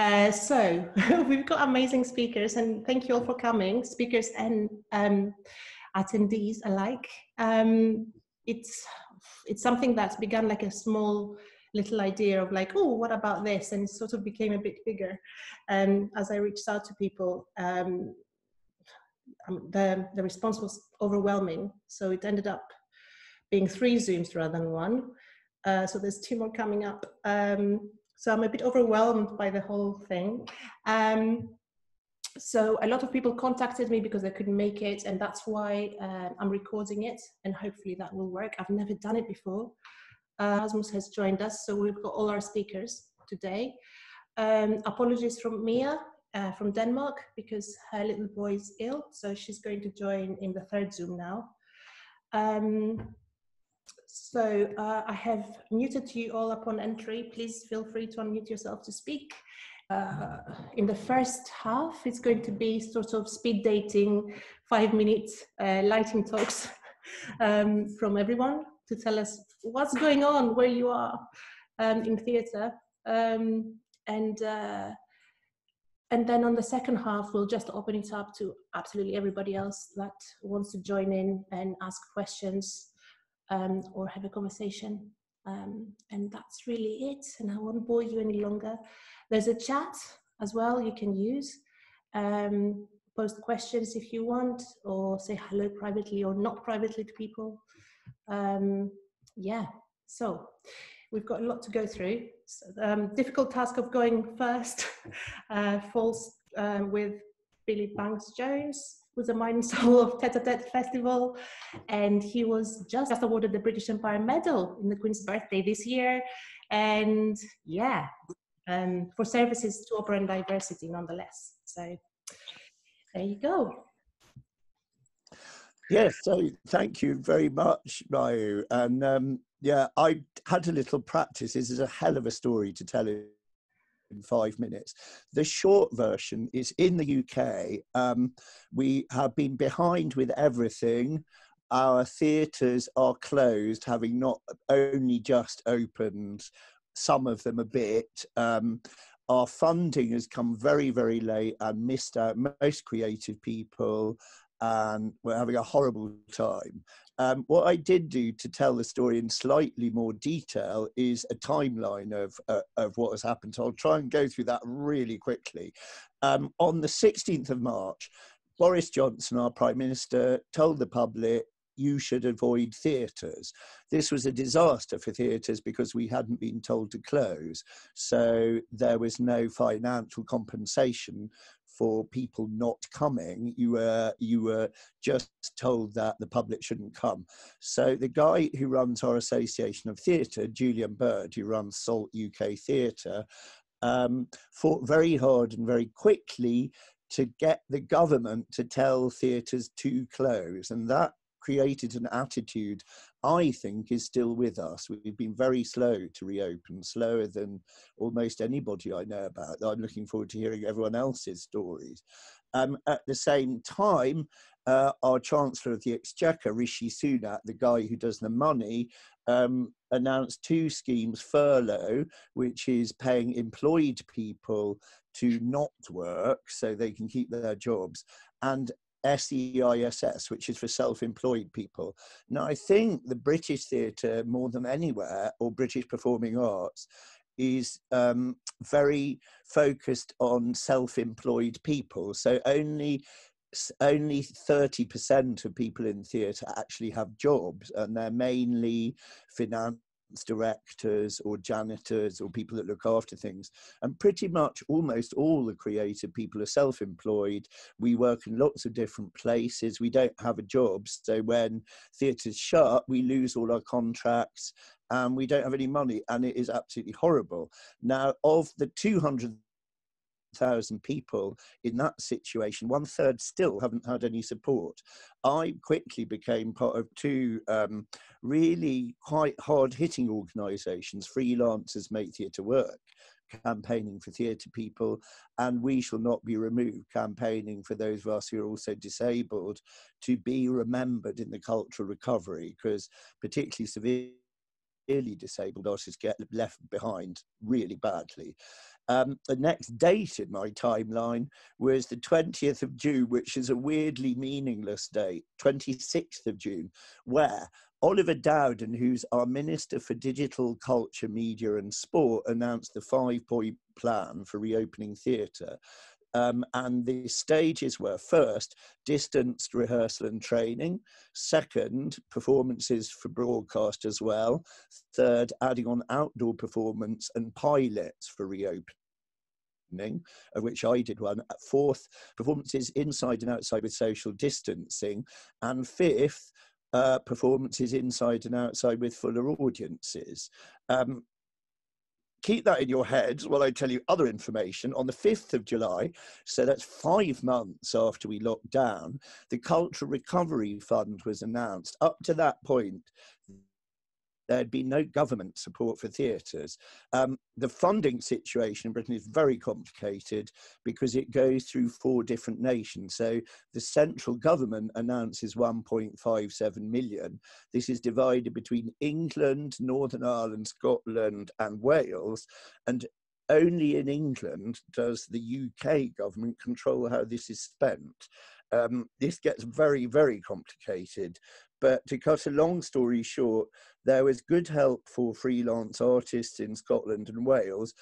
Uh, so we've got amazing speakers, and thank you all for coming, speakers and um, attendees alike. Um, it's it's something that's begun like a small little idea of like, oh, what about this? And it sort of became a bit bigger. And as I reached out to people, um, um, the, the response was overwhelming. So it ended up being three Zooms rather than one. Uh, so there's two more coming up. Um, so I'm a bit overwhelmed by the whole thing. Um, so a lot of people contacted me because they couldn't make it, and that's why uh, I'm recording it, and hopefully that will work. I've never done it before. Uh, Rasmus has joined us, so we've got all our speakers today. Um, apologies from Mia uh, from Denmark because her little boy is ill, so she's going to join in the third Zoom now. Um, so uh, I have muted you all upon entry. Please feel free to unmute yourself to speak. Uh, in the first half, it's going to be sort of speed dating, five minutes uh, lighting talks um, from everyone to tell us what's going on where you are um, in theatre. Um, and uh, and then on the second half, we'll just open it up to absolutely everybody else that wants to join in and ask questions um, or have a conversation. Um, and that's really it. And I won't bore you any longer. There's a chat as well you can use. Um, post questions if you want, or say hello privately or not privately to people. Um, yeah, so we've got a lot to go through. So, um, difficult task of going first uh, falls um, with Billy Bankes-Jones, who's a Mind Soul of Tete Tete Festival, and he was just awarded the British Empire Medal in the Queen's birthday this year. And yeah, um, for services to opera and diversity nonetheless. So there you go. Yes, so thank you very much, Mayu. And um, yeah, I had a little practice. This is a hell of a story to tell in five minutes. The short version is in the UK. Um, we have been behind with everything. Our theatres are closed, having not only just opened, some of them a bit. Um, our funding has come very, very late and missed out most creative people and we're having a horrible time. Um, what I did do to tell the story in slightly more detail is a timeline of, uh, of what has happened. So I'll try and go through that really quickly. Um, on the 16th of March, Boris Johnson, our Prime Minister, told the public you should avoid theatres. This was a disaster for theatres because we hadn't been told to close. So there was no financial compensation for people not coming. You were you were just told that the public shouldn't come. So the guy who runs our Association of Theatre, Julian Bird, who runs SOLT UK Theatre, um, fought very hard and very quickly to get the government to tell theatres to close, and that created an attitude I think is still with us. We've been very slow to reopen, slower than almost anybody I know about. I'm looking forward to hearing everyone else's stories. Um, at the same time, uh, our Chancellor of the Exchequer, Rishi Sunak, the guy who does the money, um, announced two schemes furlough, which is paying employed people to not work so they can keep their jobs, and SEISS, which is for self employed people. Now, I think the British theatre, more than anywhere, or British performing arts, is um, very focused on self employed people. So only only 30% of people in theatre actually have jobs and they're mainly finance directors or janitors or people that look after things. And pretty much almost all the creative people are self employed. We work in lots of different places. We don't have a job. So when theatres shut, we lose all our contracts and we don't have any money. And it is absolutely horrible. Now, of the 200 thousand people in that situation, one third still haven't had any support. I quickly became part of two um, really quite hard hitting organisations, Freelancers Make Theatre Work, campaigning for theatre people, and We Shall Not Be Removed, campaigning for those of us who are also disabled to be remembered in the cultural recovery, because particularly severely disabled artists get left behind really badly. Um, the next date in my timeline was the 20th of June, which is a weirdly meaningless date, 26th of June, where Oliver Dowden, who's our Minister for Digital Culture, Media and Sport, announced the five point plan for reopening theatre. Um, and the stages were first, distanced rehearsal and training. Second, performances for broadcast as well. Third, adding on outdoor performance and pilots for reopening of which I did one. Fourth, performances inside and outside with social distancing. And fifth, uh, performances inside and outside with fuller audiences. Um, keep that in your head while I tell you other information. On the 5th of July, so that's five months after we locked down, the Cultural Recovery Fund was announced. Up to that point, there'd be no government support for theatres. Um, the funding situation in Britain is very complicated because it goes through four different nations. So the central government announces 1.57 million. This is divided between England, Northern Ireland, Scotland, and Wales. And only in England does the UK government control how this is spent. Um, this gets very, very complicated. But to cut a long story short, there was good help for freelance artists in Scotland and Wales,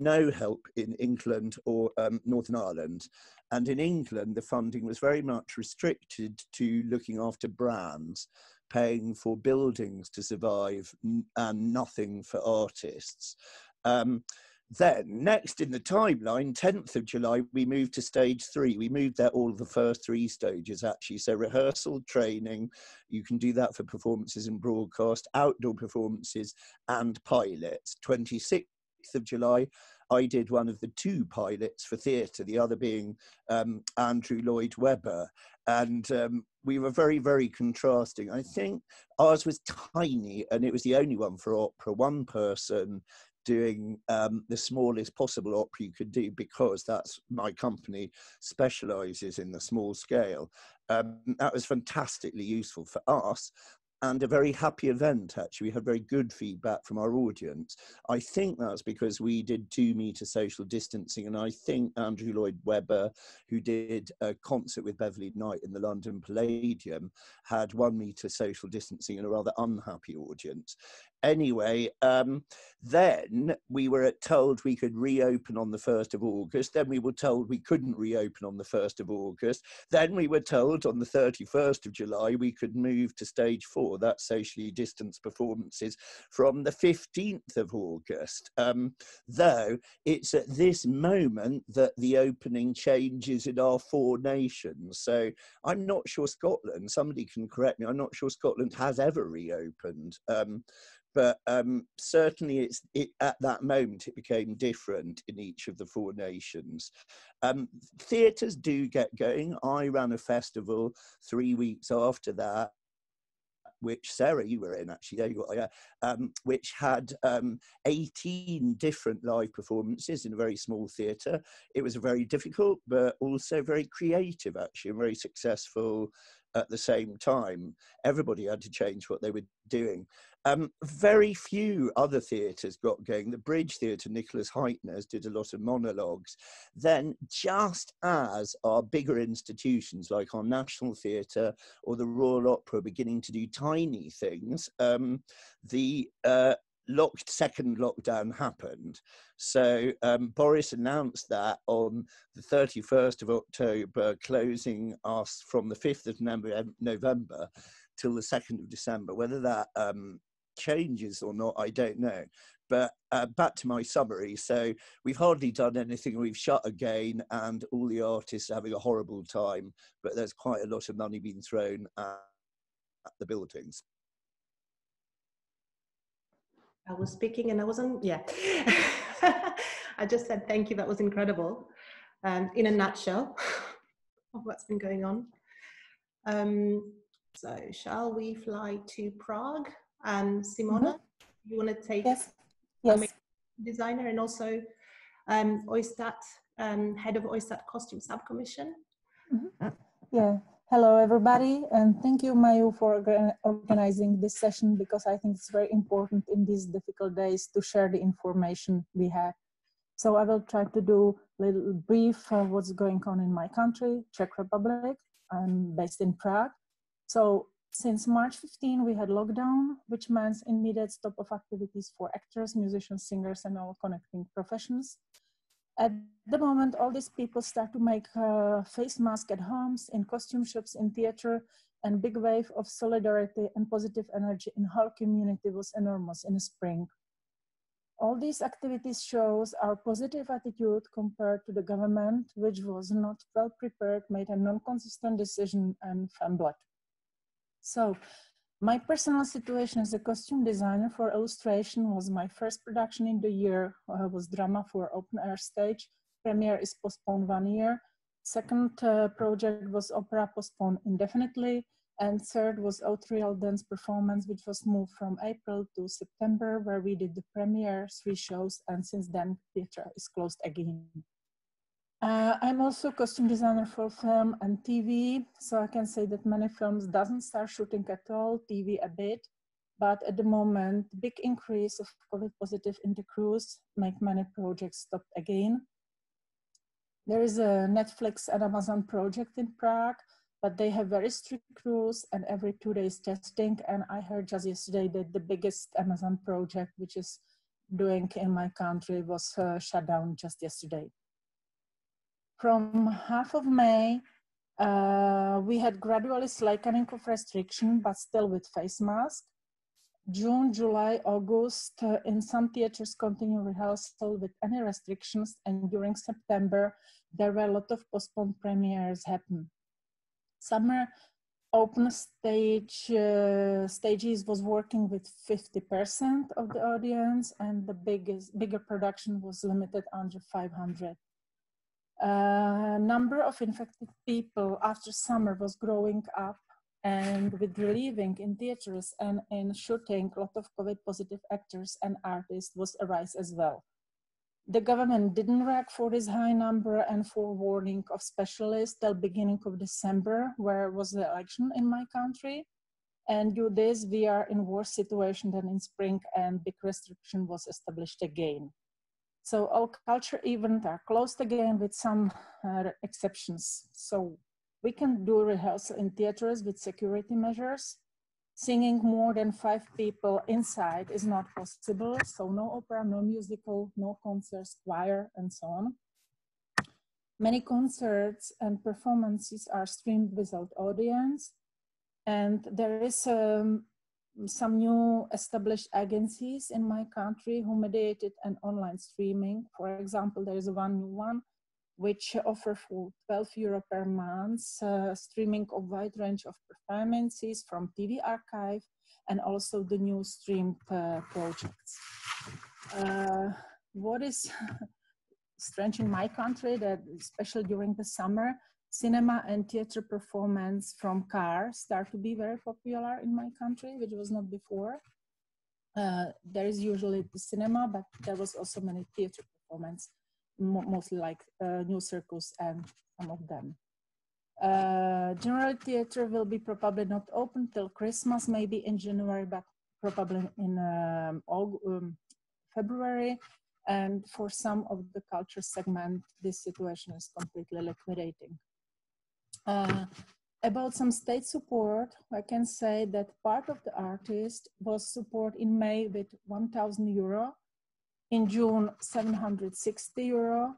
no help in England or um, Northern Ireland. And in England, the funding was very much restricted to looking after brands, paying for buildings to survive, and nothing for artists. Um, then, next in the timeline, 10th of July, we moved to stage three. We moved there all the first three stages, actually. So, rehearsal, training, you can do that for performances and broadcast, outdoor performances, and pilots. 26th of July, I did one of the two pilots for theatre, the other being um, Andrew Lloyd Webber. And um, we were very, very contrasting. I think ours was tiny and it was the only one for opera, one person doing um, the smallest possible opera you could do because that's my company specializes in the small scale. Um, that was fantastically useful for us and a very happy event actually. We had very good feedback from our audience. I think that's because we did two meter social distancing and i think andrew lloyd webber who did a concert with beverley knight in the london palladium had one meter social distancing and a rather unhappy audience anyway, um, then we were told we could reopen on the 1st of August. Then we were told we couldn't reopen on the 1st of August. Then we were told on the 31st of July we could move to stage four, that's socially distanced performances, from the 15th of August. Um, though it's at this moment that the opening changes in our four nations. So I'm not sure Scotland, somebody can correct me, I'm not sure Scotland has ever reopened. Um, but um, certainly it's it, at that moment it became different in each of the four nations. Um, theatres do get going. I ran a festival three weeks after that which Sarah, you were in actually, there you go, yeah, um, which had um, 18 different live performances in a very small theatre. It was very difficult, but also very creative, actually, and very successful at the same time. Everybody had to change what they were doing. Um, very few other theatres got going. The Bridge Theatre, Nicholas Hytner's, did a lot of monologues. Then, just as our bigger institutions like our National Theatre or the Royal Opera beginning to do tiny things, um, the uh, locked second lockdown happened. So um, Boris announced that on the 31st of October, closing us from the 5th of November till the 2nd of December. Whether that um, changes or not, I don't know. But uh, back to my summary. So we've hardly done anything. We've shut again, and all the artists are having a horrible time. But there's quite a lot of money being thrown at the buildings. I was speaking and I wasn't, yeah. I just said thank you, that was incredible. Um, in a nutshell of what's been going on. Um, so, shall we fly to Prague? And Simona, mm-hmm. you want to take yes. yes. designer and also um, OISTAT, um, head of OISTAT Costume Subcommission? Mm-hmm. Yeah. Hello, everybody, and thank you, Mayu, for organizing this session because I think it's very important in these difficult days to share the information we have. So I will try to do a little brief uh, what's going on in my country, Czech Republic. I'm based in Prague. So since March 15, we had lockdown, which means immediate stop of activities for actors, musicians, singers, and all connecting professions. At the moment, all these people start to make uh, face masks at homes, in costume shops, in theater, and big wave of solidarity and positive energy in whole community was enormous in the spring. All these activities shows our positive attitude compared to the government, which was not well prepared, made a non-consistent decision and fumbled. So my personal situation as a costume designer for illustration was my first production in the year uh, was drama for open air stage. Premiere is postponed one year. Second uh, project was opera postponed indefinitely. And third was autorial dance performance, which was moved from April to September, where we did the premiere, three shows, and since then, theater is closed again. Uh, I'm also costume designer for film and TV, so I can say that many films doesn't start shooting at all, TV a bit, but at the moment, big increase of COVID positive in the crews make many projects stop again. There is a Netflix and Amazon project in Prague, but they have very strict rules and every two days testing. And I heard just yesterday that the biggest Amazon project, which is doing in my country, was uh, shut down just yesterday. From half of May, uh, we had gradually slackening of restriction, but still with face mask. June, July, August, uh, in some theaters continue rehearsal with any restrictions, and during September, there were a lot of postponed premieres happen. Summer open stage uh, stages was working with 50% of the audience and the biggest bigger production was limited under 500 uh, number of infected people after summer was growing up and with relieving in theaters and in shooting a lot of covid positive actors and artists was arise as well the government didn't react for this high number and for warning of specialists till beginning of December, where was the election in my country. And due this, we are in worse situation than in spring and big restriction was established again. So all culture events are closed again with some uh, exceptions. So we can do rehearsal in theaters with security measures, Singing more than five people inside is not possible. So no opera, no musical, no concerts, choir, and so on. Many concerts and performances are streamed without audience. And there is um, some new established agencies in my country who mediated an online streaming. For example, there is one new one which offer for 12 euro per month uh, streaming of wide range of performances from TV archive and also the new streamed uh, projects. Uh, what is strange in my country that especially during the summer, cinema and theater performance from car start to be very popular in my country, which was not before. Uh, there is usually the cinema, but there was also many theater performance mostly like uh, New Circus and some of them. Uh, General Theatre will be probably not open till Christmas, maybe in January, but probably in um, all, um, February. And for some of the culture segment, this situation is completely liquidating. Uh, about some state support, I can say that part of the artist was support in May with 1,000 euro in June 760 euro.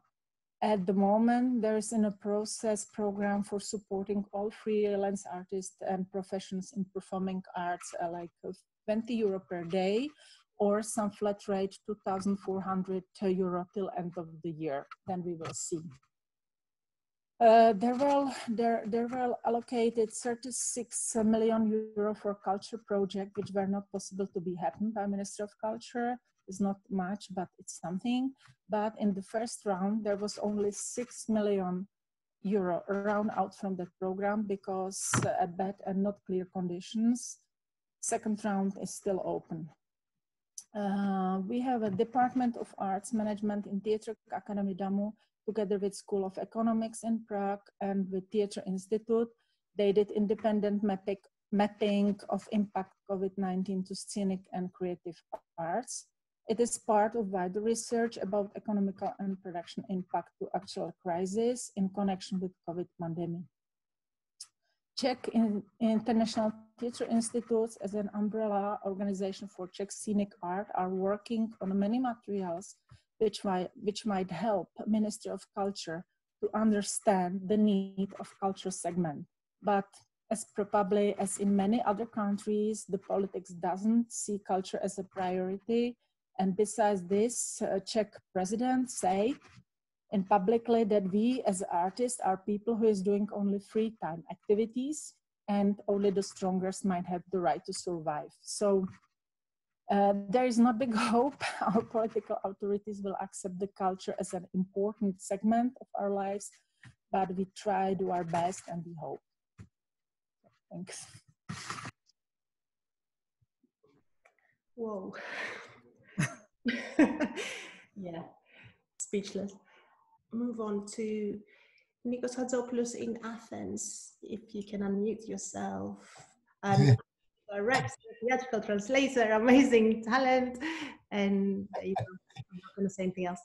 At the moment, there is in a process program for supporting all freelance artists and professions in performing arts, uh, like uh, 20 euro per day, or some flat rate 2,400 euro till end of the year. Then we will see. Uh, there, were, there, there were allocated 36 million euro for culture project, which were not possible to be happened by Minister of Culture is not much, but it's something. But in the first round, there was only 6 million euro round out from that program because uh, at bad and not clear conditions. Second round is still open. Uh, we have a Department of Arts Management in Theatre Academy Damu together with School of Economics in Prague and with Theatre Institute. They did independent mapping, of impact COVID-19 to scenic and creative arts It is part of wider research about economical and production impact to actual crisis in connection with COVID pandemic. Czech in, International Theatre Institutes as an umbrella organization for Czech scenic art are working on many materials which might, which might help Ministry of Culture to understand the need of culture segment. But as probably as in many other countries, the politics doesn't see culture as a priority and besides this, uh, Czech president say and publicly that we as artists are people who is doing only free time activities and only the strongest might have the right to survive. So uh, there is not big hope our political authorities will accept the culture as an important segment of our lives, but we try, do our best, and we hope. Thanks. Whoa. yeah, speechless. Move on to Nikos Hatzopoulos in Athens. If you can unmute yourself. Um, direct theatrical translator, amazing talent, and you know, I'm not going to say anything else.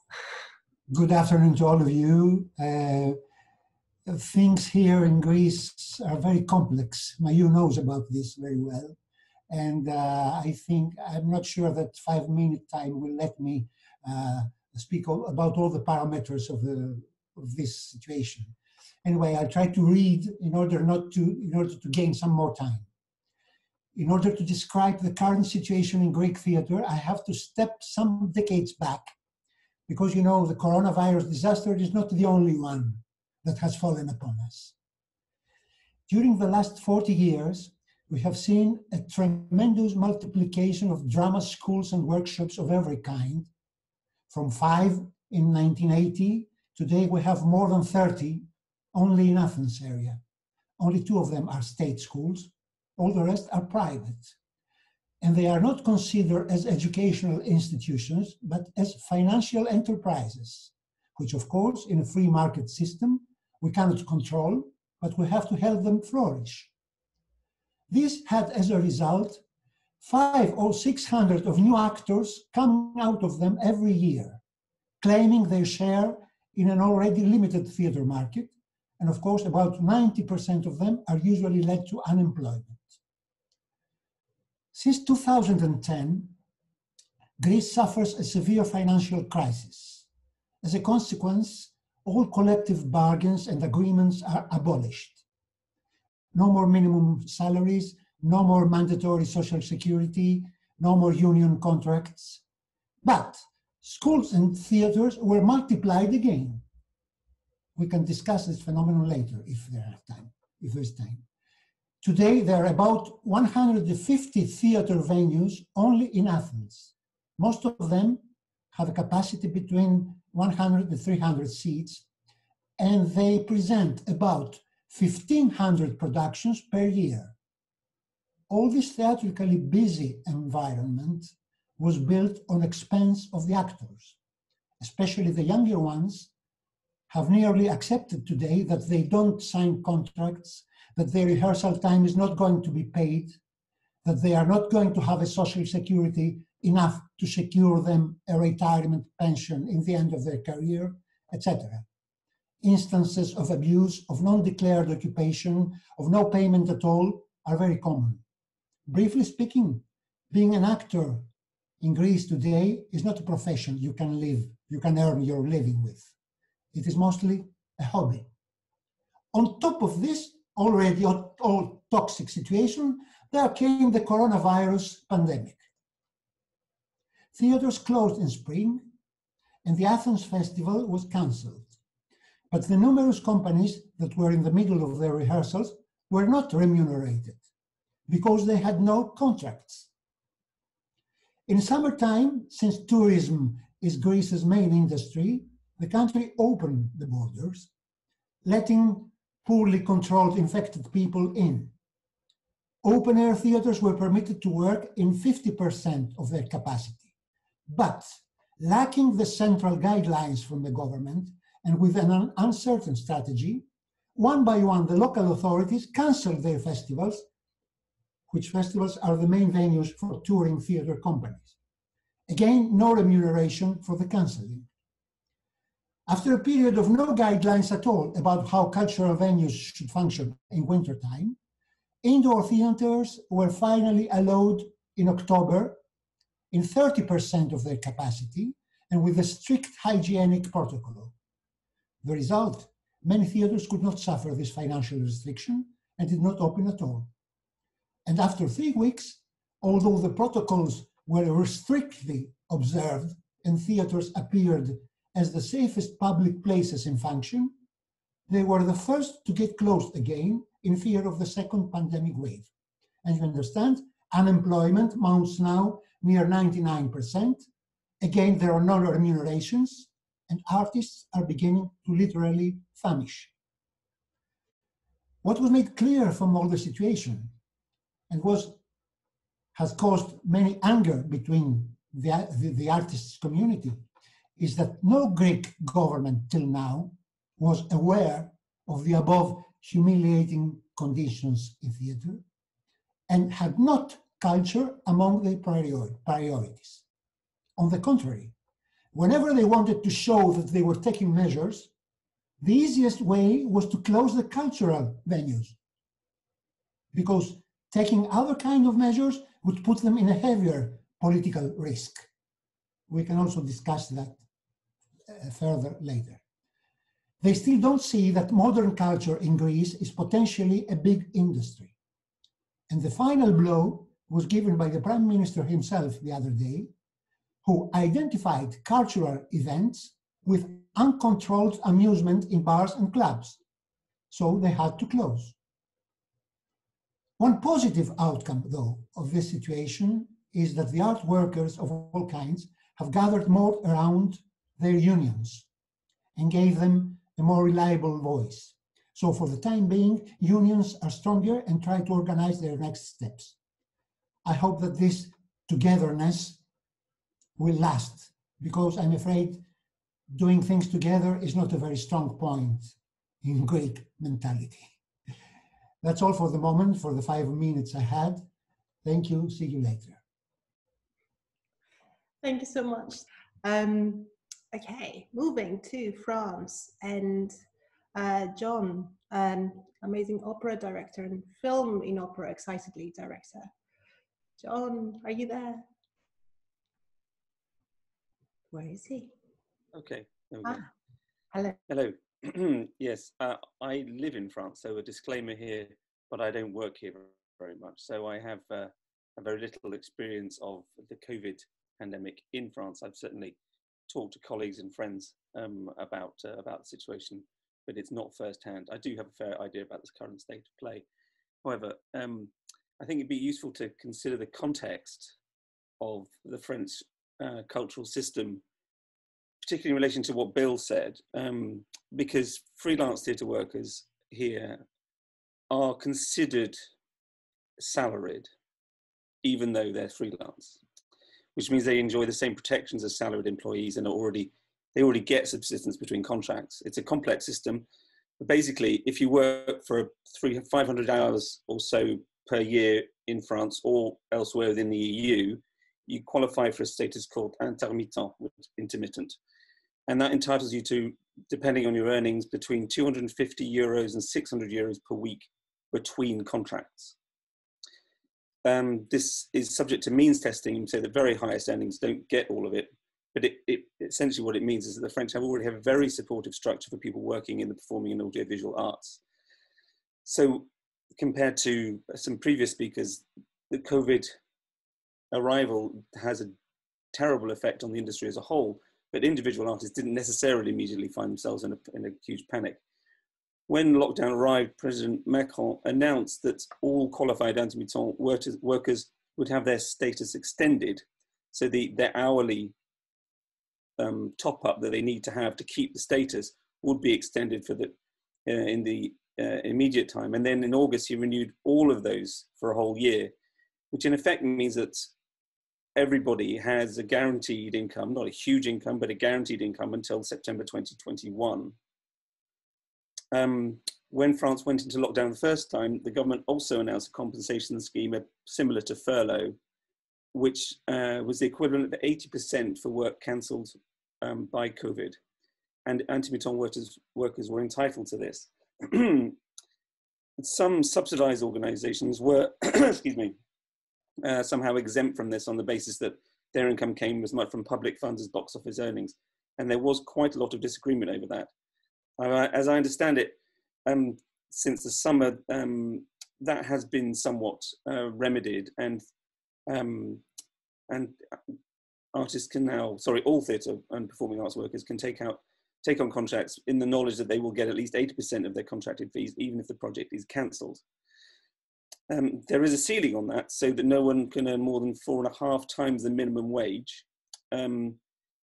Good afternoon to all of you. Uh, things here in Greece are very complex. Mayu knows about this very well. And uh, I think, I'm not sure that five minute time will let me uh, speak all, about all the parameters of, the, of this situation. Anyway, I'll try to read in order not to, in order to gain some more time. In order to describe the current situation in Greek theater, I have to step some decades back because you know the coronavirus disaster is not the only one that has fallen upon us. During the last 40 years, we have seen a tremendous multiplication of drama schools and workshops of every kind. From five in 1980, today we have more than 30 only in Athens area. Only two of them are state schools, all the rest are private. And they are not considered as educational institutions, but as financial enterprises, which of course in a free market system, we cannot control, but we have to help them flourish. This had as a result five or 600 of new actors coming out of them every year, claiming their share in an already limited theater market. And of course, about 90% of them are usually led to unemployment. Since 2010, Greece suffers a severe financial crisis. As a consequence, all collective bargains and agreements are abolished no more minimum salaries, no more mandatory social security, no more union contracts. But schools and theaters were multiplied again. We can discuss this phenomenon later if there is time. If there's time. Today there are about 150 theater venues only in Athens. Most of them have a capacity between 100 and 300 seats, and they present about 1,500 productions per year. All this theatrically busy environment was built on expense of the actors, especially the younger ones have nearly accepted today that they don't sign contracts, that their rehearsal time is not going to be paid, that they are not going to have a social security enough to secure them a retirement pension in the end of their career, etc instances of abuse, of non-declared occupation, of no payment at all are very common. Briefly speaking, being an actor in Greece today is not a profession you can live, you can earn your living with. It is mostly a hobby. On top of this already all toxic situation, there came the coronavirus pandemic. Theaters closed in spring and the Athens Festival was cancelled. But the numerous companies that were in the middle of their rehearsals were not remunerated because they had no contracts. In summertime, since tourism is Greece's main industry, the country opened the borders, letting poorly controlled infected people in. Open air theaters were permitted to work in 50% of their capacity. But lacking the central guidelines from the government, and with an uncertain strategy, one by one, the local authorities canceled their festivals, which festivals are the main venues for touring theater companies. Again, no remuneration for the cancelling. After a period of no guidelines at all about how cultural venues should function in wintertime, indoor theaters were finally allowed in October in 30% of their capacity and with a strict hygienic protocol. The result, many theaters could not suffer this financial restriction and did not open at all. And after three weeks, although the protocols were strictly observed and theaters appeared as the safest public places in function, they were the first to get closed again in fear of the second pandemic wave. And you understand, unemployment mounts now near 99%. Again, there are no remunerations, and artists are beginning to literally famish. What was made clear from all the situation and was has caused many anger between the, the, the artists community is that no Greek government till now was aware of the above humiliating conditions in theater and had not culture among their priorities. On the contrary, whenever they wanted to show that they were taking measures, the easiest way was to close the cultural venues because taking other kind of measures would put them in a heavier political risk. We can also discuss that Uh, further later. They still don't see that modern culture in Greece is potentially a big industry. And the final blow was given by the Prime Minister himself the other day, who identified cultural events with uncontrolled amusement in bars and clubs. So they had to close. One positive outcome, though, of this situation is that the art workers of all kinds have gathered more around their unions and gave them a more reliable voice. So for the time being, unions are stronger and try to organize their next steps. I hope that this togetherness will last because I'm afraid doing things together is not a very strong point in Greek mentality. That's all for the moment, for the five minutes I had. Thank you. See you later. Thank you so much. Um, Okay, moving to France and uh, John, an amazing opera director and film in opera excitedly director. John, are you there? Where is he? Okay. Ah, hello. Hello. yes, uh, I live in France, so a disclaimer here, but I don't work here very much. So I have uh, a very little experience of the COVID pandemic in France. I've certainly talk to colleagues and friends um, about uh, about the situation, but it's not firsthand. I do have a fair idea about this current state of play. However, um, I think it'd be useful to consider the context of the French uh, cultural system, particularly in relation to what Bill said, um, because freelance theatre workers here are considered salaried, even though they're freelance which means they enjoy the same protections as salaried employees and are already they already get subsistence between contracts. It's a complex system. But basically, if you work for three, 500 hours or so per year in France or elsewhere within the EU, you qualify for a status called intermittent, intermittent. And that entitles you to, depending on your earnings, between 250 euros and 600 euros per week between contracts. Um, this is subject to means testing, so the very highest earnings don't get all of it. But it, it, essentially what it means is that the French have already have a very supportive structure for people working in the performing and audiovisual arts. So compared to some previous speakers, the COVID arrival has a terrible effect on the industry as a whole, but individual artists didn't necessarily immediately find themselves in a, in a huge panic when lockdown arrived, President Macron announced that all qualified intermittent workers would have their status extended, so the, their hourly um, top up that they need to have to keep the status would be extended for the uh, in the uh, immediate time. And then in August, he renewed all of those for a whole year, which in effect means that everybody has a guaranteed income, not a huge income, but a guaranteed income until September 2021. Um, when France went into lockdown the first time, the government also announced a compensation scheme similar to furlough which uh, was the equivalent of 80% for work cancelled um, by COVID. And intermittent workers, workers were entitled to this. Some subsidized organizations were, excuse me, uh, somehow exempt from this on the basis that their income came as much from public funds as box office earnings. And there was quite a lot of disagreement over that. As I understand it, um, since the summer, um, that has been somewhat uh, remedied, and um, and artists can now, sorry, all theatre and performing arts workers can take out take on contracts in the knowledge that they will get at least 80% of their contracted fees, even if the project is cancelled. Um, there is a ceiling on that, so that no one can earn more than four and a half times the minimum wage, um,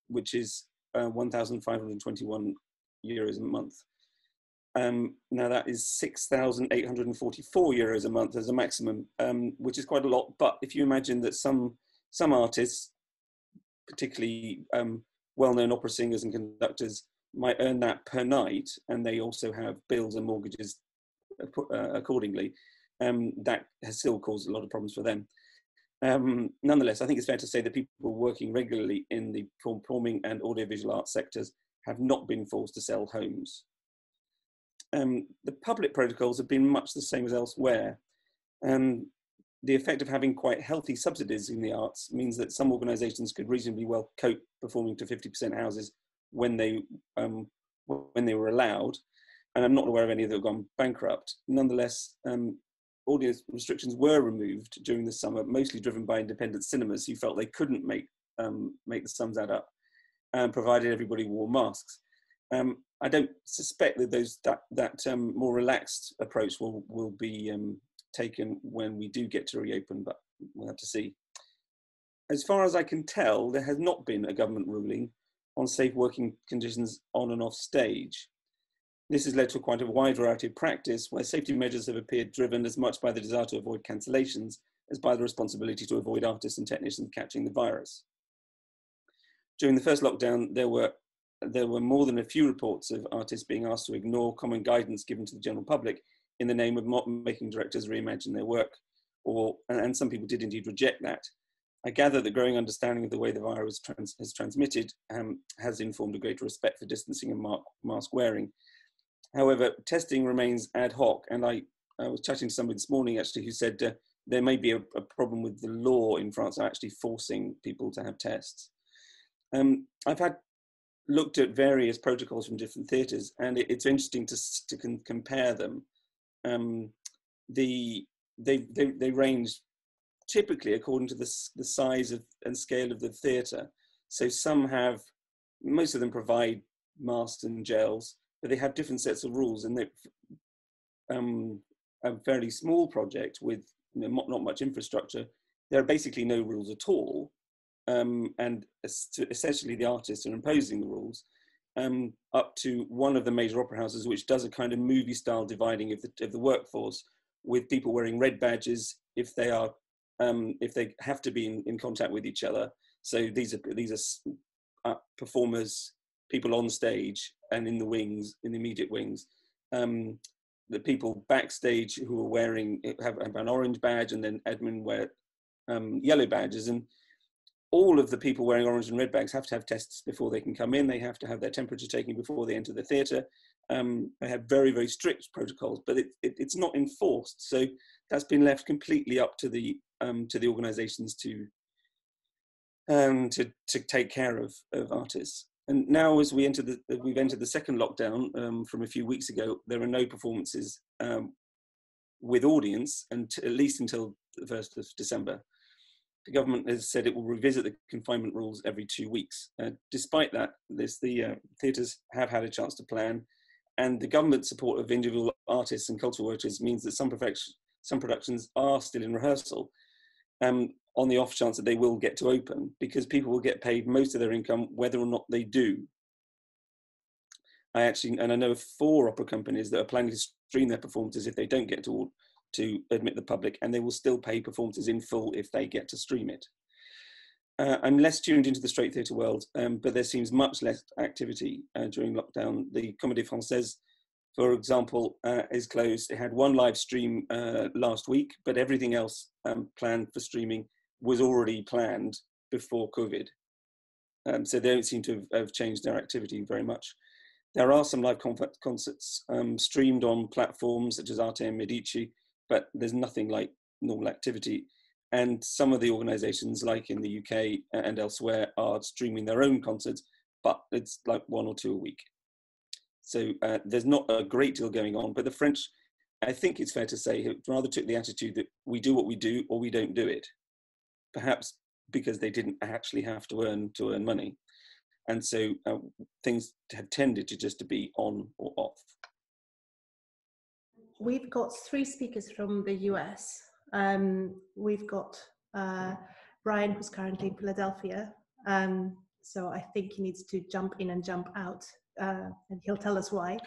which is uh, 1,521 euros a month. Um, now that is 6,844 euros a month as a maximum, um, which is quite a lot. But if you imagine that some some artists, particularly um, well-known opera singers and conductors, might earn that per night, and they also have bills and mortgages uh, accordingly, um, that has still caused a lot of problems for them. Um, nonetheless, I think it's fair to say that people working regularly in the performing and audiovisual arts sectors have not been forced to sell homes. Um, the public protocols have been much the same as elsewhere. Um, the effect of having quite healthy subsidies in the arts means that some organisations could reasonably well cope performing to 50% houses when they um, when they were allowed. And I'm not aware of any that have gone bankrupt. Nonetheless, um, audience restrictions were removed during the summer, mostly driven by independent cinemas who felt they couldn't make um, make the sums add up, and provided everybody wore masks. Um, I don't suspect that those that that um, more relaxed approach will will be um, taken when we do get to reopen, but we'll have to see. As far as I can tell, there has not been a government ruling on safe working conditions on and off stage. This has led to quite a wide variety of practice where safety measures have appeared driven as much by the desire to avoid cancellations as by the responsibility to avoid artists and technicians catching the virus. During the first lockdown, there were there were more than a few reports of artists being asked to ignore common guidance given to the general public in the name of making directors reimagine their work, or and some people did indeed reject that. I gather the growing understanding of the way the virus trans, is transmitted um, has informed a greater respect for distancing and mask wearing. However, testing remains ad hoc, and I, I was chatting to somebody this morning actually who said uh, there may be a, a, problem with the law in France actually forcing people to have tests. Um, I've had looked at various protocols from different theatres, and it, it's interesting to to compare them. Um, the they, they they range typically according to the the size of and scale of the theatre. So some have, most of them provide masks and gels, but they have different sets of rules. And they, um, a fairly small project with not much infrastructure, there are basically no rules at all um, and essentially the artists are imposing the rules, um, up to one of the major opera houses, which does a kind of movie style dividing of the, of the workforce, with people wearing red badges if they are um, if they have to be in, in, contact with each other. So these are these are uh, performers, people on stage and in the wings, in the immediate wings. Um, the people backstage who are wearing have, have, an orange badge, and then Edmund wear um, yellow badges, and all of the people wearing orange and red bags have to have tests before they can come in. They have to have their temperature taken before they enter the theatre. Um, they have very, very strict protocols, but it, it, it's not enforced. So that's been left completely up to the um, to the organisations to um, to to take care of, of artists. And now, as we enter the we've entered the second lockdown um, from a few weeks ago, there are no performances um, with audience, and at least until the first of December the government has said it will revisit the confinement rules every two weeks. Uh, despite that, this, the uh, theatres have had a chance to plan, and the government support of individual artists and cultural workers means that some, some productions are still in rehearsal um, on the off chance that they will get to open, because people will get paid most of their income whether or not they do. I actually, and I know of four opera companies that are planning to stream their performances if they don't get to to admit the public, and they will still pay performances in full if they get to stream it. Uh, I'm less tuned into the straight theatre world, um, but there seems much less activity uh, during lockdown. The Comédie Française, for example, uh, is closed. It had one live stream uh, last week, but everything else um, planned for streaming was already planned before COVID. Um, so they don't seem to have, have, changed their activity very much. There are some live concerts um, streamed on platforms such as Arte and Medici, but there's nothing like normal activity. And some of the organizations, like in the UK and elsewhere, are streaming their own concerts, but it's like one or two a week. So uh, there's not a great deal going on. But the French, I think it's fair to say, rather took the attitude that we do what we do or we don't do it. Perhaps because they didn't actually have to earn to earn money, and so uh, things have tended to just to be on or off. We've got three speakers from the US um, we've got uh, Bryan, who's currently in Philadelphia. Um, so I think he needs to jump in and jump out, uh, and he'll tell us why.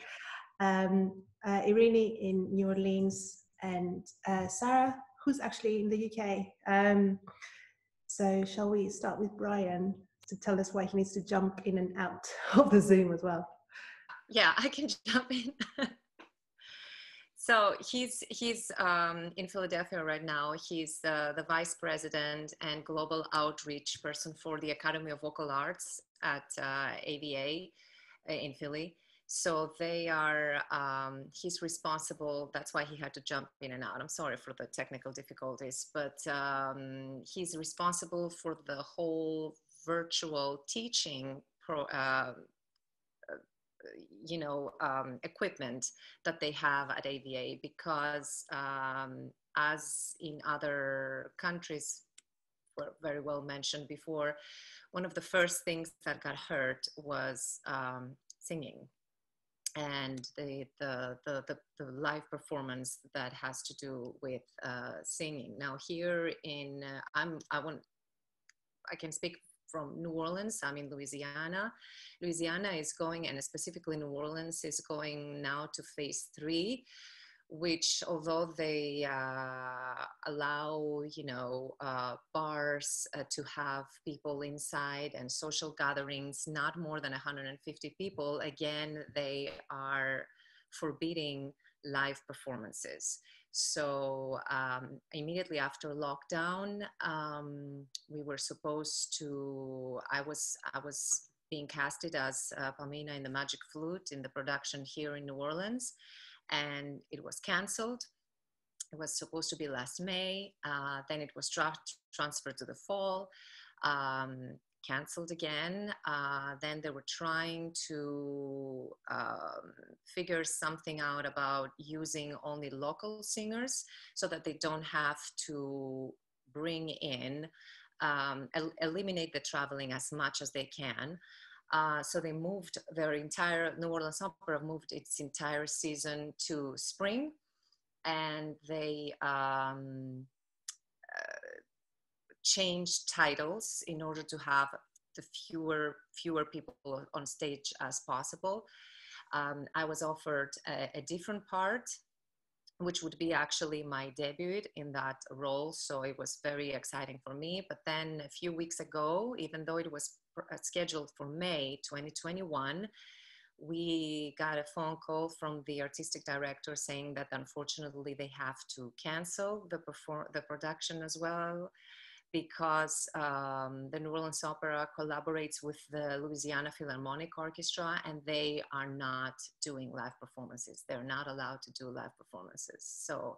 Um, uh, Irini in New Orleans, and uh, Sarah, who's actually in the UK. Um, so shall we start with Bryan to tell us why he needs to jump in and out of the Zoom as well? Yeah, I can jump in. So he's he's um, in Philadelphia right now. He's uh, the vice president and global outreach person for the Academy of Vocal Arts at uh, AVA uh, in Philly. So they are. Um, he's responsible. That's why he had to jump in and out. I'm sorry for the technical difficulties, but um, he's responsible for the whole virtual teaching pro, uh, you know um, equipment that they have at AVA because um, as in other countries were very well mentioned before one of the first things that got hurt was um, singing and the, the, the, the, live performance that has to do with uh, singing. Now here in uh, i'm i want i can speak from New Orleans. I'm in Louisiana. Louisiana is going, and specifically New Orleans is going now to phase three, which although they uh, allow, you know, uh, bars uh, to have people inside and social gatherings, not more than 150 people, again, they are forbidding live performances. So um, immediately after lockdown, um, we were supposed to. I was I was being casted as uh, in the Magic Flute in the production here in New Orleans, and it was canceled. It was supposed to be last May. Uh, then it was tra- transferred to the fall. Um, canceled again. Uh, then they were trying to um, figure something out about using only local singers so that they don't have to bring in, um, el- eliminate the traveling as much as they can. Uh, so they moved their entire New Orleans Opera moved its entire season to spring, and they um, changed titles in order to have the fewer fewer people on stage as possible. Um, I was offered a, a, different part, which would be actually my debut in that role. So it was very exciting for me. But then a few weeks ago, even though it was uh, scheduled for May 2021, we got a phone call from the artistic director saying that unfortunately they have to cancel the perform the production as well because um, the New Orleans Opera collaborates with the Louisiana Philharmonic Orchestra and they are not doing live performances. They're not allowed to do live performances. So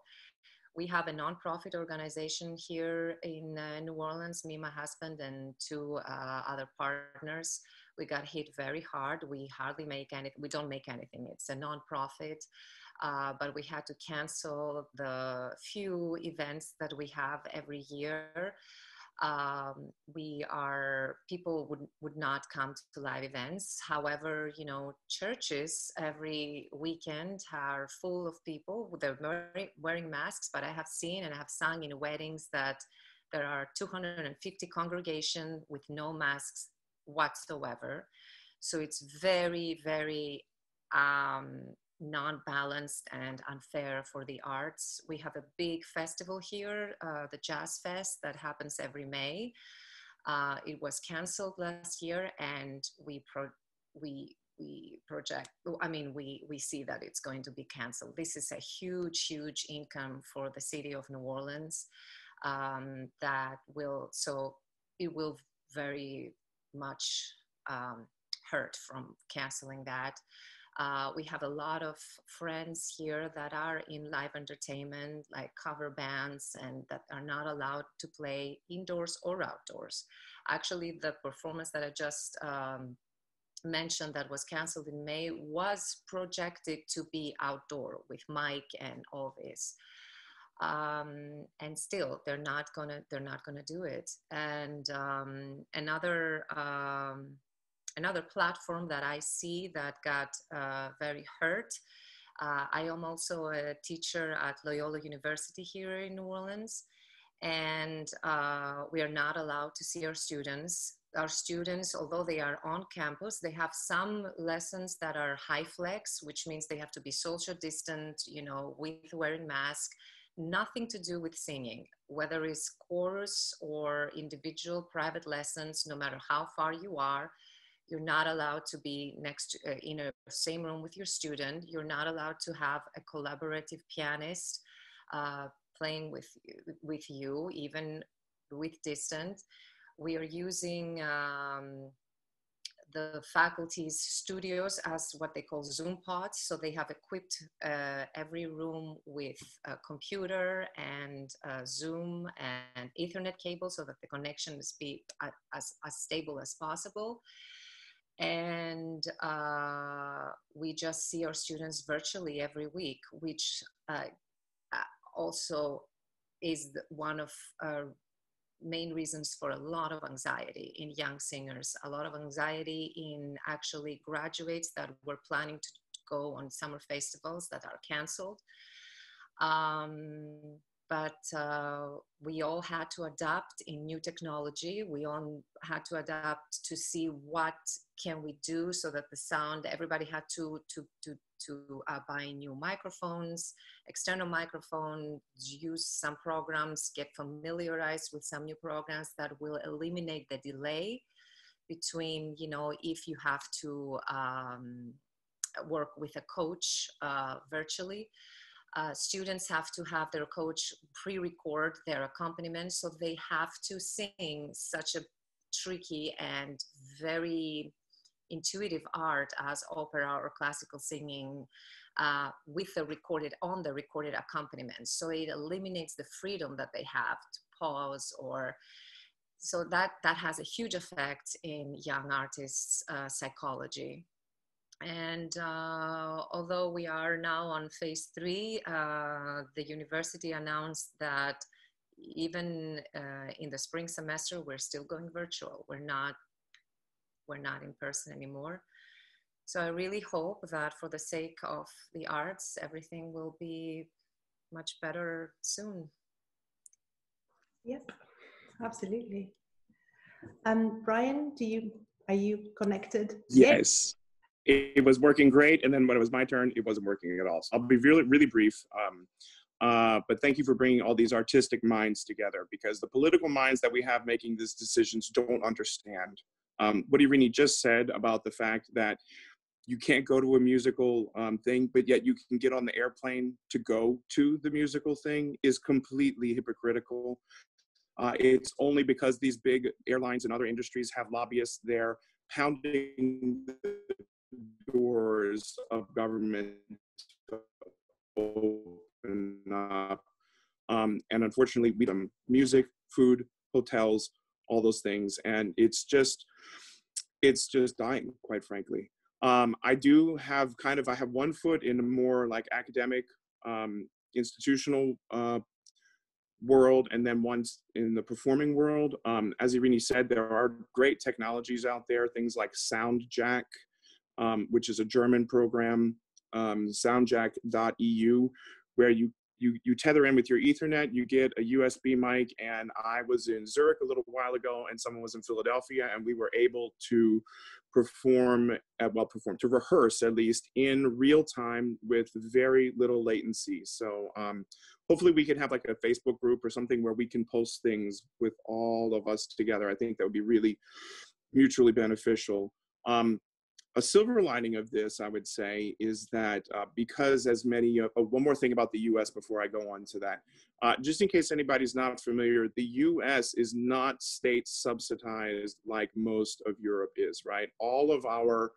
we have a nonprofit organization here in uh, New Orleans, me, my husband, and two uh, other partners. We got hit very hard. We hardly make any, we don't make anything. It's a nonprofit. Uh, but we had to cancel the few events that we have every year um, we are people would would not come to live events. However you know churches every weekend are full of people they're wearing, masks but i have seen and i have sung in weddings that there are 250 congregation with no masks whatsoever. So it's very very um, non-balanced and unfair for the arts. We have a big festival here, uh, the Jazz Fest, that happens every May. Uh, it was canceled last year, and we we we project. I mean, we we see that it's going to be canceled. This is a huge, huge income for the city of New Orleans. um, that will so it will very much um, hurt from canceling that. Uh, we have a lot of friends here that are in live entertainment, like cover bands, and that are not allowed to play indoors or outdoors. Actually, the performance that I just um, mentioned that was canceled in May was projected to be outdoor with mic and all this. Um, and still, they're not gonna they're not gonna do it. And um, another um, another platform that I see that got uh, very hurt. Uh, I am also a teacher at Loyola University here in New Orleans, and uh, we are not allowed to see our students. Our students, although they are on campus, they have some lessons that are high flex, which means they have to be social distant, you know, with wearing mask, nothing to do with singing, whether it's chorus or individual private lessons, no matter how far you are you're not allowed to be next uh, in a same room with your student. You're not allowed to have a collaborative pianist uh, playing with with you, even with distance. We are using um, the faculty's studios as what they call Zoom pods. So they have equipped uh, every room with a computer and Zoom and Ethernet cable so that the connection is be as, as stable as possible and uh, we just see our students virtually every week, which uh, uh also is one of our main reasons for a lot of anxiety in young singers, a lot of anxiety in actually graduates that were planning to go on summer festivals that are canceled. Um, but uh, we all had to adapt in new technology. We all had to adapt to see what can we do so that the sound everybody had to to to to uh, buy new microphones external microphones use some programs get familiarized with some new programs that will eliminate the delay between you know if you have to um, work with a coach uh, virtually uh, students have to have their coach pre-record their accompaniment. So they have to sing such a tricky and very intuitive art as opera or classical singing uh, with the recorded on the recorded accompaniment. So it eliminates the freedom that they have to pause or so that that has a huge effect in young artists uh, psychology and uh, although we are now on phase three, uh, the university announced that even uh, in the spring semester, we're still going virtual. We're not, we're not in person anymore. So I really hope that for the sake of the arts, everything will be much better soon. Yes, absolutely. Um, Bryan, do you are you connected? Yes it, was working great. And then when it was my turn, it wasn't working at all. So I'll be really, really brief. Um, uh, but thank you for bringing all these artistic minds together because the political minds that we have making these decisions don't understand um, what Irini just said about the fact that you can't go to a musical um, thing, but yet you can get on the airplane to go to the musical thing is completely hypocritical. Uh, it's only because these big airlines and other industries have lobbyists there pounding the doors of government open up. Um, and unfortunately, we them music, food, hotels, all those things, and it's just it's just dying, quite frankly. Um, I do have kind of I have one foot in a more like academic, um, institutional uh, world, and then once in the performing world. Um, as Irini said, there are great technologies out there, things like SoundJack um, which is a German program, um, soundjack.eu, where you, you, you tether in with your Ethernet, you get a USB mic. And I was in Zurich a little while ago, and someone was in Philadelphia, and we were able to perform, well, perform, to rehearse at least in real time with very little latency. So um, hopefully we can have like a Facebook group or something where we can post things with all of us together. I think that would be really mutually beneficial. Um, a silver lining of this, I would say, is that uh, because as many, uh, one more thing about the US before I go on to that. Uh, just in case anybody's not familiar, the US is not state subsidized like most of Europe is, right? All of our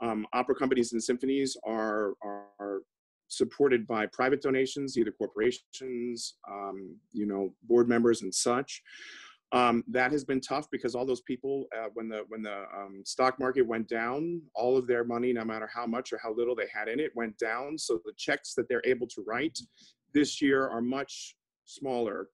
um, opera companies and symphonies are, are supported by private donations, either corporations, um, you know, board members and such. Um, that has been tough because all those people, uh, when the when the um, stock market went down, all of their money, no matter how much or how little they had in it, went down. So the checks that they're able to write this year are much smaller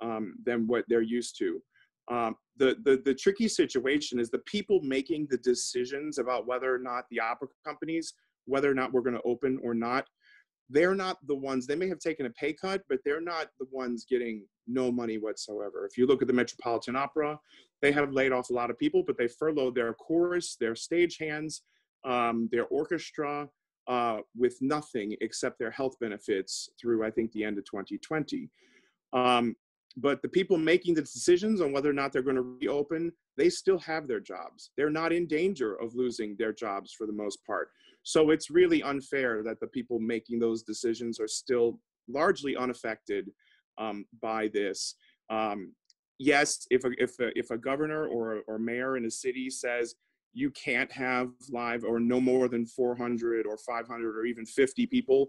um, than what they're used to. Um, the, the the tricky situation is the people making the decisions about whether or not the opera companies, whether or not we're going to open or not, they're not the ones they may have taken a pay cut but they're not the ones getting no money whatsoever. If you look at the metropolitan opera they have laid off a lot of people but they furloughed their chorus their stagehands um, their orchestra uh, with nothing except their health benefits through i think the end of 2020 um, but the people making the decisions on whether or not they're going to reopen they still have their jobs. They're not in danger of losing their jobs for the most part so it's really unfair that the people making those decisions are still largely unaffected um, by this. Um, yes, if a, if a, if a governor or, or mayor in a city says you can't have live or no more than 400 or 500 or even 50 people,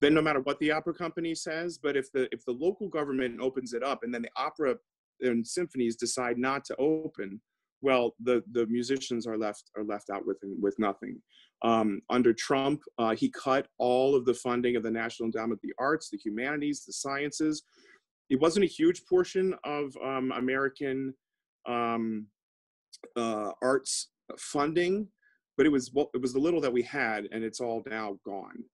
then no matter what the opera company says, but if the if the local government opens it up and then the opera and symphonies decide not to open, well, the the musicians are left are left out with with nothing. Um, under Trump, uh, he cut all of the funding of the National Endowment of the Arts, the humanities, the sciences. It wasn't a huge portion of um, American um, uh, arts funding, but it was it was the little that we had, and it's all now gone.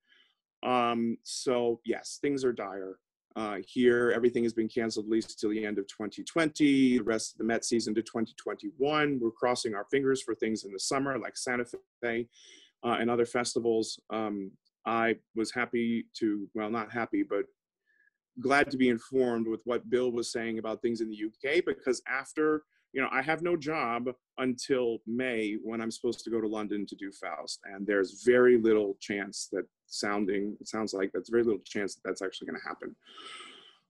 Um, so yes, things are dire. Uh, here, everything has been canceled at least till the end of 2020. The rest of the Met season to 2021. We're crossing our fingers for things in the summer, like Santa Fe uh, and other festivals. Um, I was happy to, well, not happy, but glad to be informed with what Bill was saying about things in the UK because after, you know, I have no job until May when I'm supposed to go to London to do Faust. And there's very little chance that sounding, it sounds like that's very little chance that that's actually going to happen.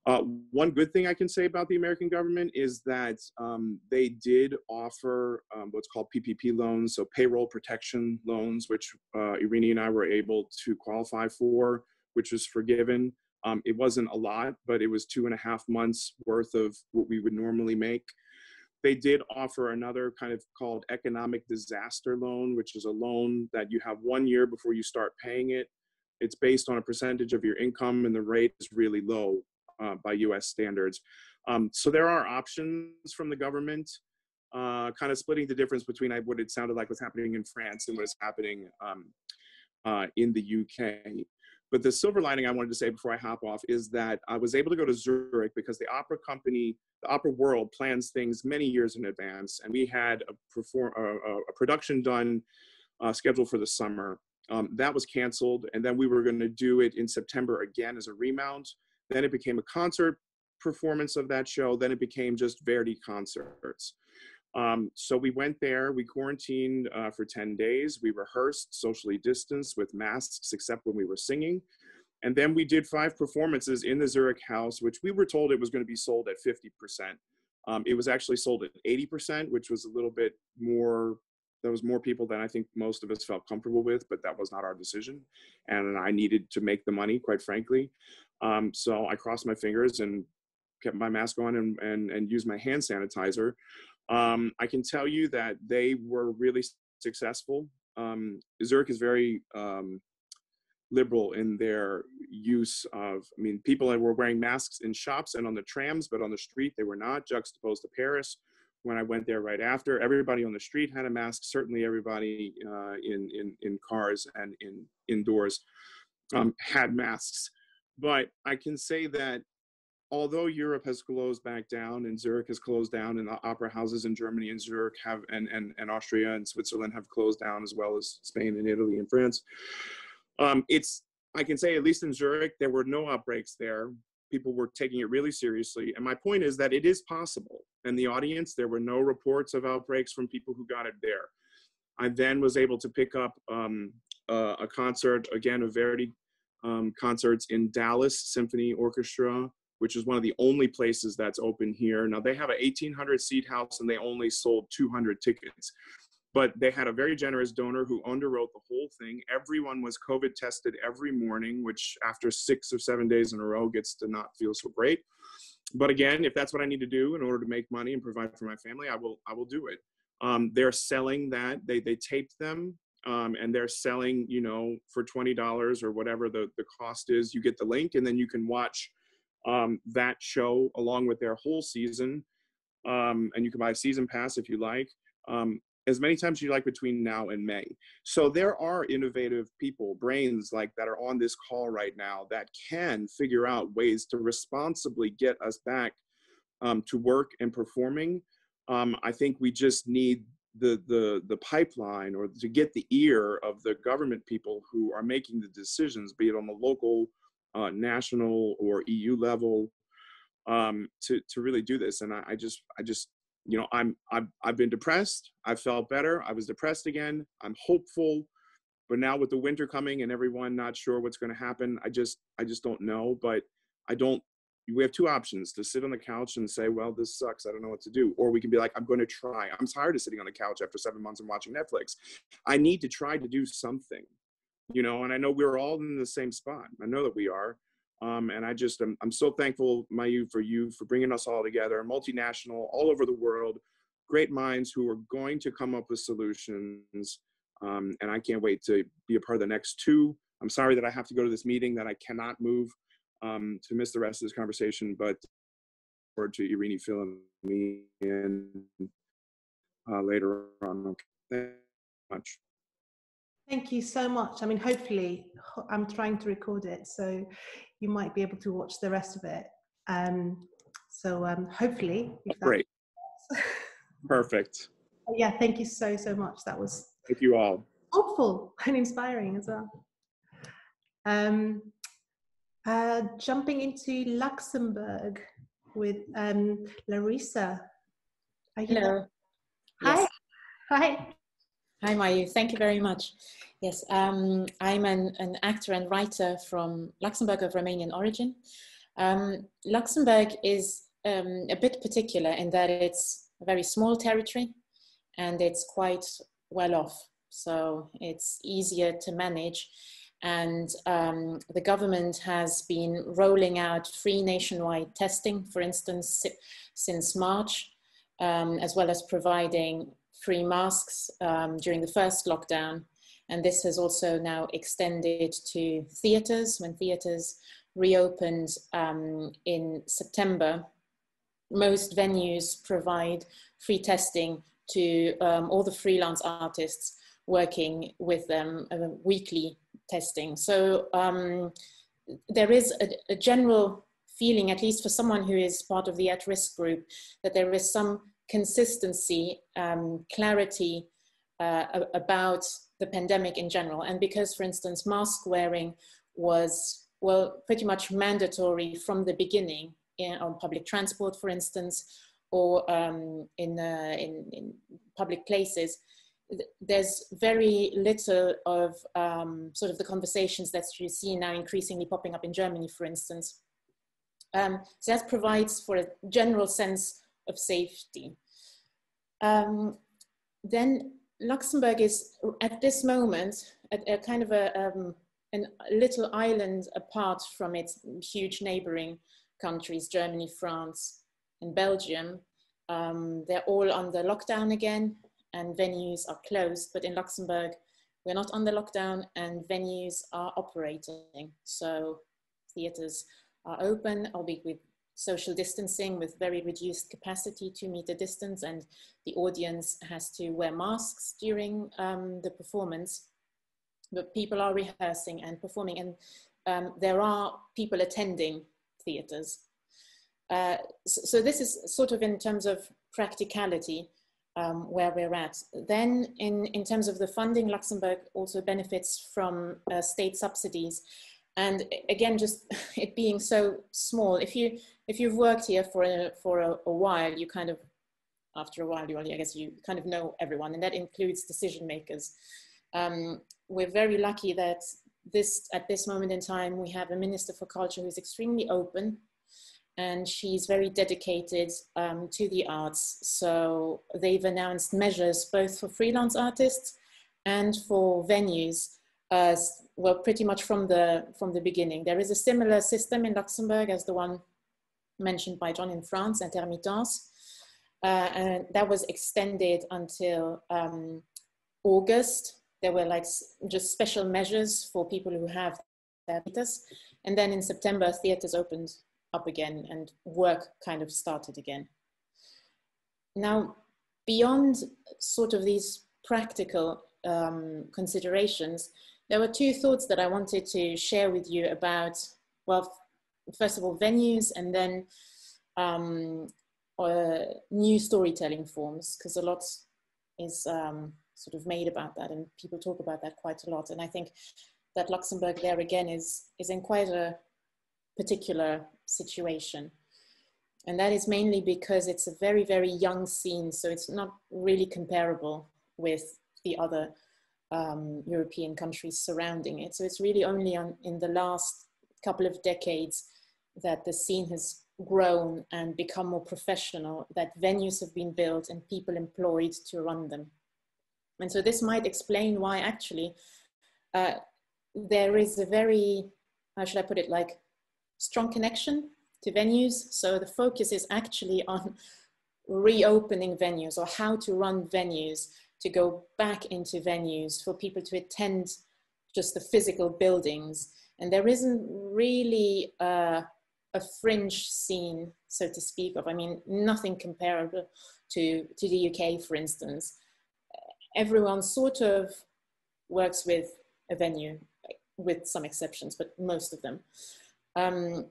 Uh, one good thing I can say about the American government is that um, they did offer um, what's called PPP loans, so payroll protection loans, which uh, Irini and I were able to qualify for, which was forgiven. Um, it wasn't a lot, but it was two and a half months worth of what we would normally make. They did offer another kind of called economic disaster loan, which is a loan that you have one year before you start paying it. It's based on a percentage of your income, and the rate is really low uh, by US standards. Um, so there are options from the government, uh, kind of splitting the difference between what it sounded like was happening in France and what is happening um, uh, in the UK. But the silver lining I wanted to say before I hop off is that I was able to go to Zurich because the opera company, the opera world, plans things many years in advance, and we had a, perform, a, a production done uh, scheduled for the summer. Um, that was canceled, and then we were going to do it in September again as a remount. Then it became a concert performance of that show. Then it became just Verdi concerts. Um, so we went there, we quarantined uh, for 10 days. We rehearsed socially distanced with masks, except when we were singing. And then we did five performances in the Zurich house, which we were told it was going to be sold at 50%. Um, it was actually sold at 80%, which was a little bit more, there was more people than I think most of us felt comfortable with, but that was not our decision. And I needed to make the money, quite frankly. Um, so I crossed my fingers and kept my mask on and, and, and used my hand sanitizer. Um, I can tell you that they were really successful. Um, Zurich is very um, liberal in their use of, I mean, people were wearing masks in shops and on the trams, but on the street they were not, juxtaposed to Paris. When I went there right after, everybody on the street had a mask. Certainly, everybody uh, in, in in cars and in indoors um, had masks. But I can say that although Europe has closed back down and Zurich has closed down and the opera houses in Germany and Zurich have and, and, and Austria and Switzerland have closed down as well as Spain and Italy and France. Um, it's I can say at least in Zurich there were no outbreaks there. People were taking it really seriously. And my point is that it is possible. In the audience, there were no reports of outbreaks from people who got it there. I then was able to pick up um, uh, a concert, again, a Verdi um, concerts in Dallas Symphony Orchestra, which is one of the only places that's open here. Now they have a 1800 seat house and they only sold 200 tickets. But they had a very generous donor who underwrote the whole thing. Everyone was COVID tested every morning, which after six or seven days in a row gets to not feel so great. But again, if that's what I need to do in order to make money and provide for my family, I will I will do it. Um, they're selling that. They they taped them um, and they're selling, you know, for twenty dollars or whatever the the cost is. You get the link, and then you can watch um, that show along with their whole season. Um, and you can buy a season pass if you like. Um, as many times as you like between now and May. So there are innovative people, brains like that are on this call right now that can figure out ways to responsibly get us back um, to work and performing. Um, I think we just need the the the pipeline or to get the ear of the government people who are making the decisions, be it on the local, uh, national, or EU level, um, to to really do this. And I, I just I just you know I'm I've I've been depressed. I felt better. I was depressed again. I'm hopeful, but now with the winter coming and everyone not sure what's going to happen, I just I just don't know. But I don't we have two options to sit on the couch and say, well, this sucks. I don't know what to do. Or we can be like, I'm going to try. I'm tired of sitting on the couch after seven months and watching Netflix. I need to try to do something, you know, and I know we're all in the same spot. I know that we are. Um, and I just, am, I'm so thankful, Mayu, for you, for bringing us all together, multinational, all over the world, great minds who are going to come up with solutions. Um, and I can't wait to be a part of the next two. I'm sorry that I have to go to this meeting that I cannot move um, to miss the rest of this conversation, but forward to Irini filling me in uh, later on. Thank you much. Thank you so much. I mean, hopefully, I'm trying to record it, so you might be able to watch the rest of it. Um, so um, hopefully, great. Perfect. Yeah, thank you so so much. That was thank you all. Hopeful and inspiring as well. Um, uh, jumping into Luxembourg with um, Larisa. Hello. Hi. Hi. Hi, Mayu. Thank you very much. Yes, um, I'm an, an, actor and writer from Luxembourg of Romanian origin. Um, Luxembourg is um, a bit particular in that it's a very small territory and it's quite well off. So it's easier to manage and um, the government has been rolling out free nationwide testing, for instance, since March, um, as well as providing free masks um, during the first lockdown. And this has also now extended to theatres. When theatres reopened um, in September, most venues provide free testing to um, all the freelance artists working with them uh, weekly testing. So um, there is a, a, general feeling, at least for someone who is part of the at-risk group, that there is some consistency, um, clarity uh, about the pandemic in general. And because, for instance, mask wearing was, well, pretty much mandatory from the beginning in, on public transport, for instance, or um, in, uh, in, in public places, there's very little of um, sort of the conversations that you see now increasingly popping up in Germany, for instance. Um, so that provides for a general sense of safety. Um, then Luxembourg is at this moment at a kind of a, um, a little island apart from its huge neighboring countries, Germany, France, and Belgium. Um, they're all under lockdown again and venues are closed, but in Luxembourg, we're not under lockdown and venues are operating. So theaters are open, albeit with social distancing with very reduced capacity, two meter distance, and the audience has to wear masks during um, the performance. But people are rehearsing and performing, and um, there are people attending theaters. Uh, so, so, this is sort of in terms of practicality um, where we're at. Then in, in terms of the funding, Luxembourg also benefits from uh, state subsidies. And again, just it being so small, if, you, if you've worked here for, a, for a, a while, you kind of after a while, you, only I guess you kind of know everyone, and that includes decision makers. Um, we're very lucky that this at this moment in time we have a minister for culture who's extremely open and she's very dedicated um, to the arts. So they've announced measures both for freelance artists and for venues. Uh, well, pretty much from the from the beginning. There is a similar system in Luxembourg as the one mentioned by John in France, intermittence, uh, and that was extended until um, August. There were like just special measures for people who have theaters, and then in September, theaters opened up again and work kind of started again. Now, beyond sort of these practical um, considerations, there were two thoughts that I wanted to share with you about, well, first of all, venues and then um, uh, new storytelling forms, because a lot is um, sort of made about that and people talk about that quite a lot. And I think that Luxembourg there again is, is in quite a particular situation. And that is mainly because it's a very, very young scene, so it's not really comparable with the other um, European countries surrounding it. So it's really only on, in the last couple of decades that the scene has grown and become more professional, that venues have been built and people employed to run them. And so this might explain why actually uh, there is a very, how should I put it, like strong connection to venues. So the focus is actually on reopening venues or how to run venues to go back into venues for people to attend just the physical buildings. And there isn't really a, a fringe scene, so to speak, of, I mean, nothing comparable to, to the UK, for instance. Everyone sort of works with a venue, with some exceptions, but most of them. Um,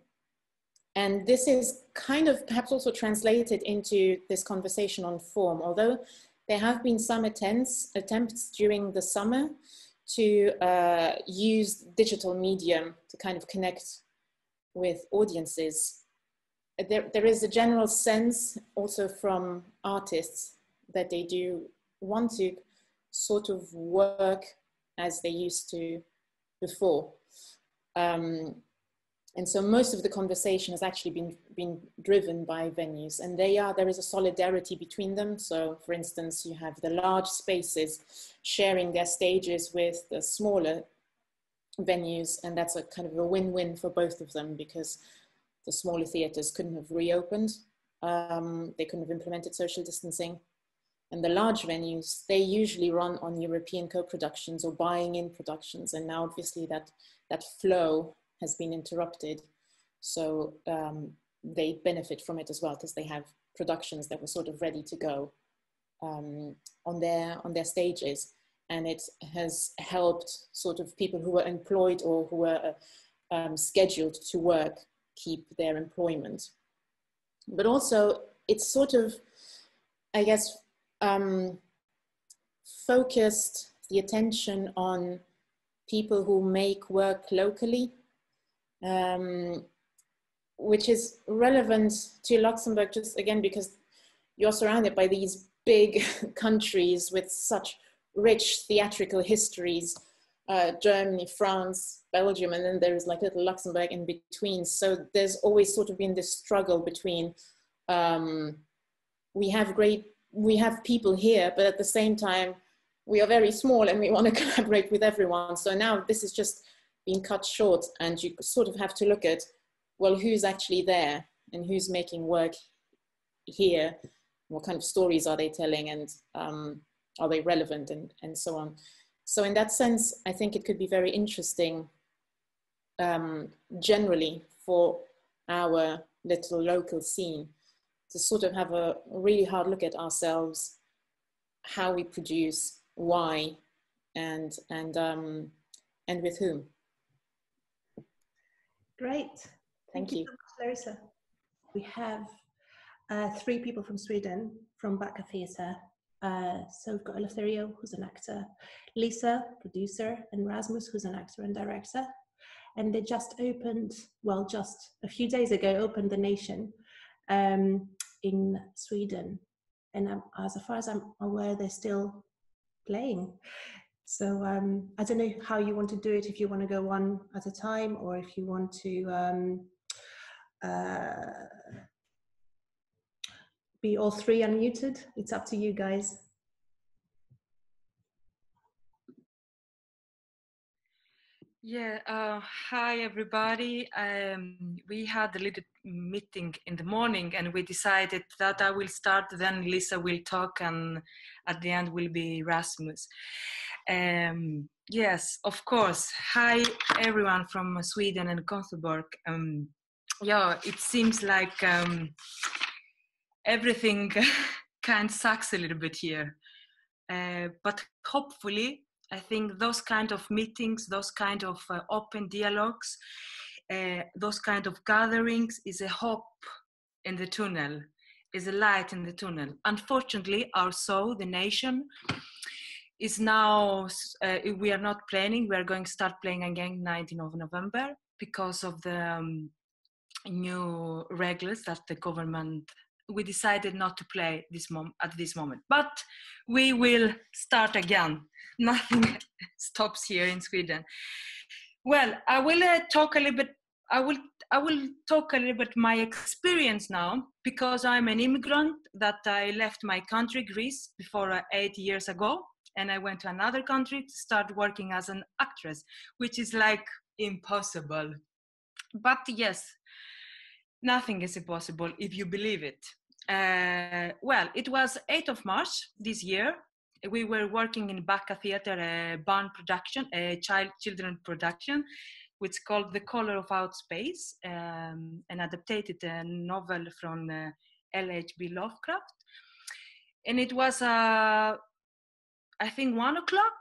and this is kind of perhaps also translated into this conversation on form, although there have been some attempts, attempts during the summer to uh, use digital medium to kind of connect with audiences. There, there is a general sense also from artists that they do want to sort of work as they used to before. Um, and so most of the conversation has actually been, been driven by venues and they are, there is a solidarity between them. So for instance, you have the large spaces sharing their stages with the smaller venues and that's a kind of a win-win for both of them because the smaller theaters couldn't have reopened. Um, they couldn't have implemented social distancing. And the large venues, they usually run on European co-productions or buying in productions. And now obviously that, that flow has been interrupted. So um, they benefit from it as well because they have productions that were sort of ready to go um, on their on their stages, and it has helped sort of people who were employed or who were um, scheduled to work keep their employment. But also, it's sort of, I guess, um, focused the attention on people who make work locally um, which is relevant to Luxembourg just again because you're surrounded by these big countries with such rich theatrical histories uh, Germany, France, Belgium, and then there's like little Luxembourg in between. So there's always sort of been this struggle between um, we have great, we have people here, but at the same time, we are very small and we want to collaborate with everyone. So now this is just being cut short and you sort of have to look at well who's actually there and who's making work here? What kind of stories are they telling and um, are they relevant and, and so on? So in that sense i think it could be very interesting um, generally for our little local scene to sort of have a really hard look at ourselves how we produce why and and um, and with whom Great. Thank, Thank you. you. so much, Larisa. We have uh, three people from Sweden from Backa Theatre. Uh, so we've got Eleftheria, who's an actor, Lisa, producer, and Rasmus, who's an actor and director. And they just opened, well, just a few days ago, opened The Nation um, in Sweden. and um, as far as I'm aware, they're still playing. So um, I don't know how you want to do it. If you want to go one at a time, or if you want to um, uh, be all three unmuted. It's up to you guys. Yeah, uh, hi everybody. Um, we had a little meeting in the morning and we decided that I will start, then Lisa will talk, and at the end will be Rasmus. Um, yes, of course. Hi everyone from Sweden and Gothenburg. Um, yeah, it seems like um, everything kind of sucks a little bit here. Uh, but hopefully I think those kind of meetings, those kind of uh, open dialogues, uh, those kind of gatherings is a hope in the tunnel, is a light in the tunnel. Unfortunately, our soul, the nation, is now, uh, we are not planning, we are going to start playing again 19th of November because of the um, new regulations that the government we decided not to play this mom- at this moment. But we will start again. Nothing stops here in sweden. Well i will uh, talk a little bit i will i will talk a little bit my experience now because i'm an immigrant that i left my country greece before uh, eight years ago. And i went to another country to start working as an actress which is like impossible. But yes nothing is impossible if you believe it uh, well, it was 8th of March this year. We were working in Backa Theatre, a barn production, a child children production, which is called The Color of Outspace, um, an adapted uh, novel from uh, L.H.B. Lovecraft. And it was, uh, I think, one o'clock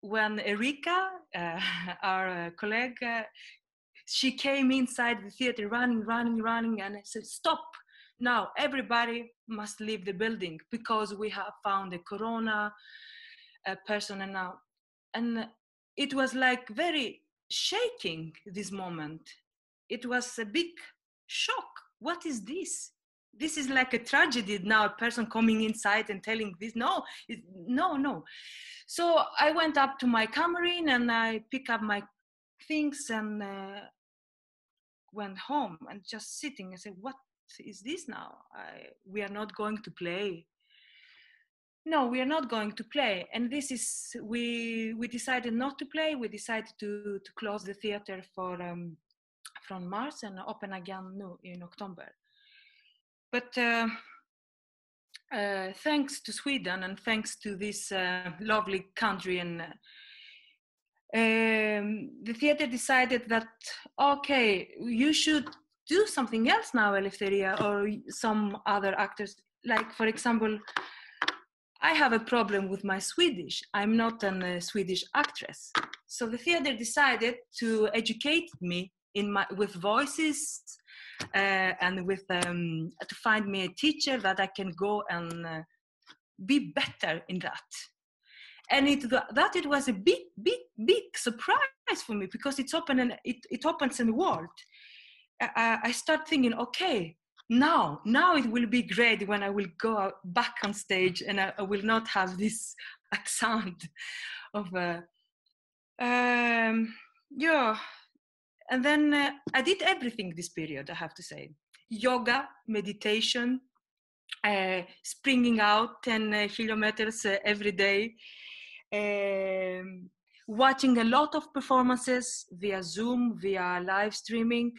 when Erika, uh, our colleague, she came inside the theater running, running, running, and I said, "Stop! Now everybody must leave the building because we have found a corona uh, person and now and it was like very shaking this moment. It was a big shock. What is this? This is like a tragedy now a person coming inside and telling this. No no no. So i went up to my camarine and i pick up my things and uh, went home and just sitting and said what is this now? I, we are not going to play. No, we are not going to play. And this is, we, we decided not to play. We decided to, to close the theater for, um, from March and open again no, in October. But uh, uh, thanks to Sweden and thanks to this uh, lovely country and um, the theater decided that okay you should do something else now, Eleftheria, or some other actors. Like, for example, I have a problem with my Swedish. I'm not a uh, Swedish actress. So the theater decided to educate me in my, with voices uh, and with um, to find me a teacher that I can go and uh, be better in that. And it, that it was a big, big, big surprise for me because it's open and it, it opens a world. I, I start thinking, okay, now, now it will be great when I will go back on stage and I, I will not have this accent of, uh, um, yeah. And then uh, I did everything this period, I have to say. Yoga, meditation, uh, springing out 10 uh, kilometers uh, every day, um, watching a lot of performances via Zoom, via live streaming,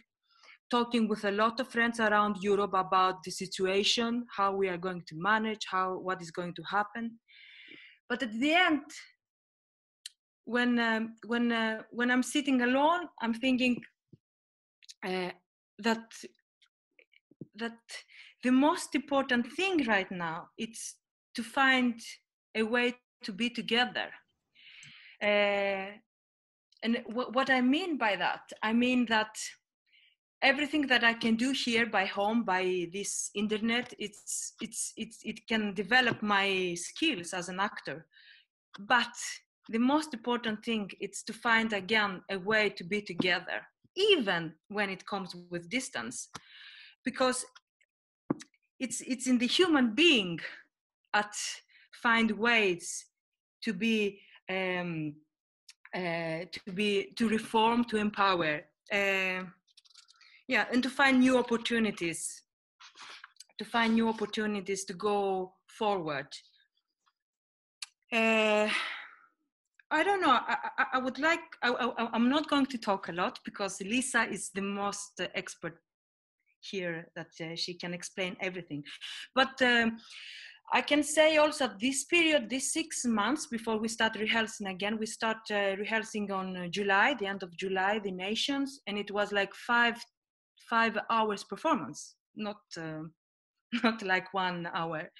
talking with a lot of friends around Europe about the situation, how we are going to manage, how what is going to happen. But at the end, when um, when uh, when I'm sitting alone, I'm thinking uh, that that the most important thing right now it's to find a way to be together. Uh, and w- what I mean by that, I mean that everything that I can do here by home by this internet it's it's it's it can develop my skills as an actor. But the most important thing is to find again a way to be together even when it comes with distance. Because it's it's in the human being at find ways to be um, uh, to be to reform to empower. Uh, yeah and to find new opportunities to find new opportunities to go forward uh, I don't know. I, I, I would like. I, am not going to talk a lot because Lisa is the most expert here that uh, she can explain everything. But um, I can say also this period, this six months before we start rehearsing again, we start uh, rehearsing on uh, July, the end of July, the nations, and it was like five five hours performance, not uh, not like one hour.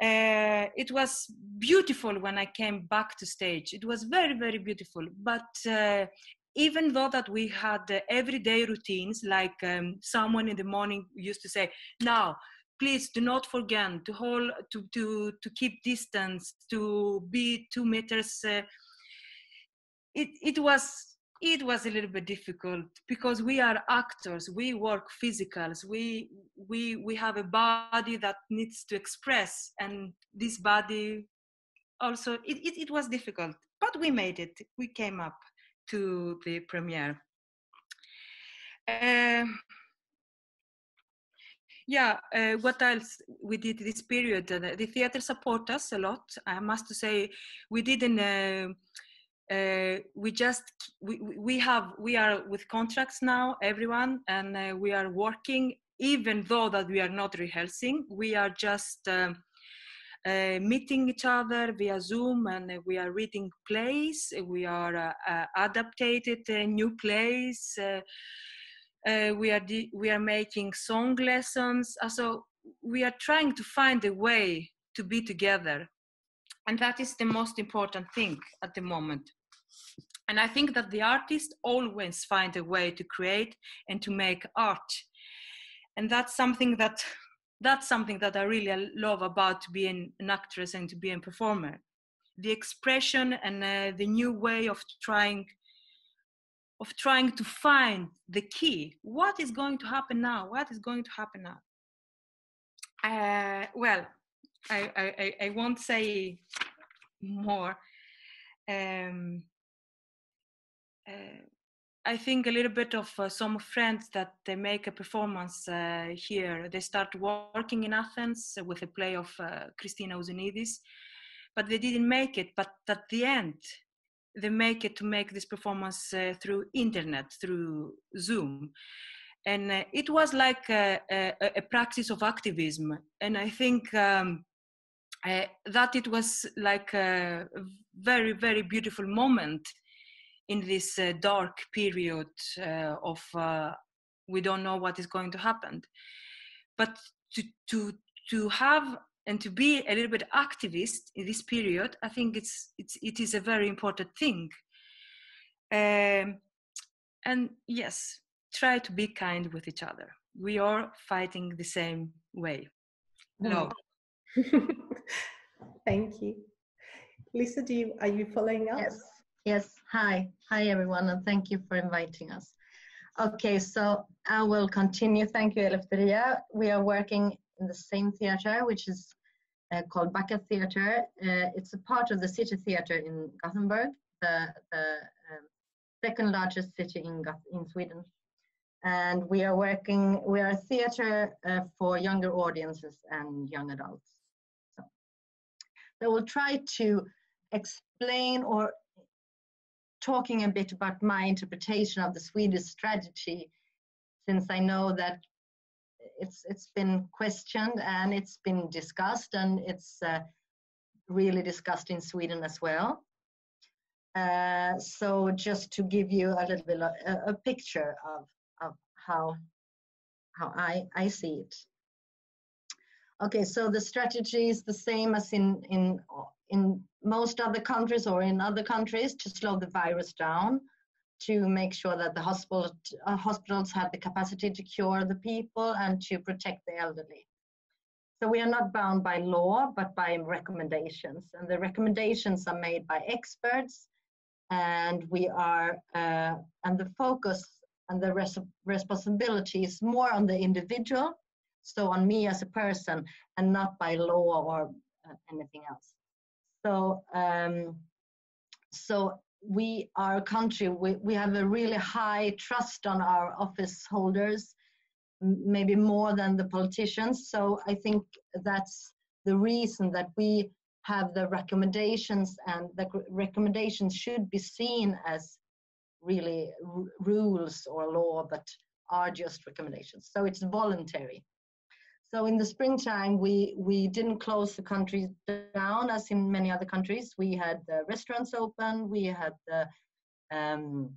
Uh, it was beautiful when I came back to stage. It was very very beautiful, but uh, even though that we had uh, everyday routines like um, someone in the morning used to say now please do not forget to hold to to to keep distance to be two meters uh, it it was it was a little bit difficult because we are actors we work physicals we we we have a body that needs to express and this body also it, it, it was difficult but we made it we came up to the premiere uh, yeah, uh, what else we did this period? Uh, the theater support us a lot. I must say, we didn't. Uh, uh, we just we, we have we are with contracts now, everyone, and uh, we are working. Even though that we are not rehearsing, we are just. Um, uh, meeting each other via Zoom, and we are reading plays. We are uh, uh, adapted new plays uh, we are we are making song lessons uh, so we are trying to find a way to be together and that is the most important thing at the moment and i think that the artists always find a way to create and to make art and that's something that that's something that i really love about being an actress and to be a performer the expression and uh, the new way of trying of trying to find the key. What is going to happen now? What is going to happen now? Uh, well, I, I, I won't say more. Um, I think a little bit of uh, some friends that they make a performance uh, here. They start working in Athens with a play of uh, Christina Ouzounidis, but they didn't make it. But at the end, they make it to make this performance uh, through internet through zoom and uh, it was like a, a, a, practice of activism and i think um, uh, that it was like a very very beautiful moment in this uh, dark period uh, of uh, we don't know what is going to happen. But to to to have and to be a little bit activist in this period i think it's, it's it is a very important thing. Um, and yes try to be kind with each other. We are fighting the same way. No. Thank you. Lisa do you are you following us? yes yes hi hi everyone and thank you for inviting us okay so i will continue thank you eleftheria we are working in the same theater, which is uh, called Backa Theatre. Uh, it's a part of the city theatre in Gothenburg, the, the um, second largest city in, in Sweden. And we are working, we are a theatre uh, for younger audiences and young adults. So, so we'll try to explain or talking a bit about my interpretation of the Swedish strategy, since I know that it's it's been questioned and it's been discussed and it's uh, really discussed in Sweden as well. Uh, so just to give you a little bit of a, a picture of, of how how I, I see it. Okay, so the strategy is the same as in, in, in most other countries or in other countries to slow the virus down to make sure that the hospital, uh, hospitals have the capacity to cure the people and to protect the elderly. So we are not bound by law, but by recommendations. And the recommendations are made by experts. And we are, uh, and the focus and the res responsibility is more on the individual, so on me as a person, and not by law or uh, anything else. So, um, so we, our country, we, we have a really high trust on our office holders, maybe more than the politicians. So I think that's the reason that we have the recommendations and the recommendations should be seen as really rules or law, but are just recommendations. So it's voluntary. So in the springtime, we, we didn't close the country down as in many other countries. We had the restaurants open, we had the, um,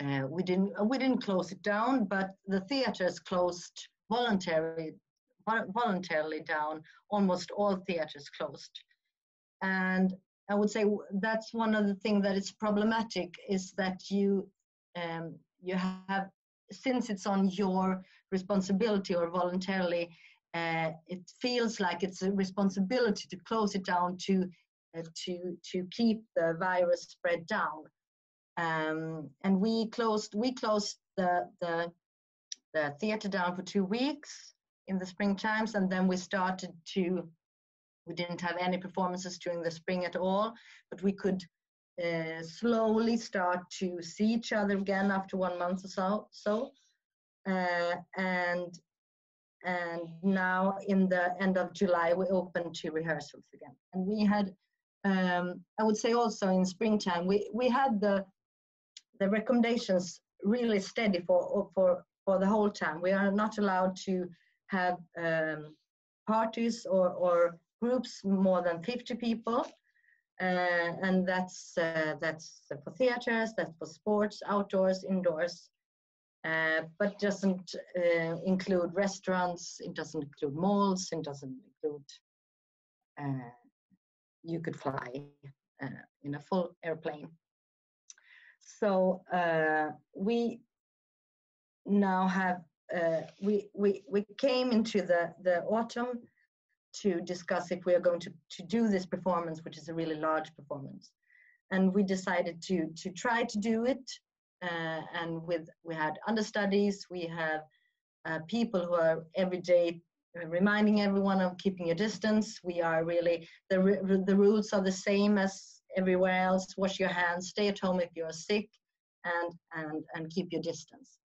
uh, we didn't we didn't close it down, but the theaters closed voluntarily voluntarily down. Almost all theaters closed, and I would say that's one of the things that is problematic is that you um, you have since it's on your responsibility or voluntarily, uh, it feels like it's a responsibility to close it down to uh, to to keep the virus spread down. Um, and we closed we closed the, the the theater down for two weeks in the spring times, and then we started to we didn't have any performances during the spring at all, but we could uh, slowly start to see each other again after one month or so. So, and and now in the end of July we opened to rehearsals again. And we had, um, I would say also in springtime, we we had the the recommendations really steady for for for the whole time. We are not allowed to have um, parties or or groups more than 50 people. Uh, and that's uh, that's for theaters, that's for sports, outdoors, indoors, uh, but doesn't uh, include restaurants. It doesn't include malls. It doesn't include. Uh, you could fly uh, in a full airplane. So we now have we we we came into the the autumn to discuss if we are going to, to do this performance, which is a really large performance. And we decided to, to try to do it. Uh, and with we had understudies, we have uh, people who are every day reminding everyone of keeping your distance. We are really, the, the rules are the same as everywhere else. Wash your hands, stay at home if you're sick, and, and, and keep your distance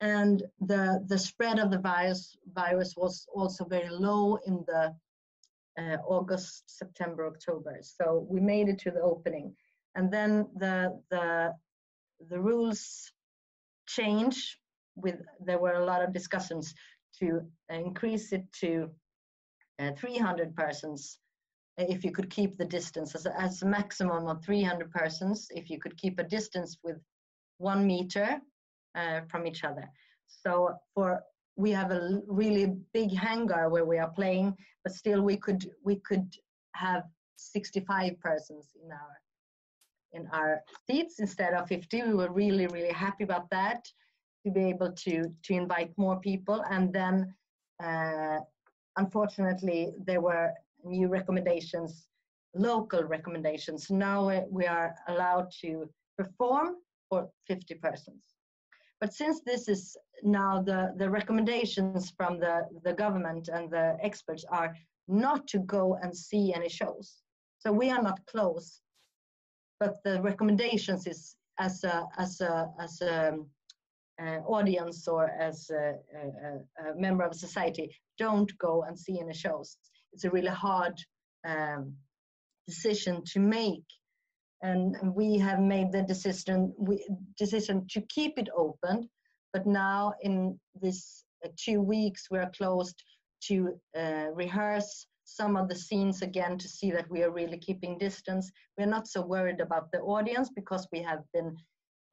and the the spread of the virus virus was also very low in the uh, August, September, October. So we made it to the opening, and then the the the rules change. With there were a lot of discussions to increase it to uh, 300 persons if you could keep the distance as a, as a maximum of 300 persons if you could keep a distance with one meter uh, from each other. So for we have a really big hangar where we are playing, but still we could we could have 65 persons in our in our seats instead of 50. We were really really happy about that to be able to to invite more people. And then uh, unfortunately there were new recommendations, local recommendations. Now we are allowed to perform for 50 persons. But since this is now the, the recommendations from the, the government and the experts are not to go and see any shows. So we are not close, but the recommendations is as a, as a, as a uh, audience or as a, a, a, member of society, don't go and see any shows. It's a really hard um, decision to make and we have made the decision we, decision to keep it open but now in this uh, two weeks we are closed to uh, rehearse some of the scenes again to see that we are really keeping distance we're not so worried about the audience because we have been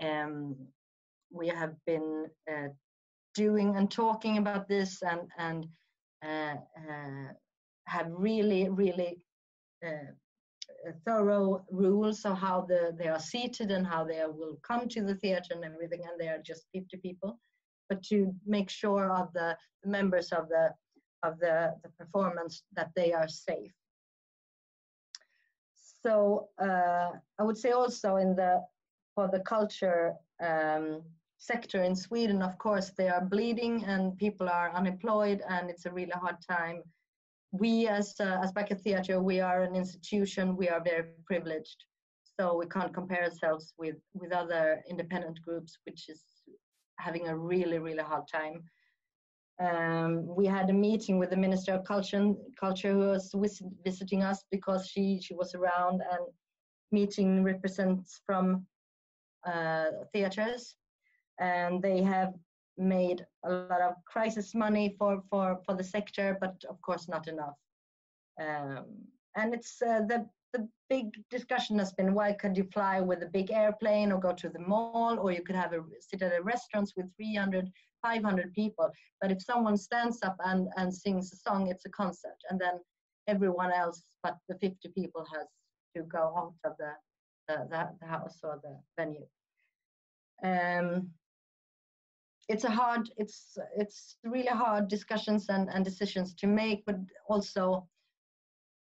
um, we have been uh, doing and talking about this and and uh, uh have really really uh, thorough rules of how the, they are seated and how they will come to the theater and everything, and they are just 50 people. But to make sure of the members of the of the, the performance that they are safe. So uh, I would say also in the for the culture um, sector in Sweden, of course, they are bleeding and people are unemployed, and it's a really hard time we as uh, as Backa Theatre, we are an institution. We are very privileged, so we can't compare ourselves with with other independent groups, which is having a really really hard time. Um, we had a meeting with the Minister of Culture, Culture who was visiting us because she she was around and meeting represents from uh, theaters, and they have made a lot of crisis money for for for the sector, but of course not enough. Um, and it's uh, the the big discussion has been why could you fly with a big airplane or go to the mall or you could have a sit at a restaurant with 300 500 people but if someone stands up and and sings a song it's a concert and then everyone else but the 50 people has to go out of the the, the, house or the venue. Um, it's a hard it's it's really hard discussions and, and decisions to make but also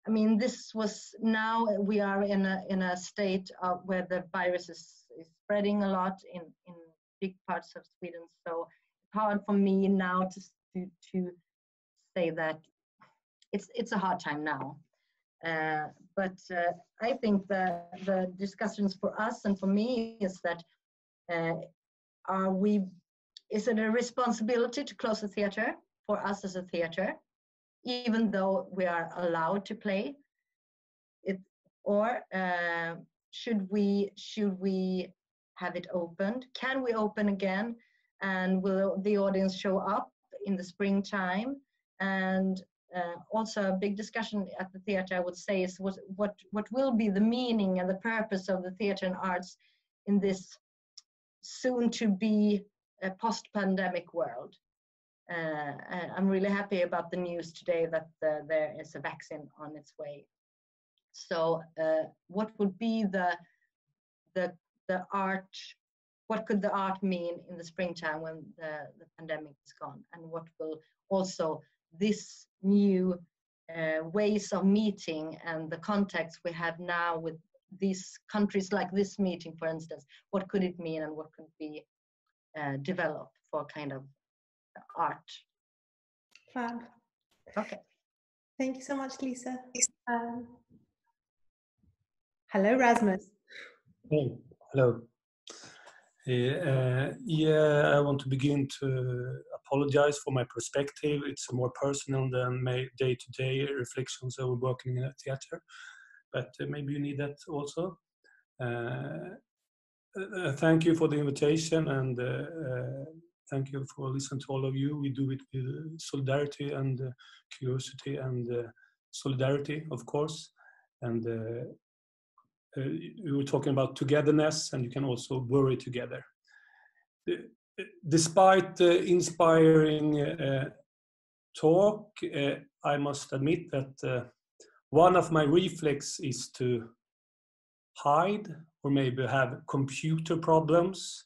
i mean this was now we are in a in a state where the virus is, is spreading a lot in in big parts of sweden so hard for me now to to, to say that it's it's a hard time now uh, but uh, i think the the discussions for us and for me is that uh, are we is it a responsibility to close the theater for us as a theater, even though we are allowed to play it, or uh, should we should we have it opened? Can we open again? And will the audience show up in the springtime? And uh, also a big discussion at the theater, I would say, is what what what will be the meaning and the purpose of the theater and arts in this soon to be post-pandemic world. Uh, I'm really happy about the news today that the, there is a vaccine on its way. So, uh, what would be the the the art? What could the art mean in the springtime when the, the pandemic is gone? And what will also this new uh, ways of meeting and the context we have now with these countries like this meeting, for instance, what could it mean and what could be uh, develop for kind of art. Fab. Okay. Thank you so much, Lisa. Um, hello, Rasmus. Hey, hello. Uh, yeah, I want to begin to apologize for my perspective. It's more personal than my day-to-day reflections of working in a theater, but uh, maybe you need that also. Uh, uh, thank you for the invitation and uh, uh, thank you for listening to all of you. We do it with solidarity and curiosity and solidarity, of course. And uh, we were talking about togetherness, and you can also worry together. Despite the inspiring uh, talk, uh, I must admit that one of my reflex is to hide or maybe have computer problems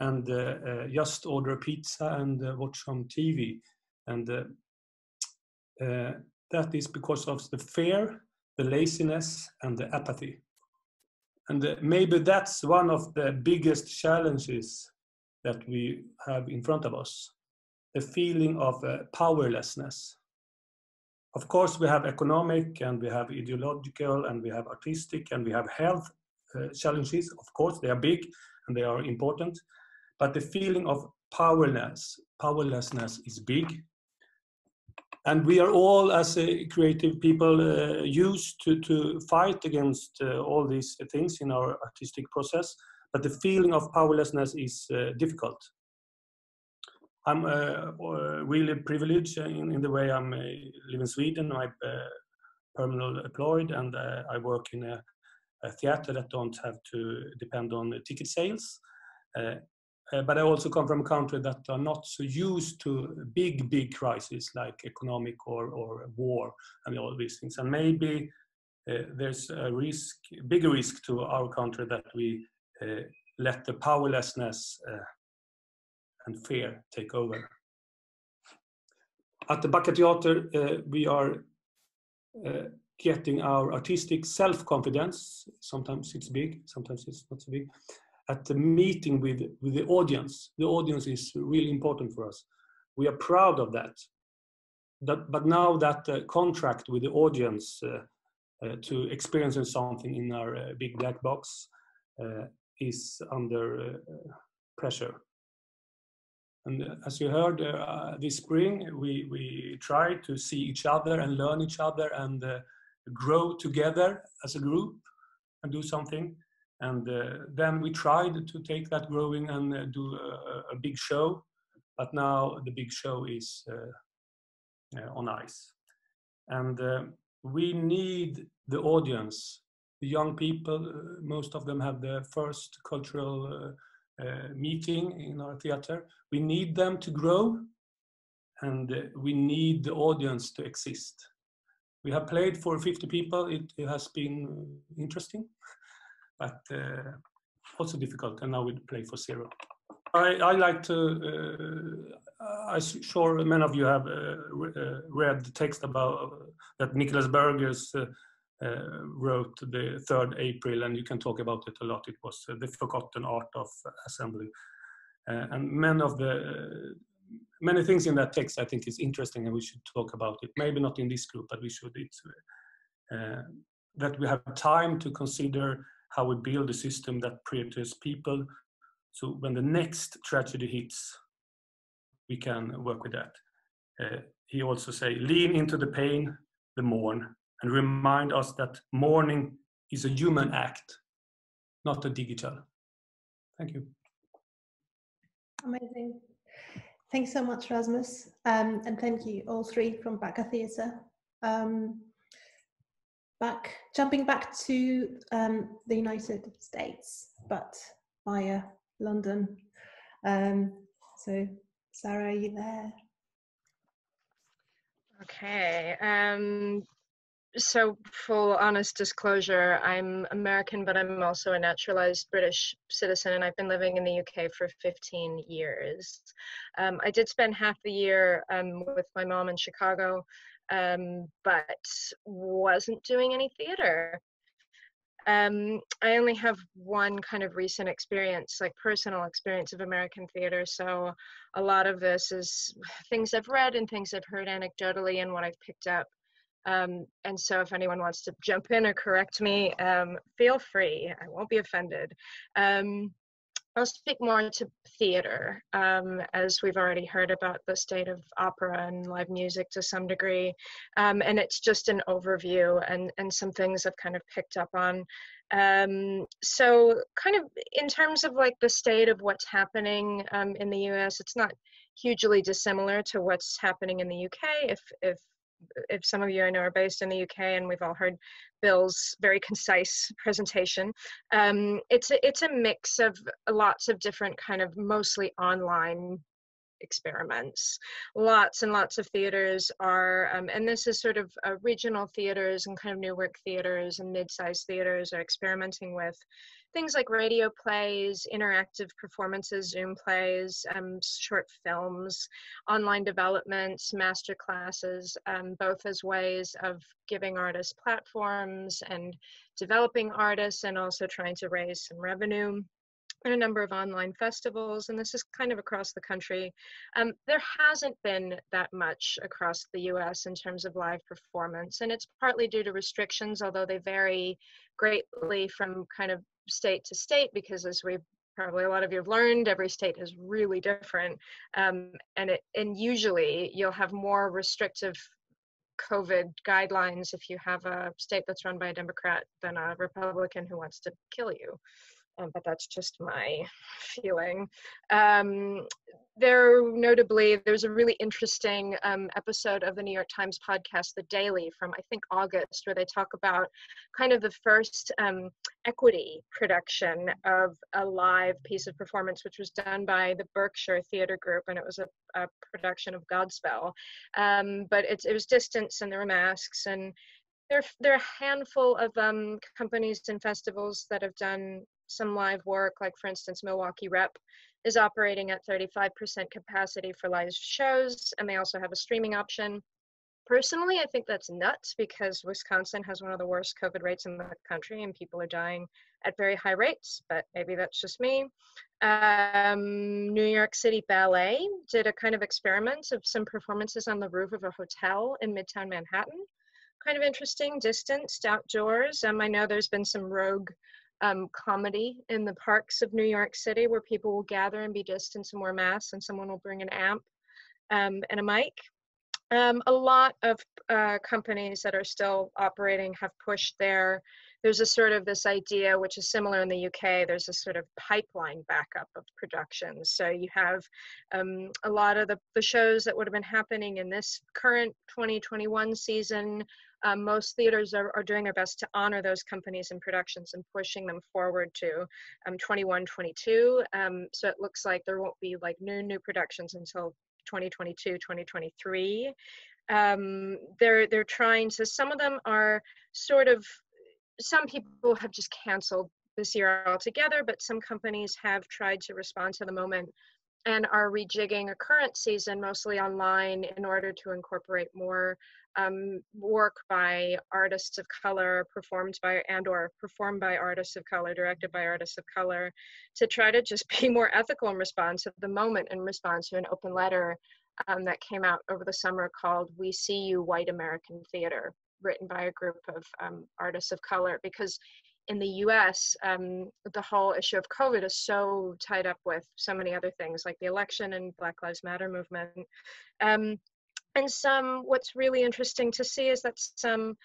and uh, uh, just order a pizza and uh, watch some TV. And that is because of the fear, the laziness, and the apathy. And maybe that's one of the biggest challenges that we have in front of us the feeling of uh, powerlessness. Of course, we have economic and we have ideological and we have artistic and we have health uh, challenges. Of course, they are big and they are important, but the feeling of powerlessness, powerlessness is big. And we are all, as creative people, uh, used to, to fight against uh, all these things in our artistic process. But the feeling of powerlessness is uh, difficult. I'm uh, really privileged in, in, the way I'm live in Sweden. I'm permanently employed and I work in a a theater that don't have to depend on ticket sales. Uh, uh, but I also come from a country that are not so used to big, big crises like economic or, or war and all these things. And maybe uh, there's a risk, bigger risk to our country that we uh, let the powerlessness uh, and fear take over. At the Backa Theater, uh, we are getting our artistic self-confidence, sometimes it's big, sometimes it's not so big, at the meeting with, with the audience. The audience is really important for us. We are proud of that. that, but now that uh, contract with the audience uh, uh, to experiencing something in our uh, big black box uh, is under pressure. And as you heard this spring, we, we try to see each other and learn each other and grow together as a group and do something. And uh, then we tried to take that growing and uh, do a, a, big show, but now the big show is uh, on ice. And we need the audience, the young people. Most of them have their first cultural uh, uh, meeting in our theater. We need them to grow, and we need the audience to exist. We have played for 50 people. It, it has been interesting, but also difficult. And now we play for zero. I, I like to. Uh, I'm sure many of you have uh, uh, read the text about that Nicholas Berger's wrote the 3rd April, and you can talk about it a lot. It was the forgotten art of assembly, and many of the many things in that text I think is interesting, and we should talk about it. Maybe not in this group, but we should. It's uh, that we have time to consider how we build a system that prioritizes people. So when the next tragedy hits, we can work with that. Uh, he also say, lean into the pain, the mourn, and remind us that mourning is a human act, not a digital. Thank you. Amazing. Thanks so much, Rasmus. Um, and thank you all three from Backa Theatre. Um, back, jumping back to um, the United States, but via London. Um, so Sarah, are you there? Okay. Um, so, full honest disclosure, I'm American, but I'm also a naturalized British citizen, and I've been living in the UK for 15 years. Um, I did spend half the year um, with my mom in Chicago, um, but wasn't doing any theater um, I only have one kind of recent experience, like personal experience of American theater. So a lot of this is things I've read and things I've heard anecdotally and what I've picked up. Um, and so if anyone wants to jump in or correct me, um, feel free. I won't be offended. Um, I'll speak more to theater, um, as we've already heard about the state of opera and live music to some degree. Um, and it's just an overview and, and some things I've kind of picked up on. Um, so, kind of in terms of like the state of what's happening um, in the US, it's not hugely dissimilar to what's happening in the UK if, if if some of you I know are based in the UK and we've all heard Bill's very concise presentation, um, it's a, it's a mix of lots of different kind of mostly online experiments. Lots and lots of theaters are, um, and this is sort of uh, regional theaters and kind of new work theaters and mid-sized theaters are experimenting with things like radio plays, interactive performances, Zoom plays, um, short films, online developments, master classes, um, both as ways of giving artists platforms and developing artists and also trying to raise some revenue a number of online festivals, and this is kind of across the country. Um, there hasn't been that much across the US in terms of live performance, and it's partly due to restrictions, although they vary greatly from kind of state to state because as we've probably a lot of you have learned every state is really different um, and it and usually you'll have more restrictive covid guidelines if you have a state that's run by a democrat than a republican who wants to kill you um, but that's just my feeling. Um, there, notably, there's a really interesting um, episode of the New York Times podcast, The Daily, from I think August, where they talk about kind of the first um, equity production of a live piece of performance, which was done by the Berkshire Theater Group, and it was a, a production of Godspell. Um, but it, it was distance, and there were masks, and there, there are a handful of um, companies and festivals that have done some live work, like for instance, Milwaukee Rep is operating at 35% capacity for live shows, and they also have a streaming option. Personally, I think that's nuts because Wisconsin has one of the worst COVID rates in the country and people are dying at very high rates, but maybe that's just me. Um, New York City Ballet did a kind of experiment of some performances on the roof of a hotel in Midtown Manhattan. Kind of interesting, distanced, outdoors. Um, I know there's been some rogue um, comedy in the parks of New York City where people will gather and be distanced and wear masks, and someone will bring an amp um, and a mic. Um, a lot of uh, companies that are still operating have pushed their there's a sort of this idea which is similar in the uk there's a sort of pipeline backup of productions so you have um, a lot of the, the shows that would have been happening in this current 2021 season um, most theaters are, are doing their best to honor those companies and productions and pushing them forward to um, 21 22 um, so it looks like there won't be like new new productions until 2022 2023 um, they're they're trying to some of them are sort of some people have just canceled this year altogether, but some companies have tried to respond to the moment and are rejigging a current season mostly online in order to incorporate more um, work by artists of color performed by and or performed by artists of color directed by artists of color to try to just be more ethical in response to the moment in response to an open letter um, that came out over the summer called we see you white american theater written by a group of um, artists of color because in the US, um, the whole issue of COVID is so tied up with so many other things like the election and Black Lives Matter movement. Um, and some, what's really interesting to see is that some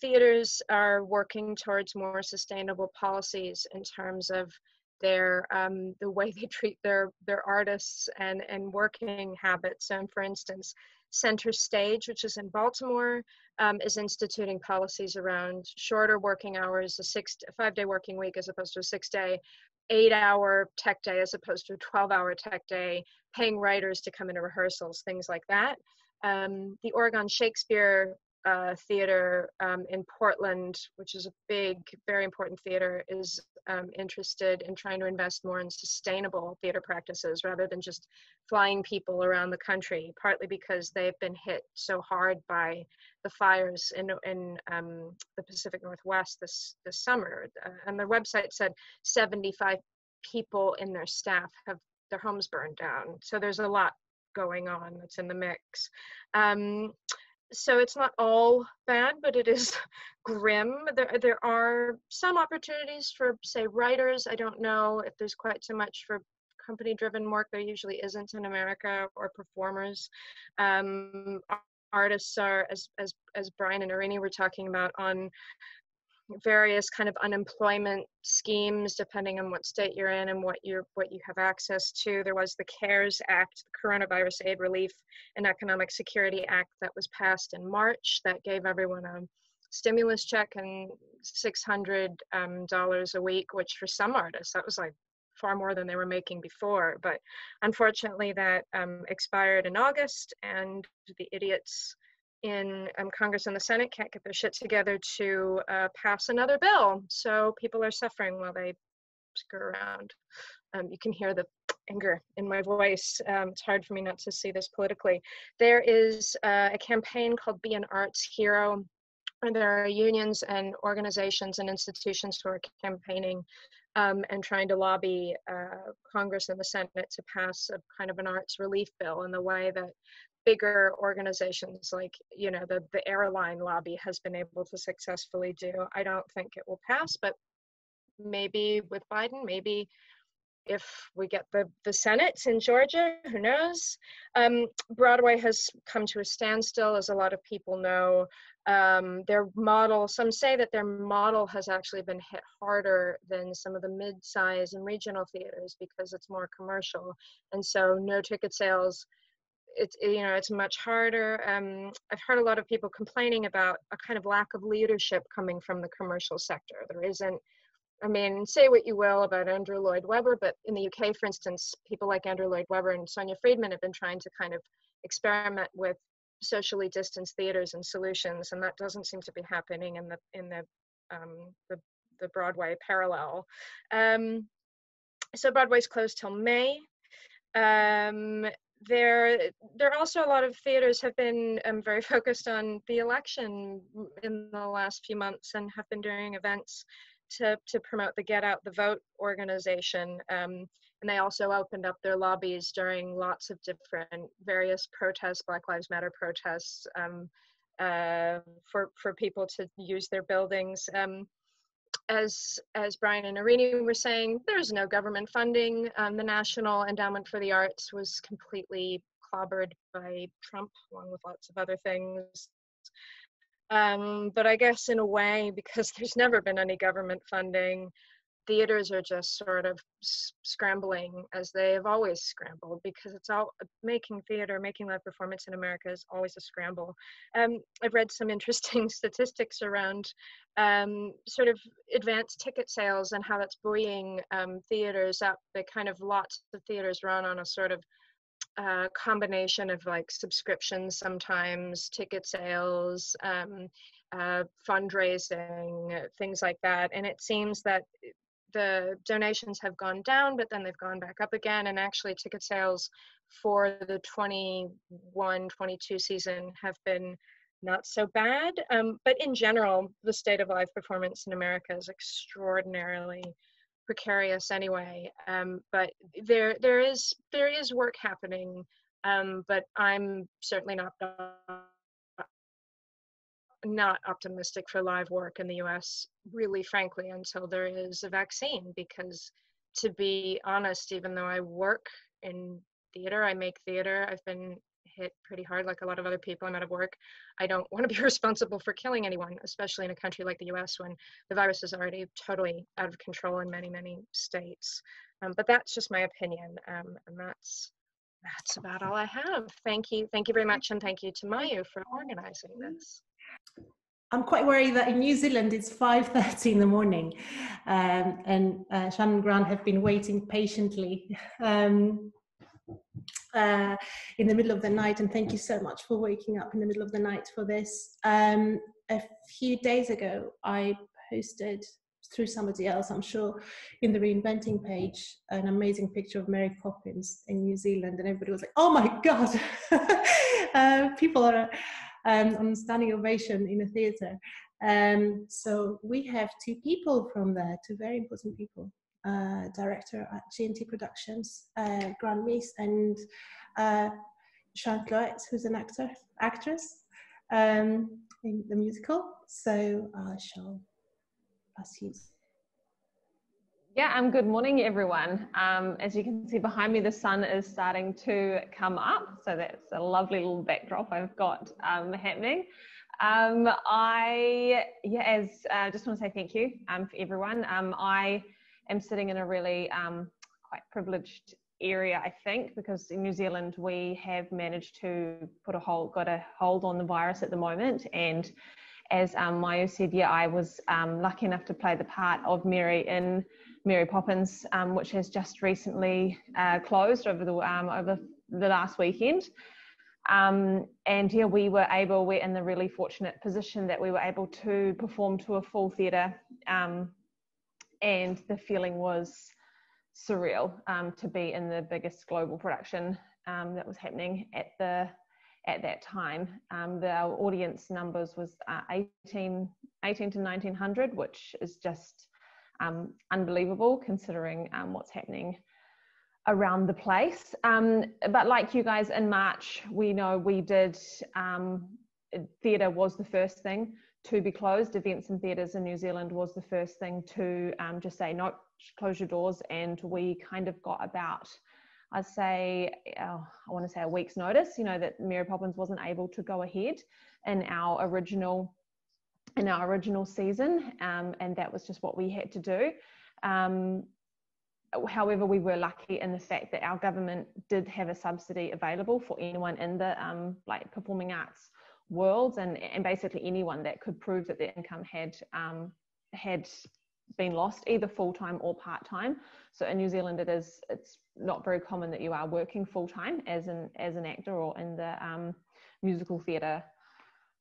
theaters are working towards more sustainable policies in terms of their um, the way they treat their their artists and and working habits. So, for instance, Center Stage, which is in Baltimore, um, is instituting policies around shorter working hours, a six, five day working week as opposed to a six day, eight hour tech day as opposed to a 12 hour tech day, paying writers to come into rehearsals, things like that. Um, the Oregon Shakespeare uh, Theater um, in Portland, which is a big, very important theater, is um, interested in trying to invest more in sustainable theater practices rather than just flying people around the country, partly because they've been hit so hard by the fires in, in um, the Pacific Northwest this, this summer. Uh, and their website said 75 people in their staff have their homes burned down. So there's a lot going on that's in the mix. Um, so it's not all bad, but it is grim. There, there are some opportunities for, say, writers. I don't know if there's quite so much for company driven work. There usually isn't in America or performers. Um, artists are, as, as, as Bryan and Irini were talking about, on various kind of unemployment schemes depending on what state you're in and what you what you have access to. There was the cares act the coronavirus aid relief and economic security act that was passed in march that gave everyone a stimulus check and 600 um, dollars a week which for some artists that was like far more than they were making before. But unfortunately that um, expired in august and the idiots in um, Congress and the Senate can't get their shit together to uh, pass another bill. So people are suffering while they screw around. Um, you can hear the anger in my voice. Um, it's hard for me not to see this politically. There is uh, a campaign called Be an Arts Hero. And there are unions and organizations and institutions who are campaigning um, and trying to lobby uh, Congress and the Senate to pass a kind of an arts relief bill in the way that bigger organizations like you know the the airline lobby has been able to successfully do i don't think it will pass but maybe with biden maybe if we get the the senate in georgia who knows? Um, broadway has come to a standstill as a lot of people know. Um, their model some say that their model has actually been hit harder than some of the mid-size and regional theaters because it's more commercial. And so no ticket sales it's you know it's much harder um, i've heard a lot of people complaining about a kind of lack of leadership coming from the commercial sector. There isn't i mean say what you will about andrew lloyd webber but in the uk for instance people like andrew lloyd webber and sonia friedman have been trying to kind of experiment with socially distanced theaters and solutions and that doesn't seem to be happening in the in the um, the, the broadway parallel. Um, so broadway's closed till may. Um, there, there are also a lot of theaters have been um, very focused on the election in the last few months and have been doing events to, to promote the Get Out the Vote organization. Um, and they also opened up their lobbies during lots of different various protests, Black Lives Matter protests, um, uh, for for people to use their buildings. Um, as as Bryan and Irini were saying, there's no government funding. Um, the National Endowment for the Arts was completely clobbered by Trump, along with lots of other things. Um, but I guess in a way, because there's never been any government funding, theaters are just sort of scrambling as they have always scrambled because it's all making theater making live performance in america is always a scramble um, i've read some interesting statistics around um, sort of advanced ticket sales and how that's buoying um, theaters up the kind of lots of theaters run on a sort of uh, combination of like subscriptions sometimes ticket sales um, uh, fundraising, things like that. And it seems that the donations have gone down, but then they've gone back up again. And actually, ticket sales for the 21 22 season have been not so bad. Um, but in general, the state of live performance in America is extraordinarily precarious anyway. Um, but there, there is there is work happening. Um, but I'm certainly not not optimistic for live work in the US, really frankly, until there is a vaccine. Because to be honest, even though I work in theater, I make theater, I've been hit pretty hard like a lot of other people. I'm out of work. I don't want to be responsible for killing anyone, especially in a country like the US when the virus is already totally out of control in many, many states. Um, but that's just my opinion. Um, and that's that's about all I have. Thank you. Thank you very much. And thank you to Mayu for organizing this. I'm quite worried that in New Zealand it's 5.30 in the morning um, and uh, Shannon Grant have been waiting patiently um, uh, in the middle of the night and thank you so much for waking up in the middle of the night for this. Um, a few days ago I posted through somebody else I'm sure in the reinventing page an amazing picture of Mary Poppins in New Zealand and everybody was like oh my god uh, people are um, on standing ovation in a theater. Um, so we have two people from there, two very important people. Uh, director at G&T Productions, uh, Meese, and uh, Kloet, who's an actor, actress um, in the musical. So I shall pass you. Yeah, um, good morning, everyone. Um, as you can see behind me, the sun is starting to come up. So that's a lovely little backdrop I've got um, happening. Um, I, yeah, as uh, just want to say thank you um, for everyone. Um, I am sitting in a really um, quite privileged area, I think, because in New Zealand we have managed to put a hold, got a hold on the virus at the moment. And as um, Mayu said, yeah, I was lucky enough to play the part of Mary in Mary Poppins, um, which has just recently uh, closed over the um, over the last weekend. Um, and yeah, we were able, we're in the really fortunate position that we were able to perform to a full theatre, um, and the feeling was surreal um, to be in the biggest global production um, that was happening at the at that time. the audience numbers was uh, 18, 18 to 1900, which is just um, unbelievable considering um, what's happening around the place. Um, but like you guys in March, we know we did, um, theatre was the first thing to be closed. Events and theatres in New Zealand was the first thing to um, just say, no, close your doors. And we kind of got about, I'd say, oh, I want to say a week's notice, you know, that Mary Poppins wasn't able to go ahead in our original in our original season, um, and that was just what we had to do. Um, however, we were lucky in the fact that our government did have a subsidy available for anyone in the um, like performing arts world, and and basically anyone that could prove that their income had um, had been lost either full time or part time. So in New Zealand, it is it's not very common that you are working full time as an as an actor or in the um, musical theatre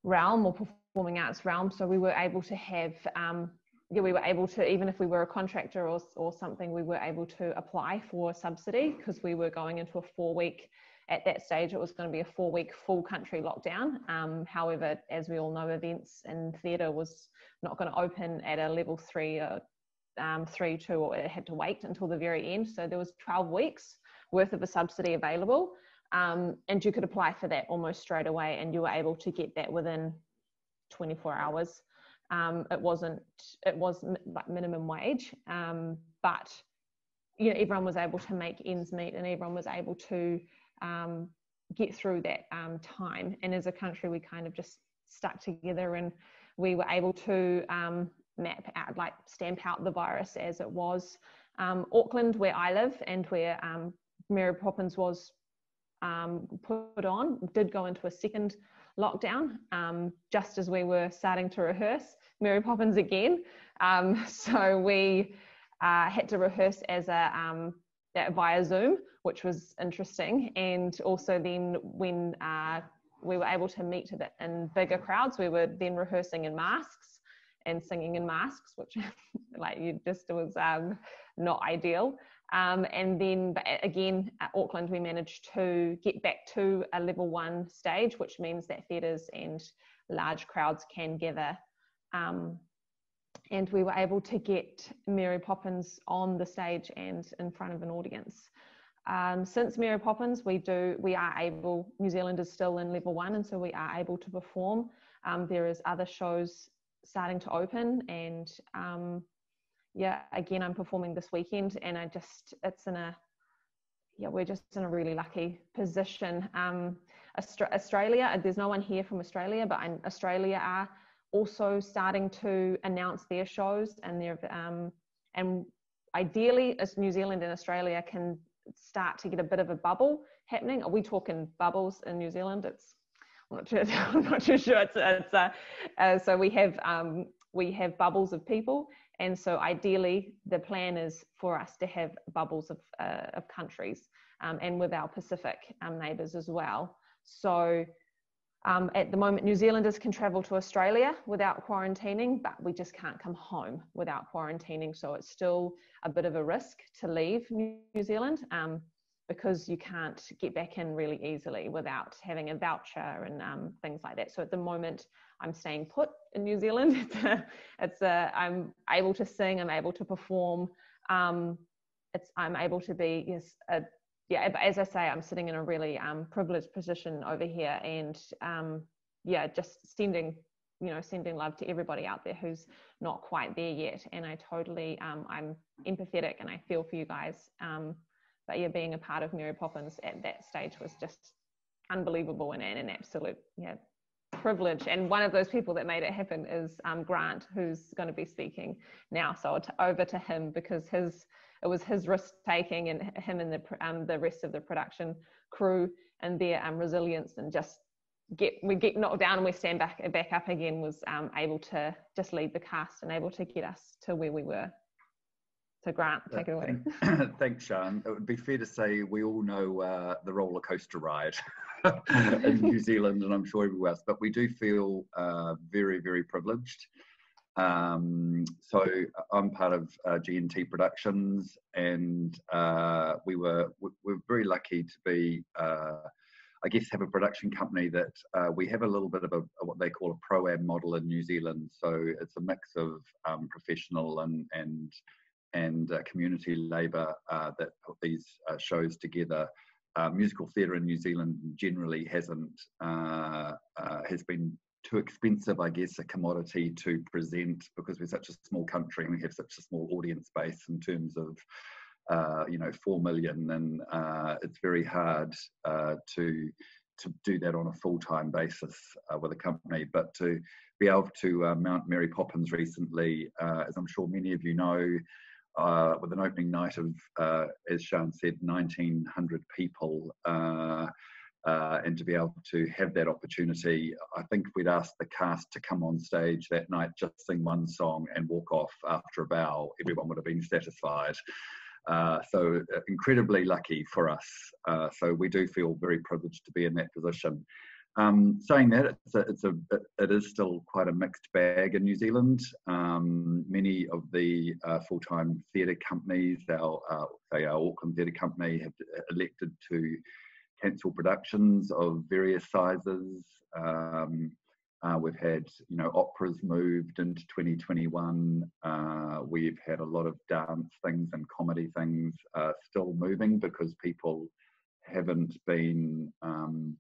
realm or performing arts realm. So we were able to have, um, yeah, we were able to, even if we were a contractor or, or something, we were able to apply for a subsidy because we were going into a four week at that stage it was going to be a four week full country lockdown. Um, however, as we all know, events and theatre was not going to open at a level three or um, three, two, or it had to wait until the very end. So there was 12 weeks worth of a subsidy available. Um, and you could apply for that almost straight away and you were able to get that within 24 hours. Um, it wasn't, it was like minimum wage, um, but you know, everyone was able to make ends meet and everyone was able to um, get through that um, time. And as a country, we kind of just stuck together and we were able to um, map out, like stamp out the virus as it was. Um, Auckland, where I live and where um, Mary Poppins was um, put on, did go into a second lockdown just as we were starting to rehearse Mary Poppins again. so we uh, had to rehearse as a via Zoom, which was interesting. And also then when uh, we were able to meet in bigger crowds, we were then rehearsing in masks and singing in masks, which like you just was um, not ideal. Um, and then again, at Auckland, we managed to get back to a level one stage, which means that theatres and large crowds can gather um, and we were able to get Mary Poppins on the stage and in front of an audience. Um, since Mary Poppins, we do we are able. New Zealand is still in level one, and so we are able to perform. Um, there is other shows starting to open, and um, yeah, again, I'm performing this weekend, and I just it's in a yeah, we're just in a really lucky position. Um, Australia, there's no one here from Australia, but in Australia are also starting to announce their shows and their um, and ideally as New Zealand and Australia can start to get a bit of a bubble happening. Are we talking bubbles in New Zealand? It's I'm not too, I'm not too sure. It's, it's uh, uh, so we have um, we have bubbles of people, and so ideally the plan is for us to have bubbles of uh, of countries, um, and with our Pacific um, neighbours as well. So um, at the moment, New Zealanders can travel to Australia without quarantining, but we just can't come home without quarantining. So it's still a bit of a risk to leave New Zealand um, because you can't get back in really easily without having a voucher and um, things like that. So at the moment, I'm staying put in New Zealand. It's a, I'm able to sing, I'm able to perform. Um, it's, I'm able to be yes, a yeah, as I say, I'm sitting in a really um, privileged position over here, and um, yeah, just sending you know sending love to everybody out there who's not quite there yet. And I totally um, I'm empathetic and I feel for you guys. Um, but yeah, being a part of Mary Poppins at that stage was just unbelievable and, and an absolute yeah privilege. And one of those people that made it happen is um, Grant, who's going to be speaking now. So over to him because his it was his risk taking and him and the um, the rest of the production crew and their um, resilience and just get we get knocked down and we stand back back up again was um, able to just lead the cast and able to get us to where we were. So Grant, take it away. Thanks, Shaan. It would be fair to say we all know uh, the roller coaster ride in New Zealand, and I'm sure everywhere else. But we do feel uh, very, very privileged um, so I'm part of uh, G&T Productions, and uh, we were we are very lucky to be, uh, I guess, have a production company that uh, we have a little bit of a, what they call a pro-am model in New Zealand. So it's a mix of um, professional and and and uh, community labour uh, that put these shows together. musical theatre in New Zealand generally hasn't has been too expensive, I guess, a commodity to present because we're such a small country and we have such a small audience base in terms of, uh, you know, four million, and uh, it's very hard uh, to to do that on a full time basis uh, with a company. But to be able to uh, mount Mary Poppins recently, uh, as I'm sure many of you know. with an opening night of, as Shaan said, 1,900 people, uh, and to be able to have that opportunity. I think we'd asked the cast to come on stage that night, just sing one song and walk off after a bow, everyone would have been satisfied. Uh, so uh, incredibly lucky for us. Uh, so we do feel very privileged to be in that position. Um, saying that, it's a, it's a, it is still quite a mixed bag in New Zealand. Um, many of the uh, full-time theatre companies, our, uh, say our Auckland Theatre Company, have elected to cancel productions of various sizes. Um, uh, we've had, you know, operas moved into 2021. Uh, we've had a lot of dance things and comedy things uh, still moving because people haven't been, um,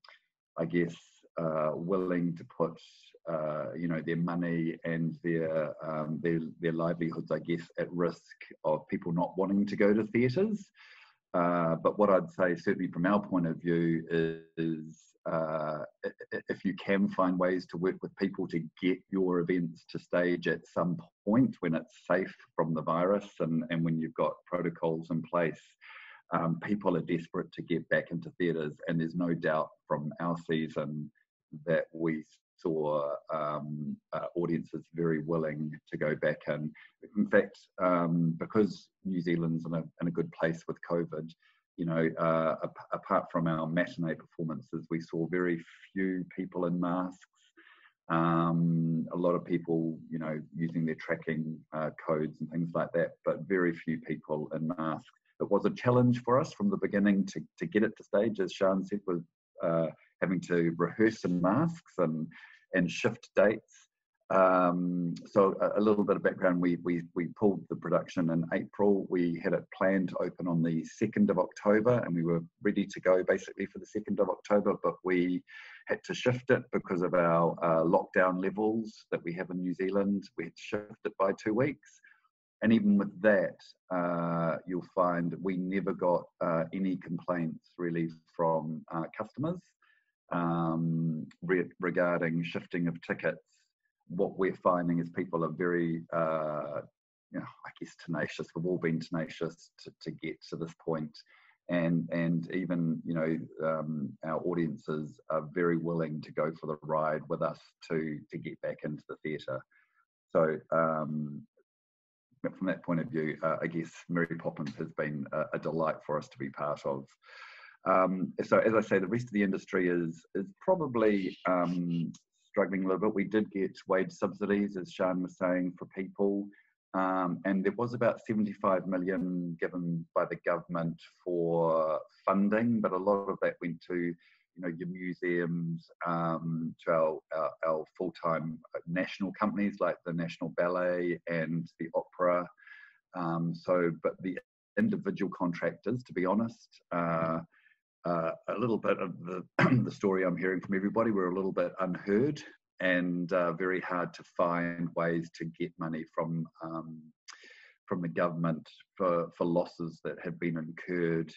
I guess, uh, willing to put, uh, you know, their money and their, um, their their livelihoods, I guess, at risk of people not wanting to go to theatres. Uh, but what I'd say, certainly from our point of view, is, uh, if you can find ways to work with people to get your events to stage at some point when it's safe from the virus and, and when you've got protocols in place, um, people are desperate to get back into theatres. And there's no doubt from our season that we saw um, uh, audiences very willing to go back. And in fact, um, because New Zealand's in a, in a good place with COVID, you know, uh, apart from our matinee performances, we saw very few people in masks. Um, a lot of people, you know, using their tracking uh, codes and things like that, but very few people in masks. It was a challenge for us from the beginning to, to get it to stage, as Shaan said, was uh, having to rehearse in masks and, and shift dates. Um, so a, a, little bit of background, we, we, we pulled the production in April. We had it planned to open on the 2nd of October and we were ready to go basically for the 2nd of October, but we had to shift it because of our uh, lockdown levels that we have in New Zealand. We had to shift it by two weeks. And even with that, uh, you'll find we never got uh, any complaints really from uh, customers um, re regarding shifting of tickets what we're finding is people are very, uh, you know, I guess tenacious. We've all been tenacious to, to get to this point, and and even you know um, our audiences are very willing to go for the ride with us to to get back into the theatre. So um, from that point of view, uh, I guess Mary Poppins has been a, a, delight for us to be part of. Um, so as I say, the rest of the industry is is probably um, struggling a little bit. We did get wage subsidies, as Shaan was saying, for people. Um, and there was about 75 million given by the government for funding, but a lot of that went to, you know, your museums, um, to our, our, our full-time national companies like the National Ballet and the Opera. Um, so, but the individual contractors, to be honest, uh, uh, a little bit of the, the story I'm hearing from everybody. We're a little bit unheard and uh, very hard to find ways to get money from um, from the government for, for losses that have been incurred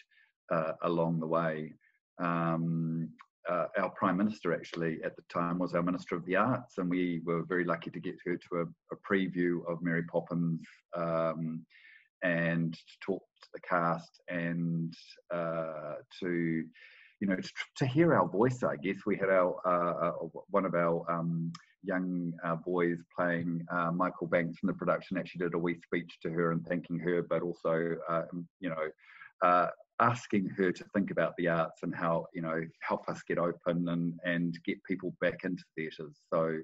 uh, along the way. Um, uh, our prime minister actually at the time was our minister of the arts, and we were very lucky to get her to a, a preview of Mary Poppins um, and to talk to the cast and uh, to you know to, to, hear our voice i guess. We had our uh, uh, one of our um, young uh, boys playing uh, michael banks in the production actually did a wee speech to her and thanking her but also um, you know uh, asking her to think about the arts and how you know help us get open and and get people back into theatres. So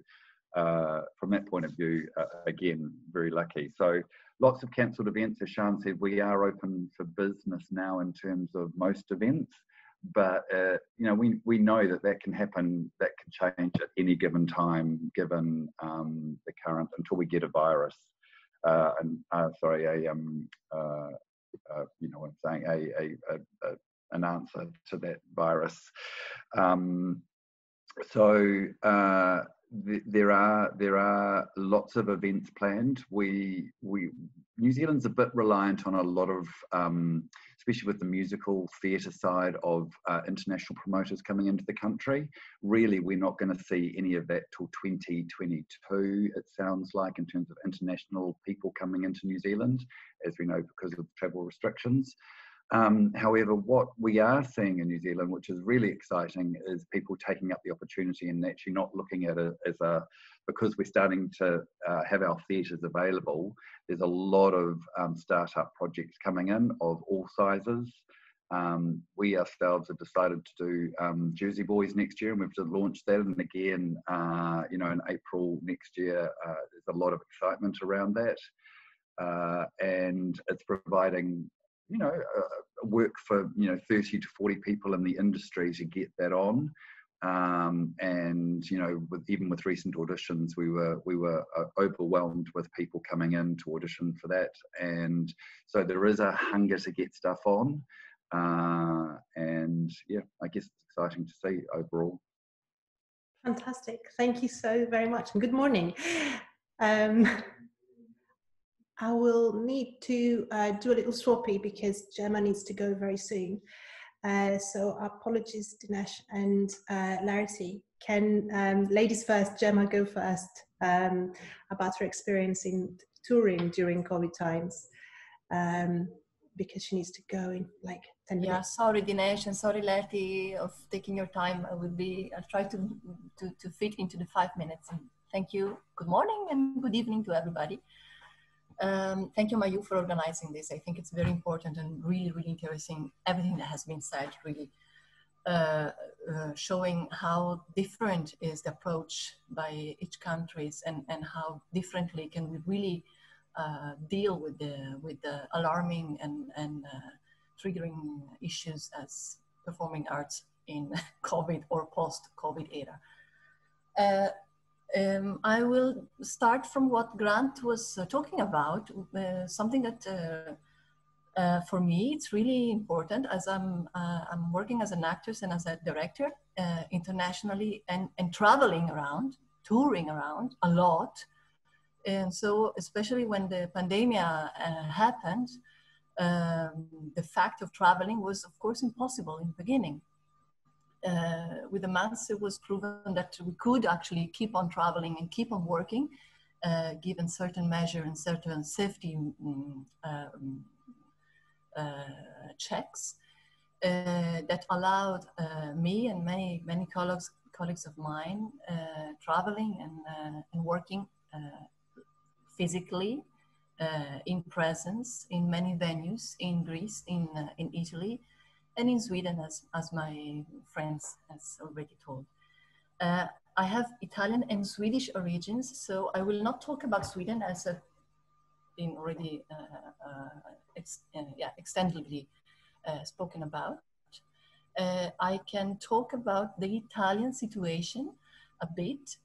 uh, from that point of view, uh, again, very lucky. So lots of cancelled events. As Shaan said, we are open for business now in terms of most events. But uh, you know, we we know that that can happen. That can change at any given time, given um, the current until we get a virus. Uh, and uh, sorry, a um, uh, you know what I'm saying, a, a, a, an answer to that virus. Um, so there are there are lots of events planned. We we New Zealand's a bit reliant on a lot of, um, especially with the musical theatre side of uh, international promoters coming into the country. Really, we're not going to see any of that till 2022. It sounds like in terms of international people coming into New Zealand, as we know because of travel restrictions. Um, however, what we are seeing in New Zealand, which is really exciting, is people taking up the opportunity and actually not looking at it as a, because we're starting to uh, have our theatres available, there's a lot of um, startup projects coming in of all sizes. Um, we ourselves have decided to do um, Jersey Boys next year, and we've just launched that. And again, uh, you know, in April next year, uh, there's a lot of excitement around that. Uh, and it's providing you know, uh, work for, you know, 30 to 40 people in the industry to get that on. Um, and you know, with, even with recent auditions, we were we were uh, overwhelmed with people coming in to audition for that, and so there is a hunger to get stuff on, uh, and yeah, I guess it's exciting to see overall. Fantastic. Thank you so very much. And good morning. Um, I will need to uh, do a little swappy because Gemma needs to go very soon. Uh, so apologies, Dinesh and uh, Larisa. Can um, ladies first, Gemma go first um, about her experience in touring during COVID times um, because she needs to go in like 10 minutes. Yeah, sorry Dinesh and sorry Larisa of taking your time. I will be, I'll try to, to, to fit into the five minutes. Thank you. Good morning and good evening to everybody. Um, thank you, Mayu, for organizing this. I think it's very important and really, really interesting. Everything that has been said, really uh, uh, showing how different is the approach by each countries and, and how differently can we really uh, deal with the with the alarming and and uh, triggering issues as performing arts in COVID or post-COVID era. Um, I will start from what Grant was uh, talking about, uh, something that uh, uh for me it's really important as I'm, uh, I'm working as an actress and as a director uh, internationally and, and traveling around, touring around a lot. And so, especially when the pandemic happened, um, the fact of traveling was, of course, impossible in the beginning uh, with the months, it was proven that we could actually keep on traveling and keep on working, uh, given certain measure and certain safety um, um, uh, checks uh, that allowed uh, me and many many colleagues colleagues of mine uh, traveling and and working physically in presence in many venues in Greece, in in Italy, and in Sweden, as, as my friends has already told. Uh, I have Italian and Swedish origins, so I will not talk about Sweden as I've been already uh, uh, ex uh, yeah, extensively uh, spoken about. I can talk about the Italian situation a bit,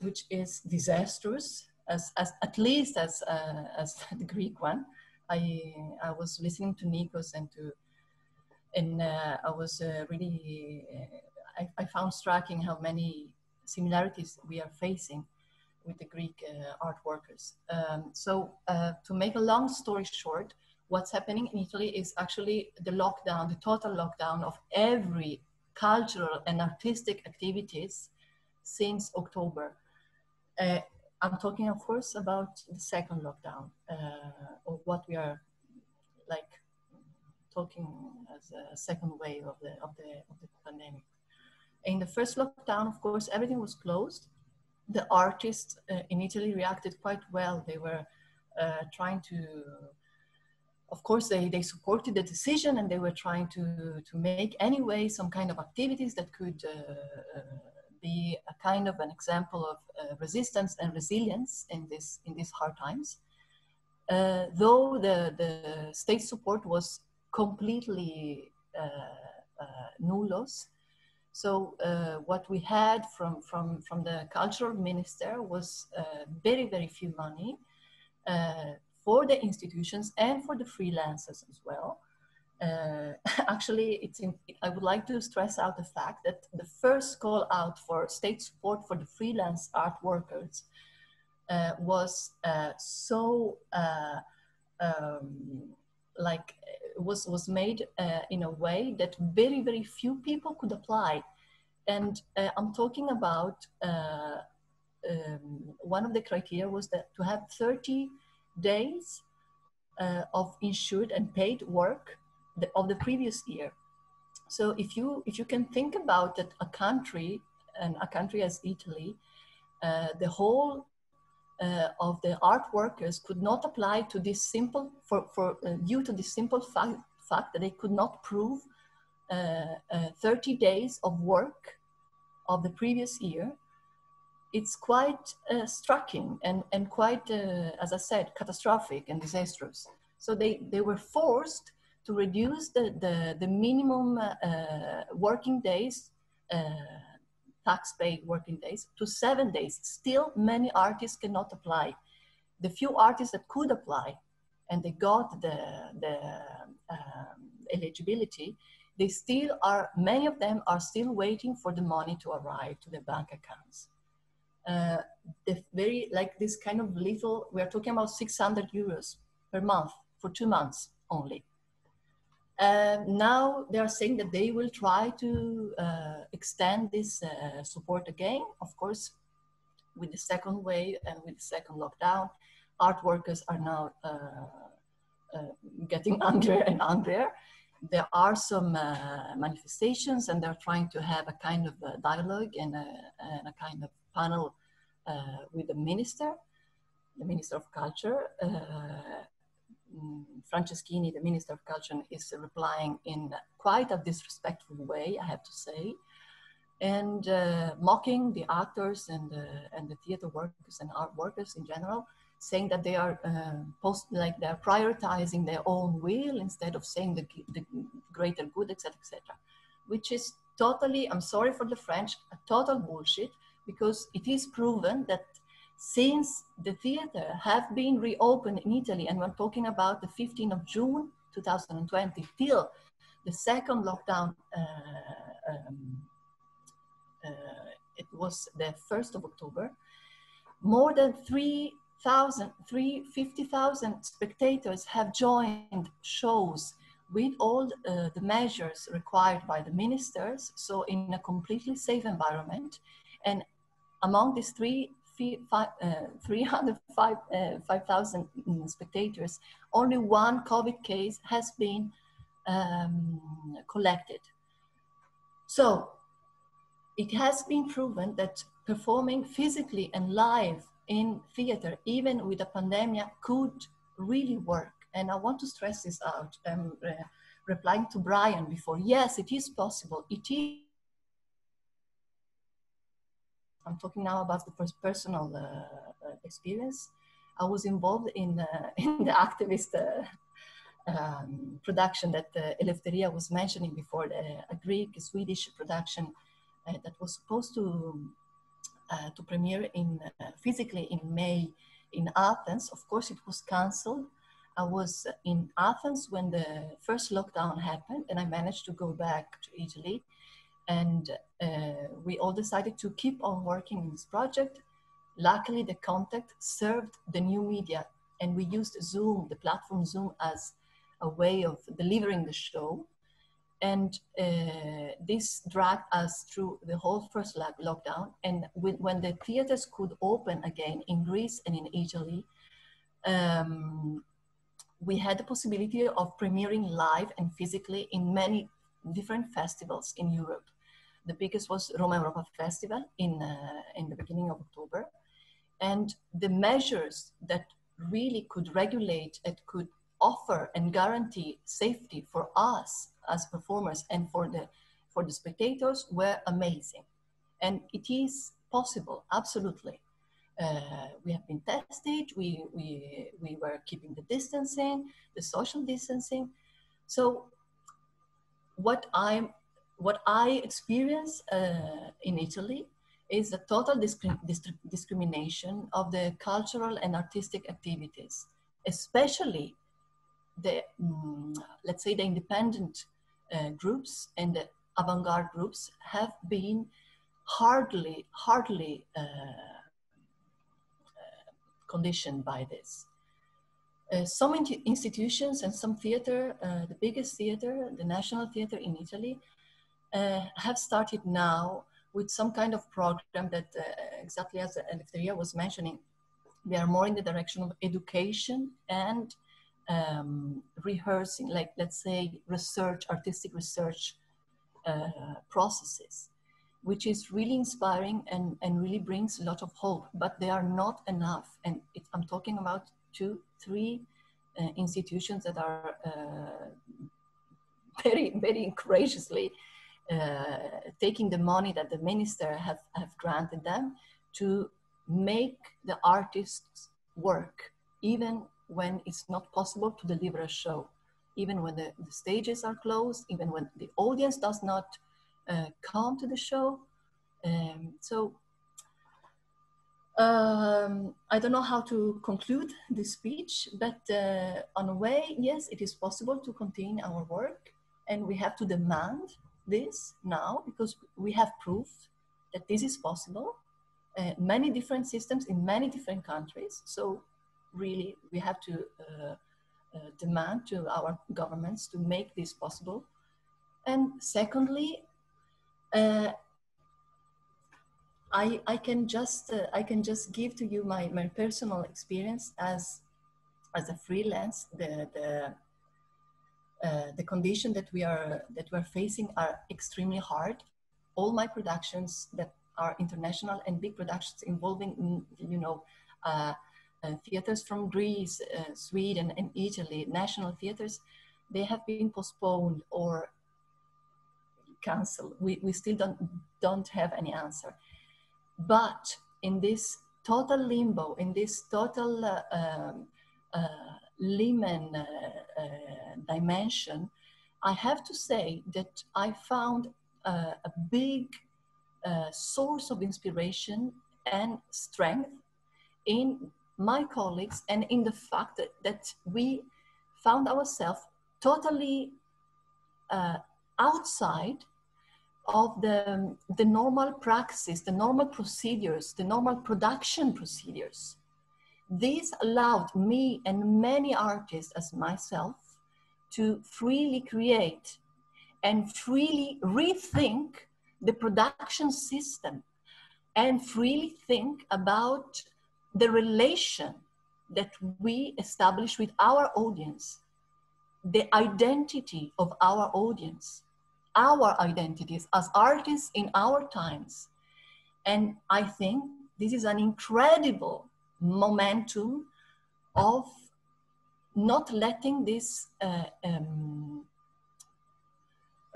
which is disastrous, as, as at least as, as the Greek one. I, I was listening to Nikos and to and uh, I was uh, really, uh, I, I, found striking how many similarities we are facing with the Greek art workers. Um, so to make a long story short, what's happening in Italy is actually the lockdown, the total lockdown of every cultural and artistic activities since October. Uh, I'm talking, of course, about the second lockdown, uh, or what we are like talking as a second wave of the, of the, of the pandemic. In the first lockdown, of course, everything was closed. The artists uh, in Italy reacted quite well. They were uh, trying to, of course, they, they supported the decision and they were trying to, to make anyway some kind of activities that could uh, uh be a kind of an example of uh, resistance and resilience in, this, in these hard times. Uh, though the, the state support was completely uh, uh, nullos. So uh, what we had from, from, from the cultural minister was very, very few money for the institutions and for the freelancers as well. Uh, actually, it's in, I would like to stress out the fact that the first call out for state support for the freelance art workers uh, was uh, so um, like was was made uh, in a way that very very few people could apply. And uh, i'm talking about uh, um, one of the criteria was that to have 30 days uh, of insured and paid work the, of the previous year. So if you if you can think about that a country and a country as italy uh, the whole uh, of the art workers could not apply to this simple, for, for uh, due to this simple fact, fact that they could not prove uh, uh 30 days of work of the previous year, it's quite uh, striking and, and quite, uh, as I said, catastrophic and disastrous. So they, they were forced to reduce the, the, the minimum working days, tax paid working days, to seven days. Still, many artists cannot apply. The few artists that could apply and they got the, the um, eligibility, they still are, many of them are still waiting for the money to arrive to their bank accounts. Uh, the very, like this kind of little, we're talking about 600 euros per month for two months only. Uh, now they are saying that they will try to uh, extend this uh, support again, of course, with the second wave and with the second lockdown. Art workers are now uh, uh, getting angrier and angrier. There are some uh, manifestations and they're trying to have a kind of a dialogue and a, and a kind of panel with the minister, the Minister of Culture, Franceschini, the Minister of Culture, is replying in quite a disrespectful way, I have to say, and uh, mocking the actors and, uh, and the theater workers and art workers in general, saying that they are uh, post, like they're prioritizing their own will instead of saying the, the greater good, etc., etc., which is totally, I'm sorry for the French, a total bullshit because it is proven that since the theater have been reopened in Italy, and we're talking about the 15th of June 2020 till the second lockdown, uh, um, uh, it was the 1st of October, more than 3,000, 50,000 spectators have joined shows with all uh, the measures required by the ministers, so in a completely safe environment. And among these three 305,000 uh, mm, spectators, only one COVID case has been um, collected. So it has been proven that performing physically and live in theater, even with a pandemic, could really work. And I want to stress this out. I'm uh, replying to Bryan before. Yes, it is possible. It is I'm talking now about the first personal uh, uh, experience. I was involved in, uh, in the activist um, production that uh, Eleftheria was mentioning before, the, a Greek Swedish production uh, that was supposed to uh, to premiere in uh, physically in May in Athens. Of course, it was cancelled. I was in Athens when the first lockdown happened, and I managed to go back to Italy and uh, we all decided to keep on working in this project. Luckily, the contact served the new media, and we used Zoom, the platform Zoom, as a way of delivering the show. And uh, this dragged us through the whole first lockdown. And when the theaters could open again in Greece and in Italy, um, we had the possibility of premiering live and physically in many different festivals in Europe. The biggest was Romaeuropa Festival in, uh, in the beginning of October. And the measures that really could regulate and could offer and guarantee safety for us as performers and for the, for the spectators were amazing. And it is possible, absolutely. Uh, we have been tested, we, we, we were keeping the distancing, the social distancing. So what I'm what I experience uh, in Italy is a total discri discrimination of the cultural and artistic activities, especially the, um, let's say, the independent uh, groups and the avant-garde groups have been hardly, hardly uh, uh conditioned by this. Uh, some institutions and some theater, uh, the biggest theater, the National Theater in Italy, have started now with some kind of program that uh, exactly as Eleftheria was mentioning, they are more in the direction of education and um, rehearsing, like let's say research, artistic research uh, processes, which is really inspiring and, and really brings a lot of hope, but they are not enough. And it, I'm talking about two, three uh, institutions that are uh, very, very courageously uh, taking the money that the minister have, have granted them to make the artists work, even when it's not possible to deliver a show. even when the, the stages are closed, even when the audience does not uh, come to the show. Um, so um, I don't know how to conclude this speech, but uh, on a way, yes, it is possible to continue our work and we have to demand this now because we have proof that this is possible. Uh, many different systems in many different countries. So really we have to uh, uh, demand to our governments to make this possible. And secondly, uh, I, I can just uh, I can just give to you my, my personal experience as as a freelance the the uh, the condition that we are that we're facing are extremely hard. All my productions that are international and big productions involving you know uh, uh, theaters from Greece, uh, Sweden, and Italy, national theaters, they have been postponed or cancelled. We, we still don't don't have any answer. But in this total limbo, in this total uh, um, Lehman uh, uh, dimension, I have to say that I found uh, a big source of inspiration and strength in my colleagues and in the fact that, that we found ourselves totally uh, outside of the, the normal practices, the normal procedures, the normal production procedures. This allowed me and many artists as myself to freely create and freely rethink the production system and freely think about the relation that we establish with our audience, the identity of our audience, our identities as artists in our times. And I think this is an incredible momentum of not letting this uh, um,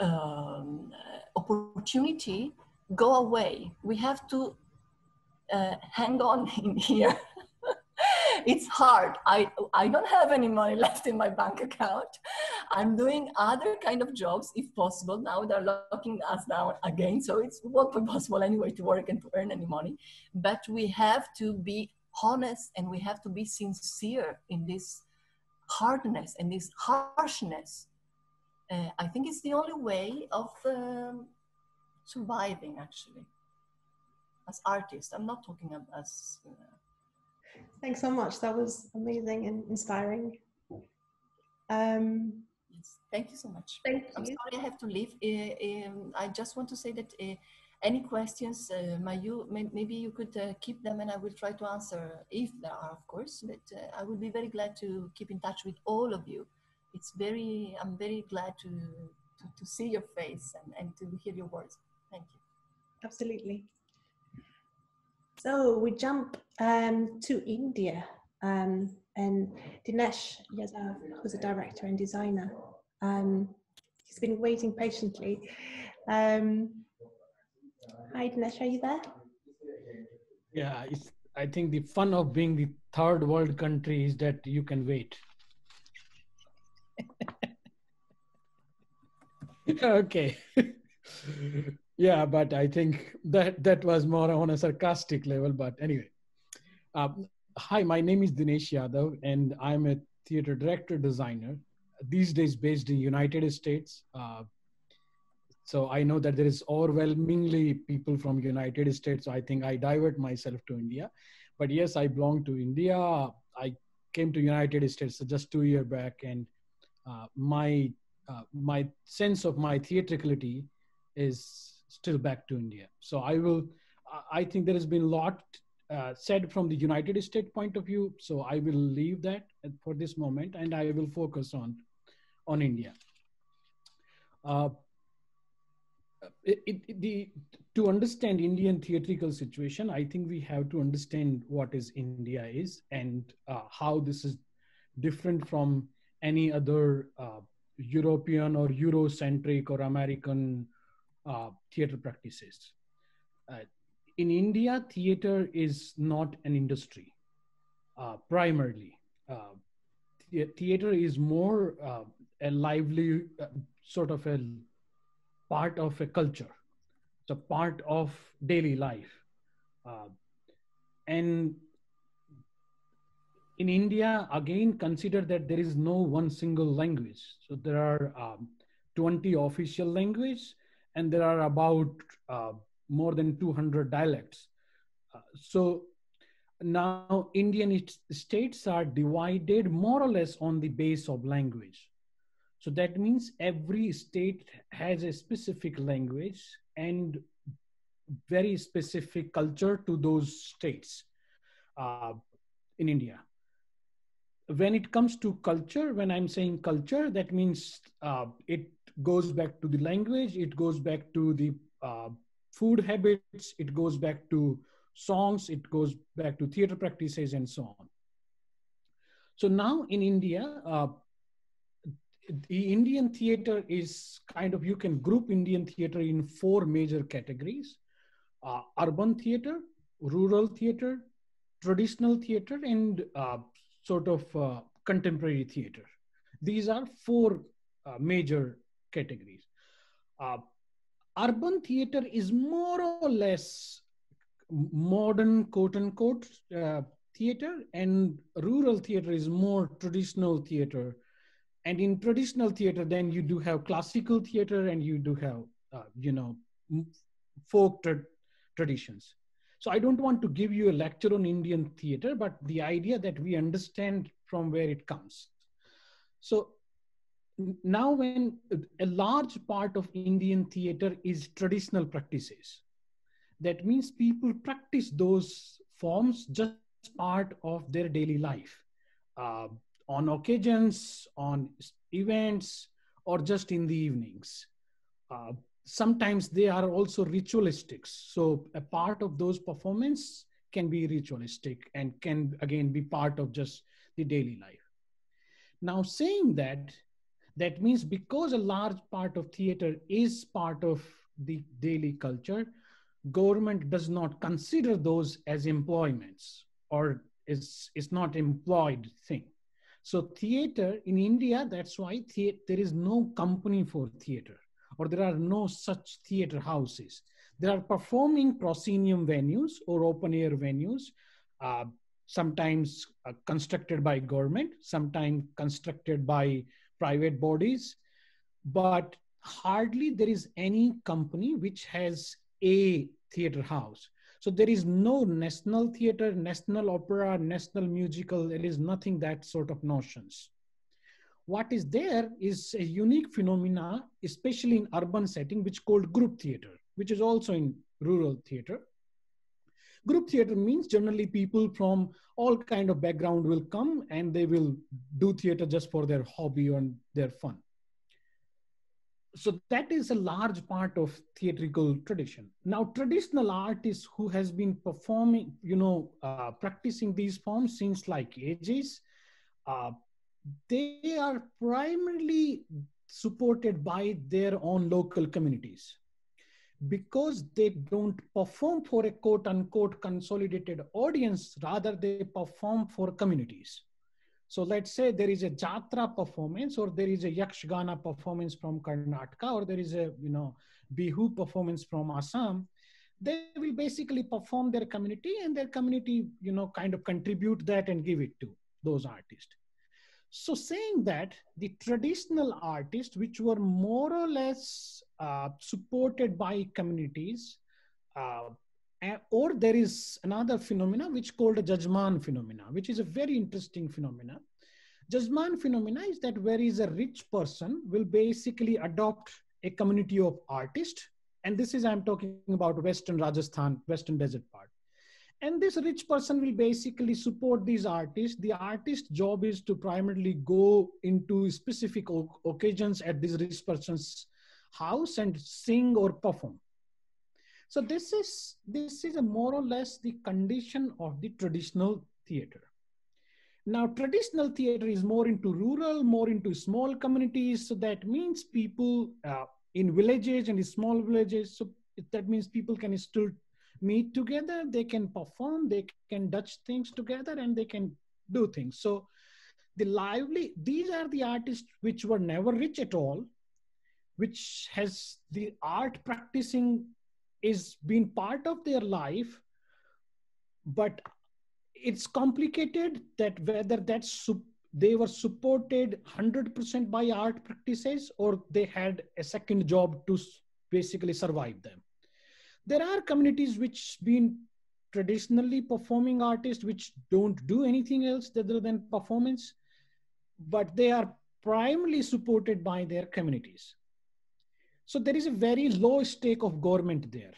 um, opportunity go away. We have to uh, hang on in here. it's hard. I, I don't have any money left in my bank account. I'm doing other kind of jobs if possible. Now they're locking us down again. So it won't possible anyway to work and to earn any money. But we have to be honest and we have to be sincere in this hardness and this harshness. Uh, I think it's the only way of um, surviving actually as artists. I'm not talking about as. Uh, Thanks so much. That was amazing and inspiring. Um, yes, thank you so much. Thank you. I'm you. sorry I have to leave. Uh, um, I just want to say that uh, any questions, uh, you, may, maybe you could uh, keep them and I will try to answer if there are, of course. But uh, I would be very glad to keep in touch with all of you. It's very, I'm very glad to, to, to see your face and, and to hear your words. Thank you. Absolutely. So we jump um, to India um, and Dinesh Yadav, who's a director and designer. Um, he's been waiting patiently. Um, hi Dinesh, are you there? Yeah, I think the fun of being the third world country is that you can wait. okay. yeah but i think that that was more on a sarcastic level but anyway um, hi my name is dinesh yadav and i'm a theater director designer these days based in united states uh, so i know that there is overwhelmingly people from united states so i think i divert myself to india but yes i belong to india i came to united states just two year back and uh, my uh, my sense of my theatricality is still back to India. So I will, I think there has been a lot uh, said from the United States point of view. So I will leave that for this moment and I will focus on, on India. Uh, it, it, the, to understand Indian theatrical situation, I think we have to understand what is India is and uh, how this is different from any other uh, European or Eurocentric or American uh, theater practices. Uh, in India, theater is not an industry uh, primarily. Uh, theater is more uh, a lively uh, sort of a part of a culture. It's a part of daily life. Uh, and in India, again, consider that there is no one single language. So there are um, 20 official languages, and there are about uh, more than 200 dialects. Uh, so now Indian states are divided more or less on the base of language. So that means every state has a specific language and very specific culture to those states uh, in India when it comes to culture, when I'm saying culture, that means uh, it goes back to the language, it goes back to the uh, food habits, it goes back to songs, it goes back to theater practices, and so on. So now in India, uh, the Indian theater is kind of, you can group Indian theater in four major categories uh, urban theater, rural theater, traditional theater, and uh, sort of uh, contemporary theater. These are four uh, major categories. Uh, urban theater is more or less modern, quote unquote, uh, theater, and rural theater is more traditional theater. And in traditional theater, then you do have classical theater and you do have, uh, you know, folk tra traditions. So I don't want to give you a lecture on Indian theater, but the idea that we understand from where it comes. So now when a large part of Indian theater is traditional practices, that means people practice those forms just part of their daily life uh, on occasions, on events, or just in the evenings. Uh, sometimes they are also ritualistic. So a part of those performance can be ritualistic and can again be part of just the daily life. Now saying that, that means because a large part of theater is part of the daily culture, government does not consider those as employments or is, is not employed thing. So theater in India, that's why there is no company for theater or there are no such theater houses. There are performing proscenium venues or open air venues, uh, sometimes uh, constructed by government, sometimes constructed by private bodies, but hardly there is any company which has a theater house. So there is no national theater, national opera, national musical. There is nothing that sort of notions. What is there is a unique phenomena, especially in urban setting, which called group theater, which is also in rural theater. Group theater means generally people from all kind of background will come and they will do theater just for their hobby and their fun. So that is a large part of theatrical tradition. Now, traditional artists who has been performing, you know, uh, practicing these forms since like ages, uh, they are primarily supported by their own local communities because they don't perform for a quote unquote consolidated audience rather they perform for communities so let's say there is a jatra performance or there is a yakshagana performance from karnataka or there is a you know bihu performance from assam they will basically perform their community and their community you know kind of contribute that and give it to those artists. So saying that the traditional artists, which were more or less uh, supported by communities, uh, or there is another phenomena which called a Jajman phenomena, which is a very interesting phenomena. Jajman phenomena is that where is a rich person will basically adopt a community of artists. And this is, I'm talking about Western Rajasthan, Western desert part and this rich person will basically support these artists the artist's job is to primarily go into specific occasions at this rich person's house and sing or perform so this is this is a more or less the condition of the traditional theater now traditional theater is more into rural more into small communities so that means people uh, in villages and in small villages so that means people can still meet together, they can perform, they can touch things together, and they can do things. So the lively these are the artists which were never rich at all which has the art practicing is been part of their life but it's complicated that whether that's they were supported 100% by art practices or they had a second job to basically survive them. There are communities which been traditionally performing artists which don't do anything else other than performance but they are primarily supported by their communities so there is a very low stake of government there.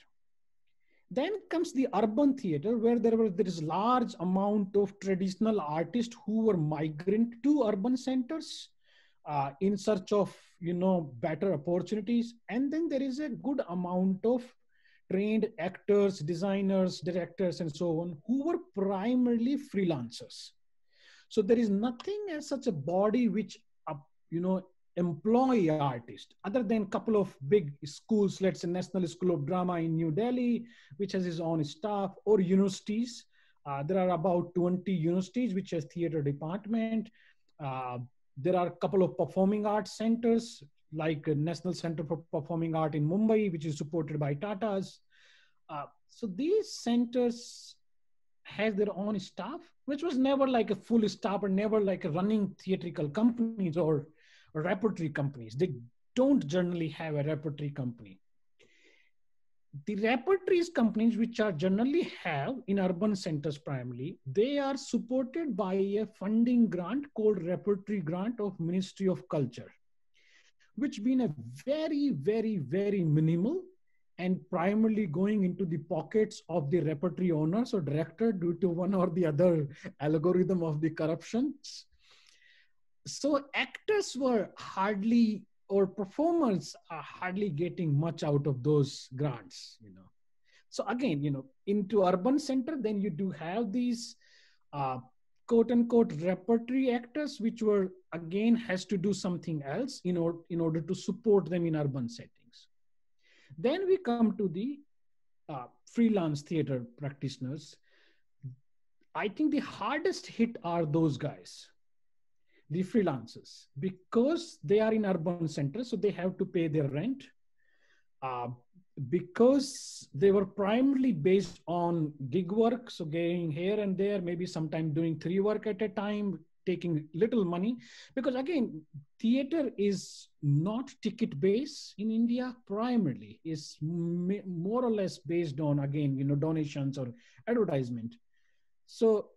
Then comes the urban theater where there was there is large amount of traditional artists who were migrant to urban centers uh, in search of you know better opportunities. And then there is a good amount of trained actors designers directors and so on who were primarily freelancers. So there is nothing as such a body which uh, you know employ artists other than a couple of big schools let's say national school of drama in new delhi which has its own staff or universities. Uh, there are about 20 universities which has theater department. Uh, there are a couple of performing arts centers like national center for performing art in mumbai which is supported by tatas. Uh, so these centers has their own staff which was never like a full staff or never like a running theatrical companies or repertory companies. They don't generally have a repertory company. The repertories companies, which are generally have in urban centers primarily, they are supported by a funding grant called Repertory Grant of Ministry of Culture, which been a very, very, very minimal and primarily going into the pockets of the repertory owners or director due to one or the other algorithm of the corruptions so actors were hardly or performers are hardly getting much out of those grants you know. So again you know into urban center then you do have these uh, quote unquote repertory actors which were again has to do something else in order in order to support them in urban settings. Then we come to the uh, freelance theater practitioners. I think the hardest hit are those guys the freelancers because they are in urban centers so they have to pay their rent. Uh, because they were primarily based on gig work so going here and there maybe sometime doing three work at a time taking little money. Because again theater is not ticket based in india primarily. Is more or less based on again you know donations or advertisement. So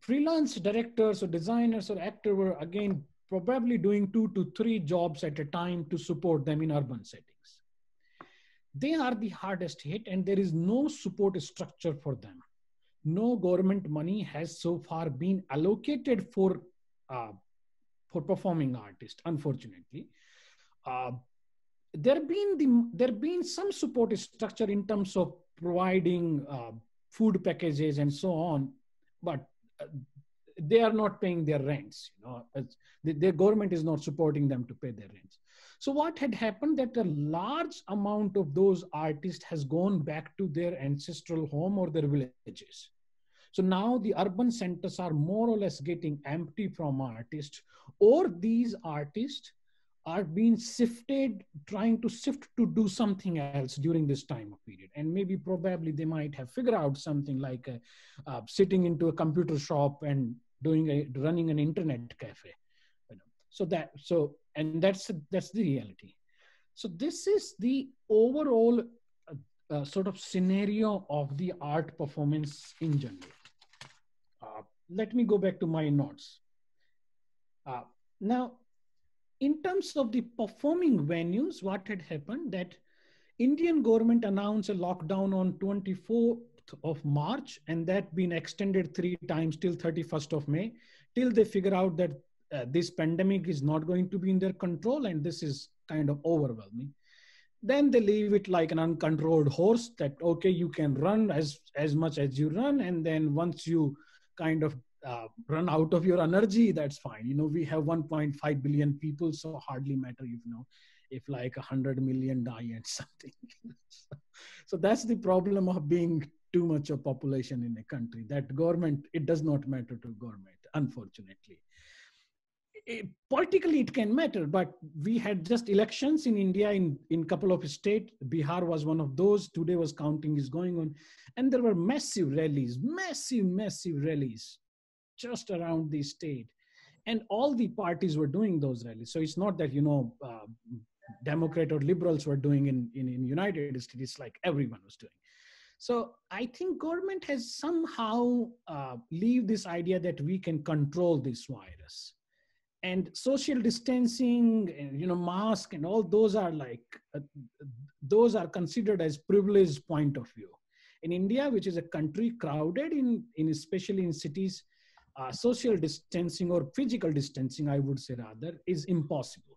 freelance directors or designers or actors were again probably doing two to three jobs at a time to support them in urban settings. They are the hardest hit and there is no support structure for them. No government money has so far been allocated for, uh, for performing artists, unfortunately. Uh, there been the there been some support structure in terms of providing uh, food packages and so on, but they are not paying their rents you know. Their government is not supporting them to pay their rents. So what had happened that a large amount of those artists has gone back to their ancestral home or their villages. So now the urban centers are more or less getting empty from artists or these artists are being sifted trying to sift to do something else during this time period. And maybe probably they might have figured out something like uh, uh, sitting into a computer shop and doing a running an internet cafe you know. so that so and that's that's the reality. So this is the overall uh, uh sort of scenario of the art performance in general. Uh, let me go back to my notes. Uh, now in terms of the performing venues, what had happened that Indian government announced a lockdown on 24th of March, and that been extended three times till 31st of May, till they figure out that uh, this pandemic is not going to be in their control and this is kind of overwhelming. Then they leave it like an uncontrolled horse that okay, you can run as as much as you run, and then once you kind of uh, run out of your energy, that's fine. You know, we have 1.5 billion people, so hardly matter, you know, if like 100 million die and something. so that's the problem of being too much of population in a country. That government, it does not matter to government, unfortunately. it, politically it can matter but we had just elections in india in in couple of states bihar was one of those today was counting is going on and there were massive rallies massive massive rallies just around the state and all the parties were doing those rallies so it's not that you know uh, democrat or liberals were doing in, in in united states like everyone was doing so I think government has somehow uh, leave this idea that we can control this virus. And social distancing, and, you know, mask and all those are like, uh, those are considered as privileged point of view. In India, which is a country crowded in, in especially in cities, uh, social distancing or physical distancing, I would say rather, is impossible.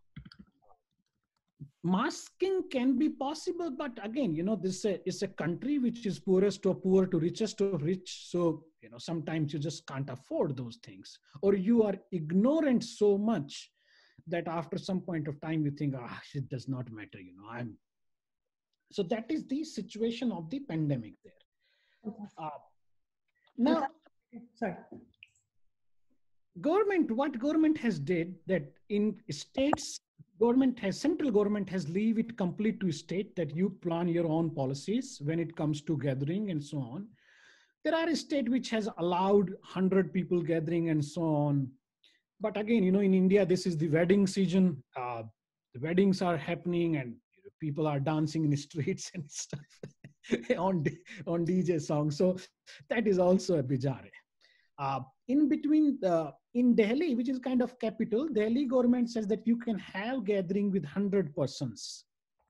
Masking can be possible but again you know this is a country which is poorest of poor to richest of rich. So you know sometimes you just can't afford those things. Or you are ignorant so much that after some point of time you think ah it does not matter you know i'm so that is the situation of the pandemic there. Uh, now sorry government what government has did that in states government has central government has leave it complete to state that you plan your own policies when it comes to gathering and so on. There are a state which has allowed 100 people gathering and so on. But again you know in india this is the wedding season uh, the weddings are happening and people are dancing in the streets and stuff on on dj songs. So that is also a bizarre. Uh, in between the in Delhi, which is kind of capital, Delhi government says that you can have gathering with 100 persons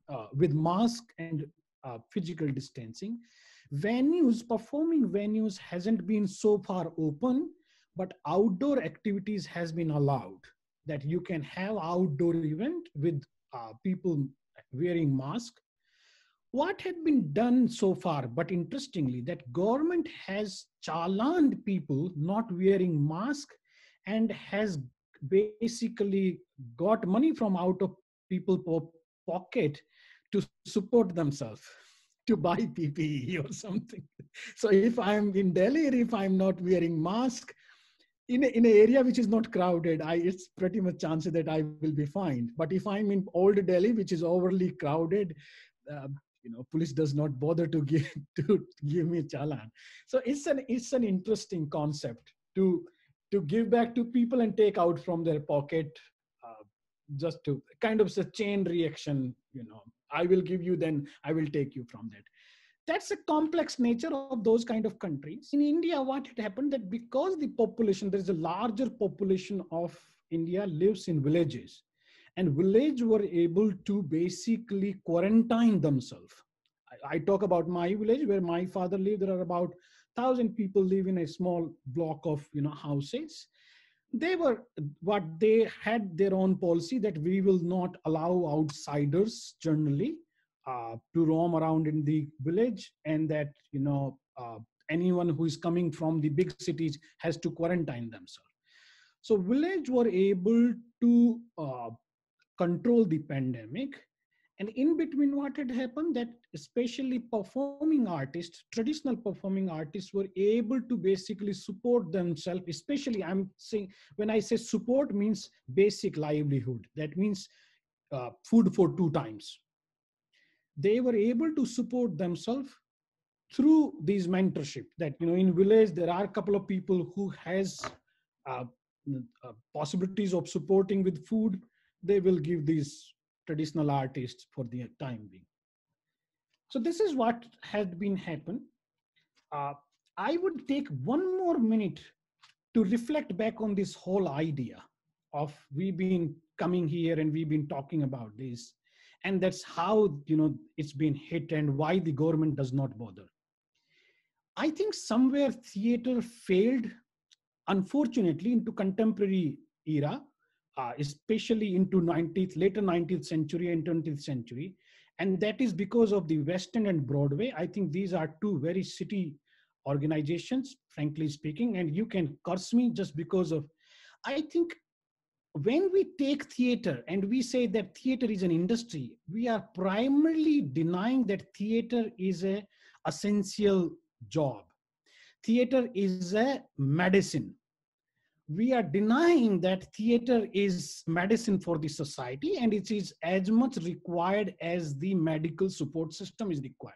uh, with mask and uh, physical distancing. Venues, performing venues hasn't been so far open, but outdoor activities has been allowed that you can have outdoor event with uh, people wearing mask what had been done so far. But interestingly that government has challaned people not wearing mask and has basically got money from out of people pocket to support themselves to buy ppe or something. So if i'm in delhi if i'm not wearing mask in, a, in an area which is not crowded I, it's pretty much chances that i will be fine but if i'm in old delhi which is overly crowded uh, you know police does not bother to give to give me challan. So it's an it's an interesting concept to to give back to people and take out from their pocket uh, just to kind of a chain reaction you know. I will give you then i will take you from that. That's a complex nature of those kind of countries. In india what had happened that because the population there's a larger population of india lives in villages and village were able to basically quarantine themselves. I, I talk about my village where my father lived. There are about thousand people live in a small block of you know houses. They were what they had their own policy that we will not allow outsiders generally uh, to roam around in the village and that you know uh, anyone who is coming from the big cities has to quarantine themselves. So village were able to uh, control the pandemic. And in between what had happened that especially performing artists traditional performing artists were able to basically support themselves especially i'm saying when i say support means basic livelihood. That means uh, food for two times. They were able to support themselves through these mentorship. That you know in village there are a couple of people who has uh, uh, possibilities of supporting with food they will give these traditional artists for the time being. So this is what has been happen. Uh, I would take one more minute to reflect back on this whole idea of we've been coming here and we've been talking about this and that's how you know it's been hit and why the government does not bother i think somewhere theater failed unfortunately into contemporary era uh, especially into 19th, later 19th century and 20th century. And that is because of the West End and Broadway. I think these are two very city organizations, frankly speaking, and you can curse me just because of, I think when we take theater and we say that theater is an industry, we are primarily denying that theater is a essential job. Theater is a medicine we are denying that theater is medicine for the society and it is as much required as the medical support system is required.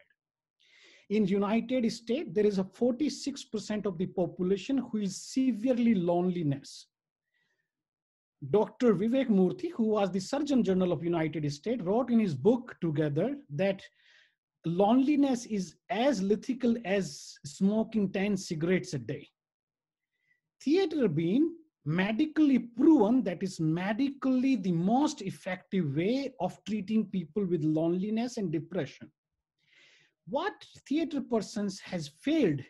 In United States, there is a 46% of the population who is severely loneliness. Dr. Vivek Murthy, who was the Surgeon General of United States, wrote in his book Together that loneliness is as lethal as smoking 10 cigarettes a day theater being medically proven that is medically the most effective way of treating people with loneliness and depression. What theater persons has failed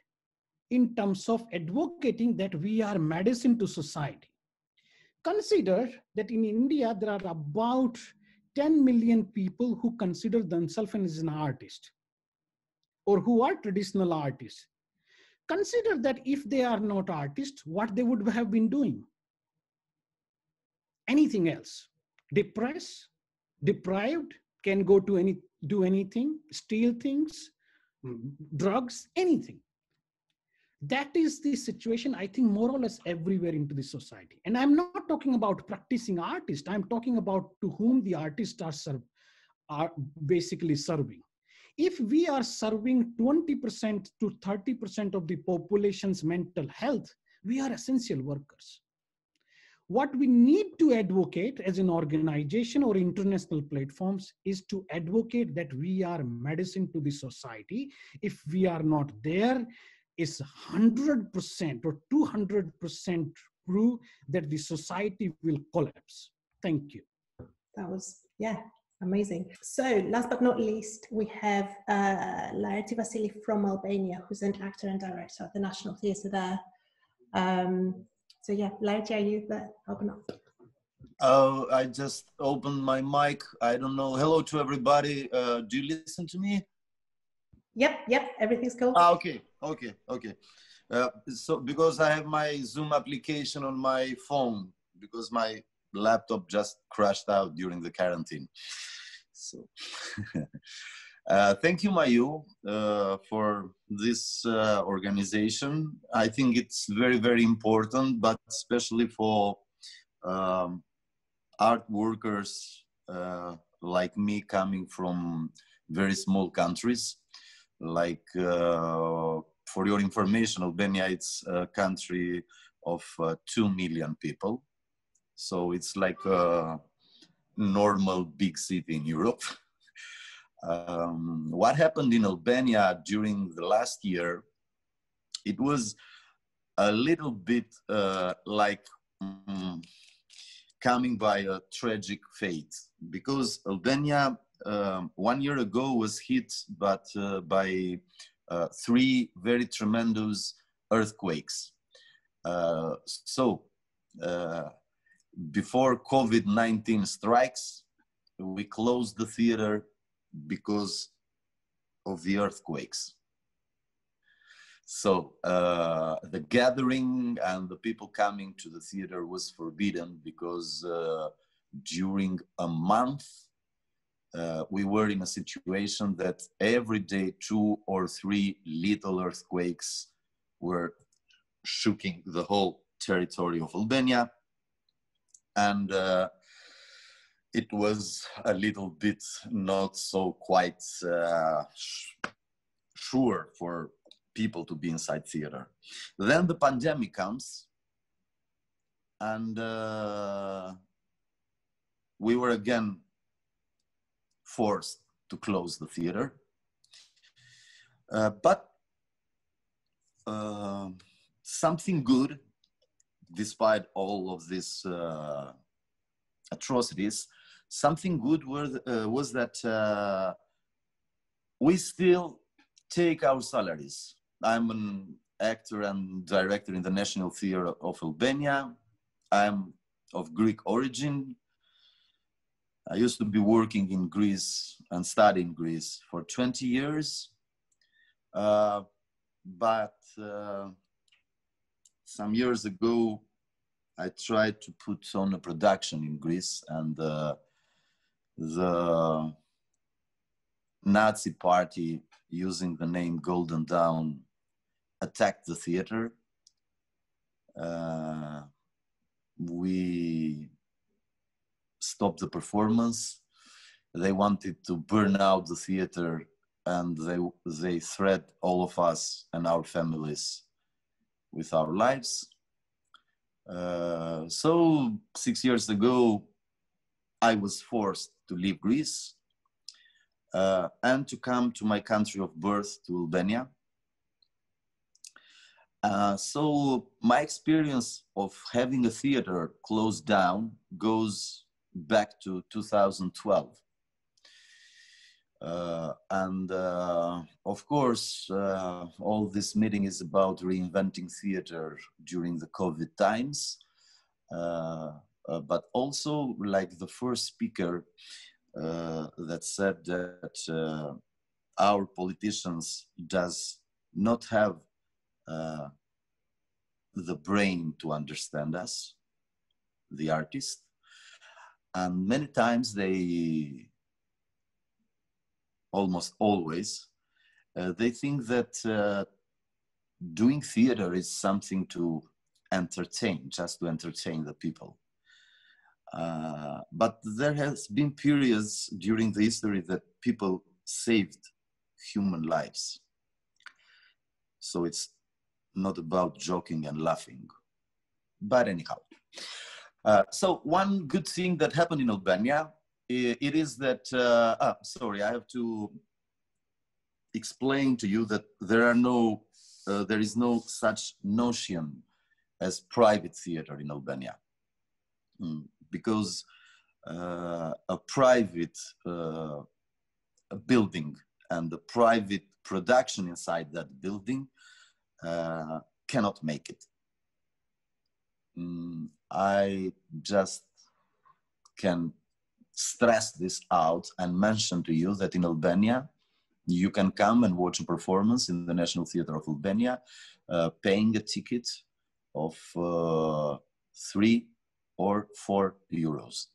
in terms of advocating that we are medicine to society? Consider that in india there are about 10 million people who consider themselves as an artist or who are traditional artists consider that if they are not artists, what they would have been doing. Anything else. Depressed, deprived, can go to any, do anything, steal things, mm, drugs, anything. That is the situation, I think, more or less everywhere into the society. And I'm not talking about practicing artists. I'm talking about to whom the artists are, serve, are basically serving if we are serving 20% to 30% of the population's mental health, we are essential workers. What we need to advocate as an organization or international platforms is to advocate that we are medicine to the society. If we are not there, it's 100% or 200% proof that the society will collapse. Thank you. That was, yeah, Amazing. So, last but not least, we have uh, Laerti Vasili from Albania, who's an actor and director at the National Theatre there. Um, so, yeah, Laerti, are you there? Open up. Oh, I just opened my mic. I don't know. Hello to everybody. Uh, do you listen to me? Yep, yep. Everything's cool. Ah, okay, okay, okay. Uh, so, because I have my Zoom application on my phone, because my laptop just crashed out during the quarantine. So, uh, thank you, Mayu, uh, for this uh, organization. I think it's very, very important, but especially for um, art workers uh, like me coming from very small countries. Like, uh, for your information, Albania, it's a country of uh, 2 million people so it's like a normal big city in Europe. um, what happened in Albania during the last year, it was a little bit uh, like um, coming by a tragic fate because Albania um, one year ago was hit but uh, by uh, three very tremendous earthquakes. Uh, so uh, before COVID 19 strikes, we closed the theater because of the earthquakes. So uh, the gathering and the people coming to the theater was forbidden because uh, during a month uh, we were in a situation that every day two or three little earthquakes were shaking the whole territory of Albania and uh, it was a little bit not so quite uh, sure for people to be inside theater. Then the pandemic comes, and uh, we were again forced to close the theater. Uh, but uh, something good despite all of these uh, atrocities, something good was, uh, was that uh, we still take our salaries. I'm an actor and director in the National Theatre of Albania. I'm of Greek origin. I used to be working in Greece and studying in Greece for 20 years. Uh, but uh, some years ago, I tried to put on a production in Greece, and uh, the Nazi party, using the name Golden Dawn, attacked the theater. Uh, we stopped the performance. They wanted to burn out the theater and they, they threat all of us and our families with our lives. Uh, so six years ago, I was forced to leave Greece uh, and to come to my country of birth, to Albania. Uh, so my experience of having a theater closed down goes back to 2012. Uh, and uh, of course, uh, all this meeting is about reinventing theater during the COVID times. Uh, uh, but also, like the first speaker uh, that said that our politicians does not have the brain to understand us, the artist, and many times they almost always, uh, they think that uh, doing theater is something to entertain, just to entertain the people. Uh, but there has been periods during the history that people saved human lives. So it's not about joking and laughing. But anyhow, uh, so one good thing that happened in Albania it is that, uh, ah, sorry, I have to explain to you that there are no, uh, there is no such notion as private theater in Albania. Mm, because uh, a private uh, a building and the private production inside that building uh, cannot make it. Mm, I just can stress this out and mention to you that in Albania, you can come and watch a performance in the National Theatre of Albania, uh, paying a ticket of uh, three or four euros.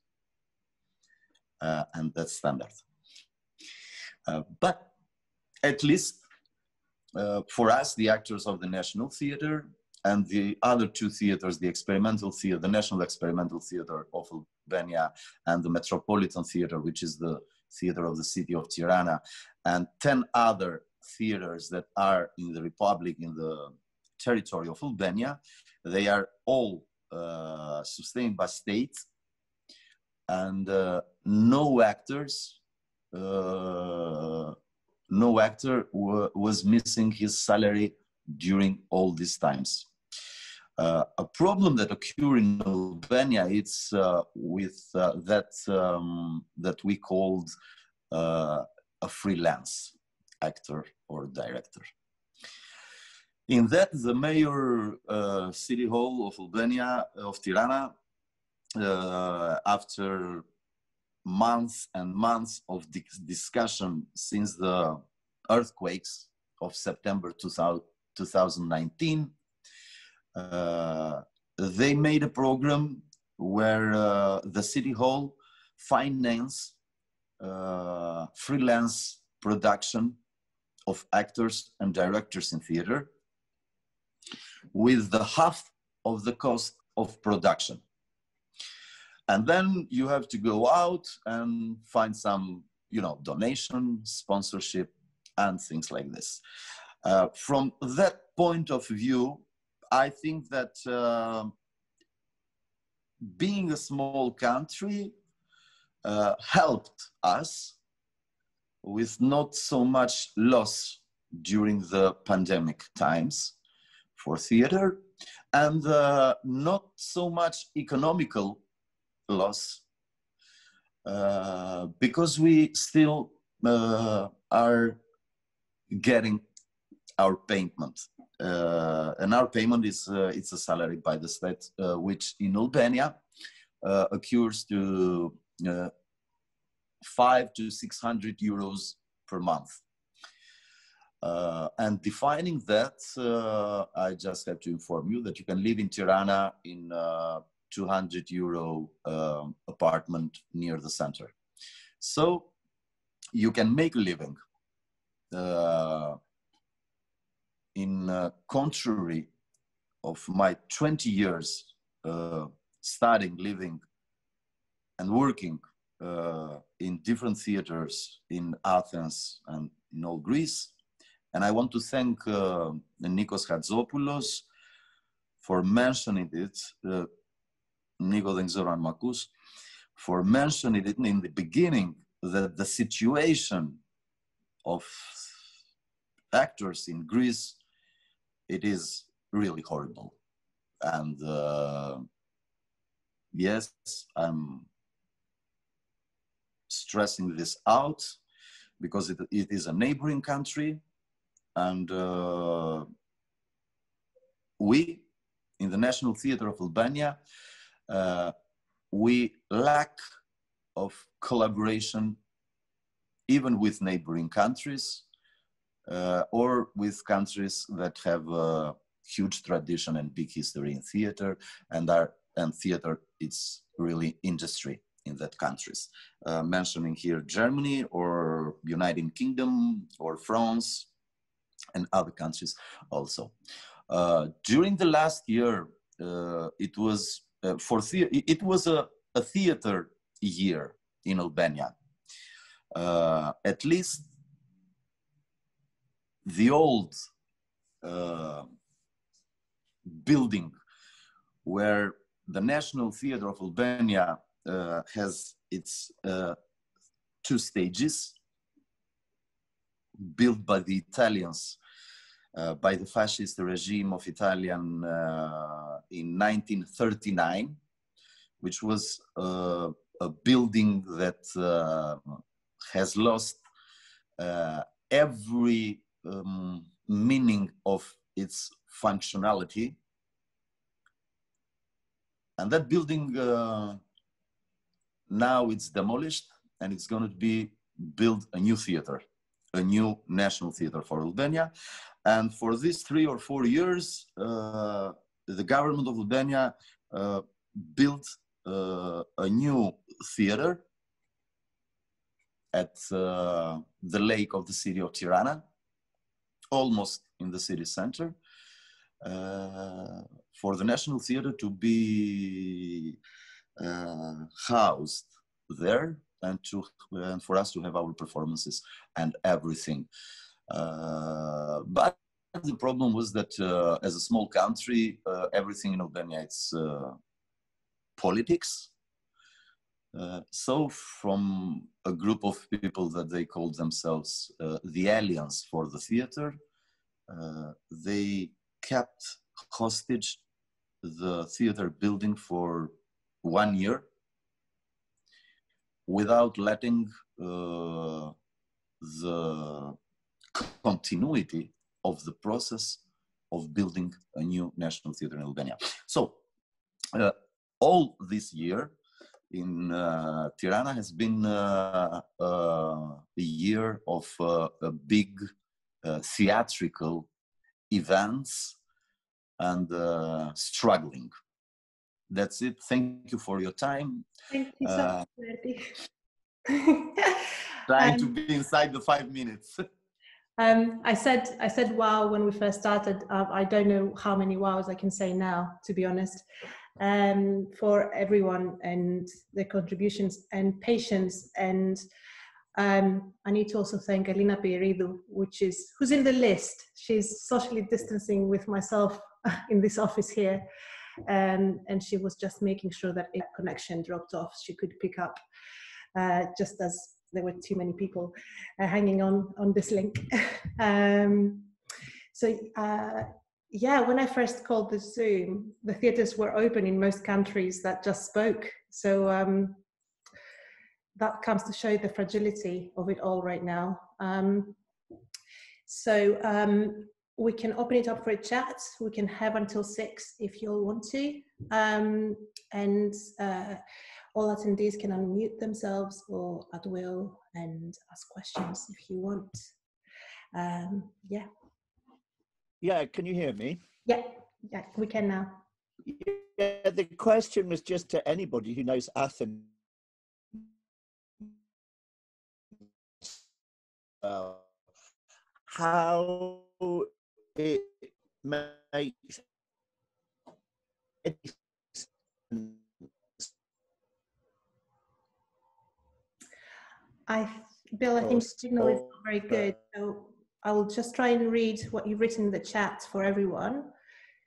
Uh, and that's standard. Uh, but at least uh, for us, the actors of the National Theatre and the other two theaters, the experimental theater, the National Experimental Theater of Albania and the Metropolitan Theater, which is the theater of the city of Tirana, and 10 other theaters that are in the Republic, in the territory of Albania. They are all uh, sustained by state and uh, no actors, uh, no actor was missing his salary during all these times. Uh, a problem that occur in Albania it's uh, with uh, that um, that we called uh, a freelance actor or director. In that, the mayor uh, city hall of Albania of Tirana, after months and months of discussion since the earthquakes of September 2000, 2019, uh, they made a program where uh, the city hall finance uh, freelance production of actors and directors in theater with the half of the cost of production. And then you have to go out and find some, you know, donation, sponsorship, and things like this. Uh, from that point of view, I think that uh, being a small country uh, helped us with not so much loss during the pandemic times for theater and uh, not so much economical loss uh, because we still uh, are getting our payment uh, and our payment is uh, it's a salary by the state, uh, which in Albania occurs to five to six hundred euros per month. Uh, and defining that, uh, I just have to inform you that you can live in Tirana in a 200 euro um, apartment near the center. So you can make a living. Uh, in uh, contrary of my 20 years uh, studying, living, and working uh, in different theaters in Athens and in all Greece. And I want to thank uh, Nikos Hatzopoulos for mentioning it, uh, Nico Dengzoran Makus, for mentioning it in the beginning that the situation of actors in Greece, it is really horrible. And uh, yes, I'm stressing this out because it, it is a neighboring country and uh, we in the National Theatre of Albania, uh, we lack of collaboration even with neighboring countries uh, or with countries that have a huge tradition and big history in theater and are and theater it's really industry in that countries uh, mentioning here germany or united kingdom or france and other countries also uh, during the last year, uh, it was uh, for the- it was a, a theater year in Albania. Uh, at least the old uh, building where the National Theatre of Albania uh, has its two stages built by the Italians uh, by the fascist regime of Italian uh, in 1939, which was uh, a building that uh, has lost uh, every um, meaning of its functionality. And that building uh, now it's demolished and it's going to be built a new theater, a new national theater for Albania. And for these three or four years, uh, the government of Albania uh, built uh, a new theater at uh, the lake of the city of Tirana, almost in the city center, uh, for the National Theater to be uh, housed there and to and for us to have our performances and everything. Uh, but the problem was that uh, as a small country, uh, everything in Albania it's politics. So from a group of people that they called themselves the Alliance for the Theater, they kept hostage the theater building for one year without letting uh, the continuity of the process of building a new national theater in Albania. So uh, all this year in uh, Tirana has been uh, uh a year of uh, a big uh, theatrical events and struggling. That's it. Thank you for your time. Thank you so much, Trying um, to be inside the five minutes. Um, I said I said wow when we first started. Uh, I don't know how many wows I can say now, to be honest. Um, for everyone and their contributions and patience and um, I need to also thank Alina Pieridu, which is who's in the list. She's socially distancing with myself in this office here, um, and she was just making sure that if connection dropped off, she could pick up, uh, just as there were too many people uh, hanging on on this link. um, so uh, yeah, when I first called the Zoom, the theaters were open in most countries that just spoke. So um, that comes to show the fragility of it all right now. Um, so um, we can open it up for a chat. We can have until six if you all want to. Um, and uh, all attendees can unmute themselves or at will and ask questions if you want. Um, yeah. Yeah, can you hear me? Yeah, yeah, we can now. Yeah, the question was just to anybody who knows Athens. Uh, how it makes I Bill, I think signal is not very good. So I will just try and read what you've written in the chat for everyone,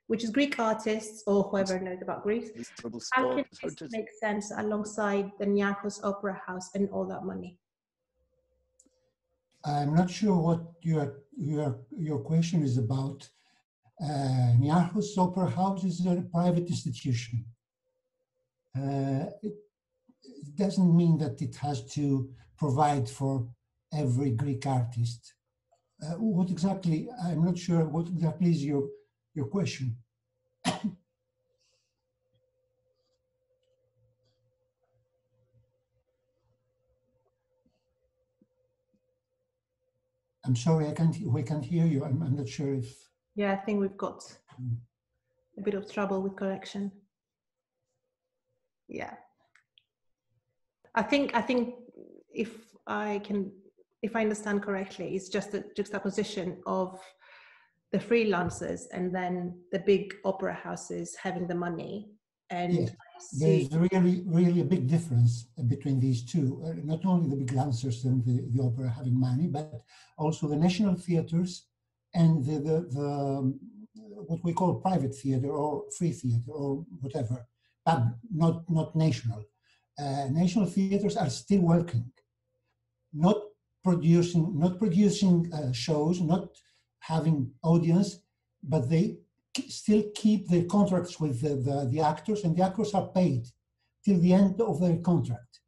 which is Greek artists or whoever knows about Greece. Trouble How can this does- make sense alongside the Niarchos Opera House and all that money? I'm not sure what your your your question is about. Uh, Niarchos Opera House is a private institution. Uh, it, it doesn't mean that it has to provide for every Greek artist. Uh, what exactly? I'm not sure. What exactly is your your question? I'm sorry, I can't. We can't hear you. I'm, I'm not sure if. Yeah, I think we've got a bit of trouble with connection. Yeah. I think I think if I can if I understand correctly, it's just a juxtaposition of the freelancers and then the big opera houses having the money and there's really, really a big difference between these two. Uh, not only the big dancers and the, the opera having money, but also the national theaters and the, the, the um, what we call private theater or free theater or whatever, but not not national. Uh, national theaters are still working, not producing not producing uh, shows, not having audience, but they still keep their contracts with the, the, the actors, and the actors are paid till the end of their contract.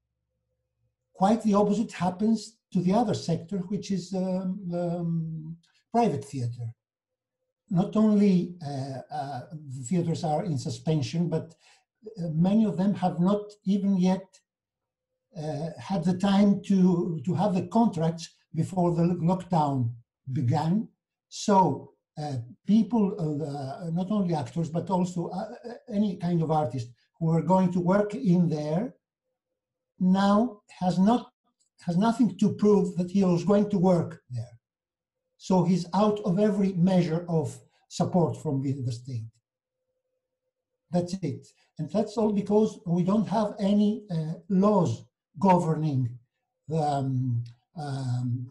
Quite the opposite happens to the other sector, which is um, um, private theater. Not only uh, uh, the theaters are in suspension, but uh, many of them have not even yet had the time to, to have the contracts before the lockdown began. So uh, people, uh, not only actors, but also uh, uh, any kind of artist who are going to work in there now has not has nothing to prove that he was going to work there. So he's out of every measure of support from the, the state. That's it. And that's all because we don't have any uh, laws governing the, um, um,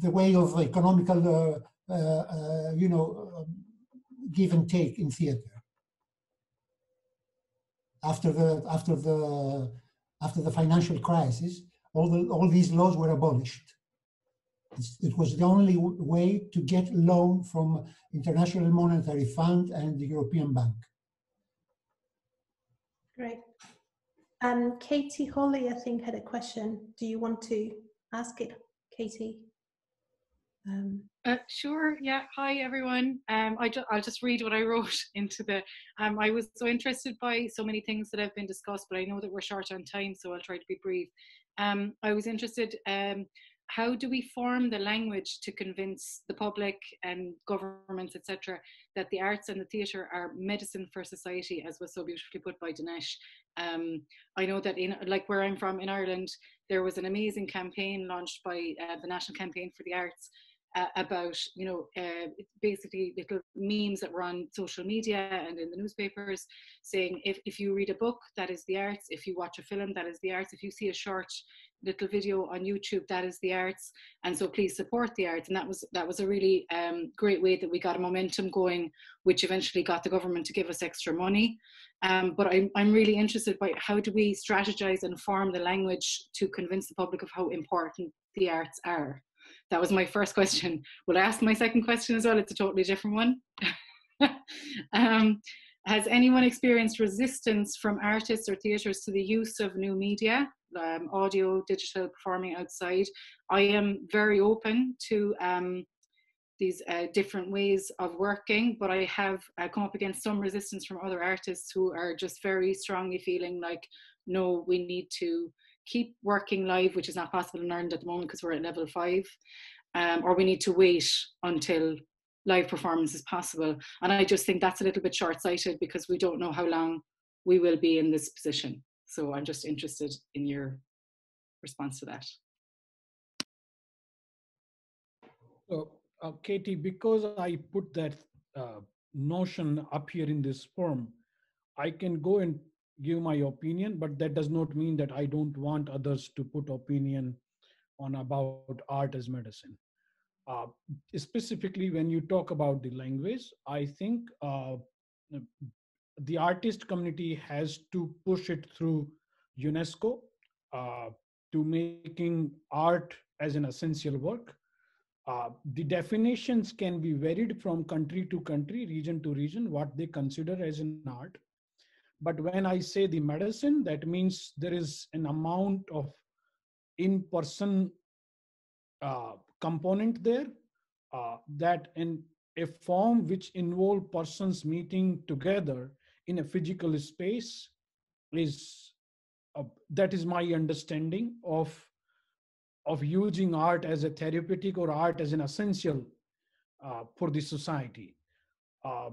the way of economical, uh, uh, uh, you know, uh, give and take in theater. After the after the after the financial crisis, all the all these laws were abolished. It was the only way to get loan from International Monetary Fund and the European Bank. Great. Um, Katie Holly, I think, had a question. Do you want to ask it, Katie? Um, Uh, sure. Yeah. Hi, everyone. Um, I ju- I'll just read what I wrote into the. Um, I was so interested by so many things that have been discussed, but I know that we're short on time, so I'll try to be brief. Um, I was interested. How do we form the language to convince the public and governments, etc., that the arts and the theatre are medicine for society, as was so beautifully put by Dinesh? Um, I know that in like where I'm from in Ireland, there was an amazing campaign launched by uh, the National Campaign for the Arts uh, about you know uh, basically little memes that were on social media and in the newspapers saying if, if you read a book that is the arts if you watch a film that is the arts if you see a short little video on youtube that is the arts and so please support the arts and that was that was a really um, great way that we got a momentum going which eventually got the government to give us extra money um, but I'm, I'm really interested by how do we strategize and form the language to convince the public of how important the arts are that was my first question. Will I ask my second question as well? It's a totally different one. um, has anyone experienced resistance from artists or theatres to the use of new media, um, audio, digital, performing outside? I am very open to um, these uh, different ways of working, but I have uh, come up against some resistance from other artists who are just very strongly feeling like, no, we need to keep working live, which is not possible in Ireland at the moment because we're at level five, um, or we need to wait until live performance is possible. And I just think that's a little bit short sighted because we don't know how long we will be in this position. So I'm just interested in your response to that. So, uh, Katie, because I put that uh, notion up here in this form, I can go and give my opinion, but that does not mean that I don't want others to put opinion on about art as medicine. Uh, specifically, when you talk about the language, I think uh, the artist community has to push it through UNESCO uh, to making art as an essential work. Uh, the definitions can be varied from country to country, region to region, what they consider as an art. But when I say the medicine, that means there is an amount of in-person uh, component there uh, that in a form which involve persons meeting together in a physical space is uh, that is my understanding of of using art as a therapeutic or art as an essential uh, for the society. Uh,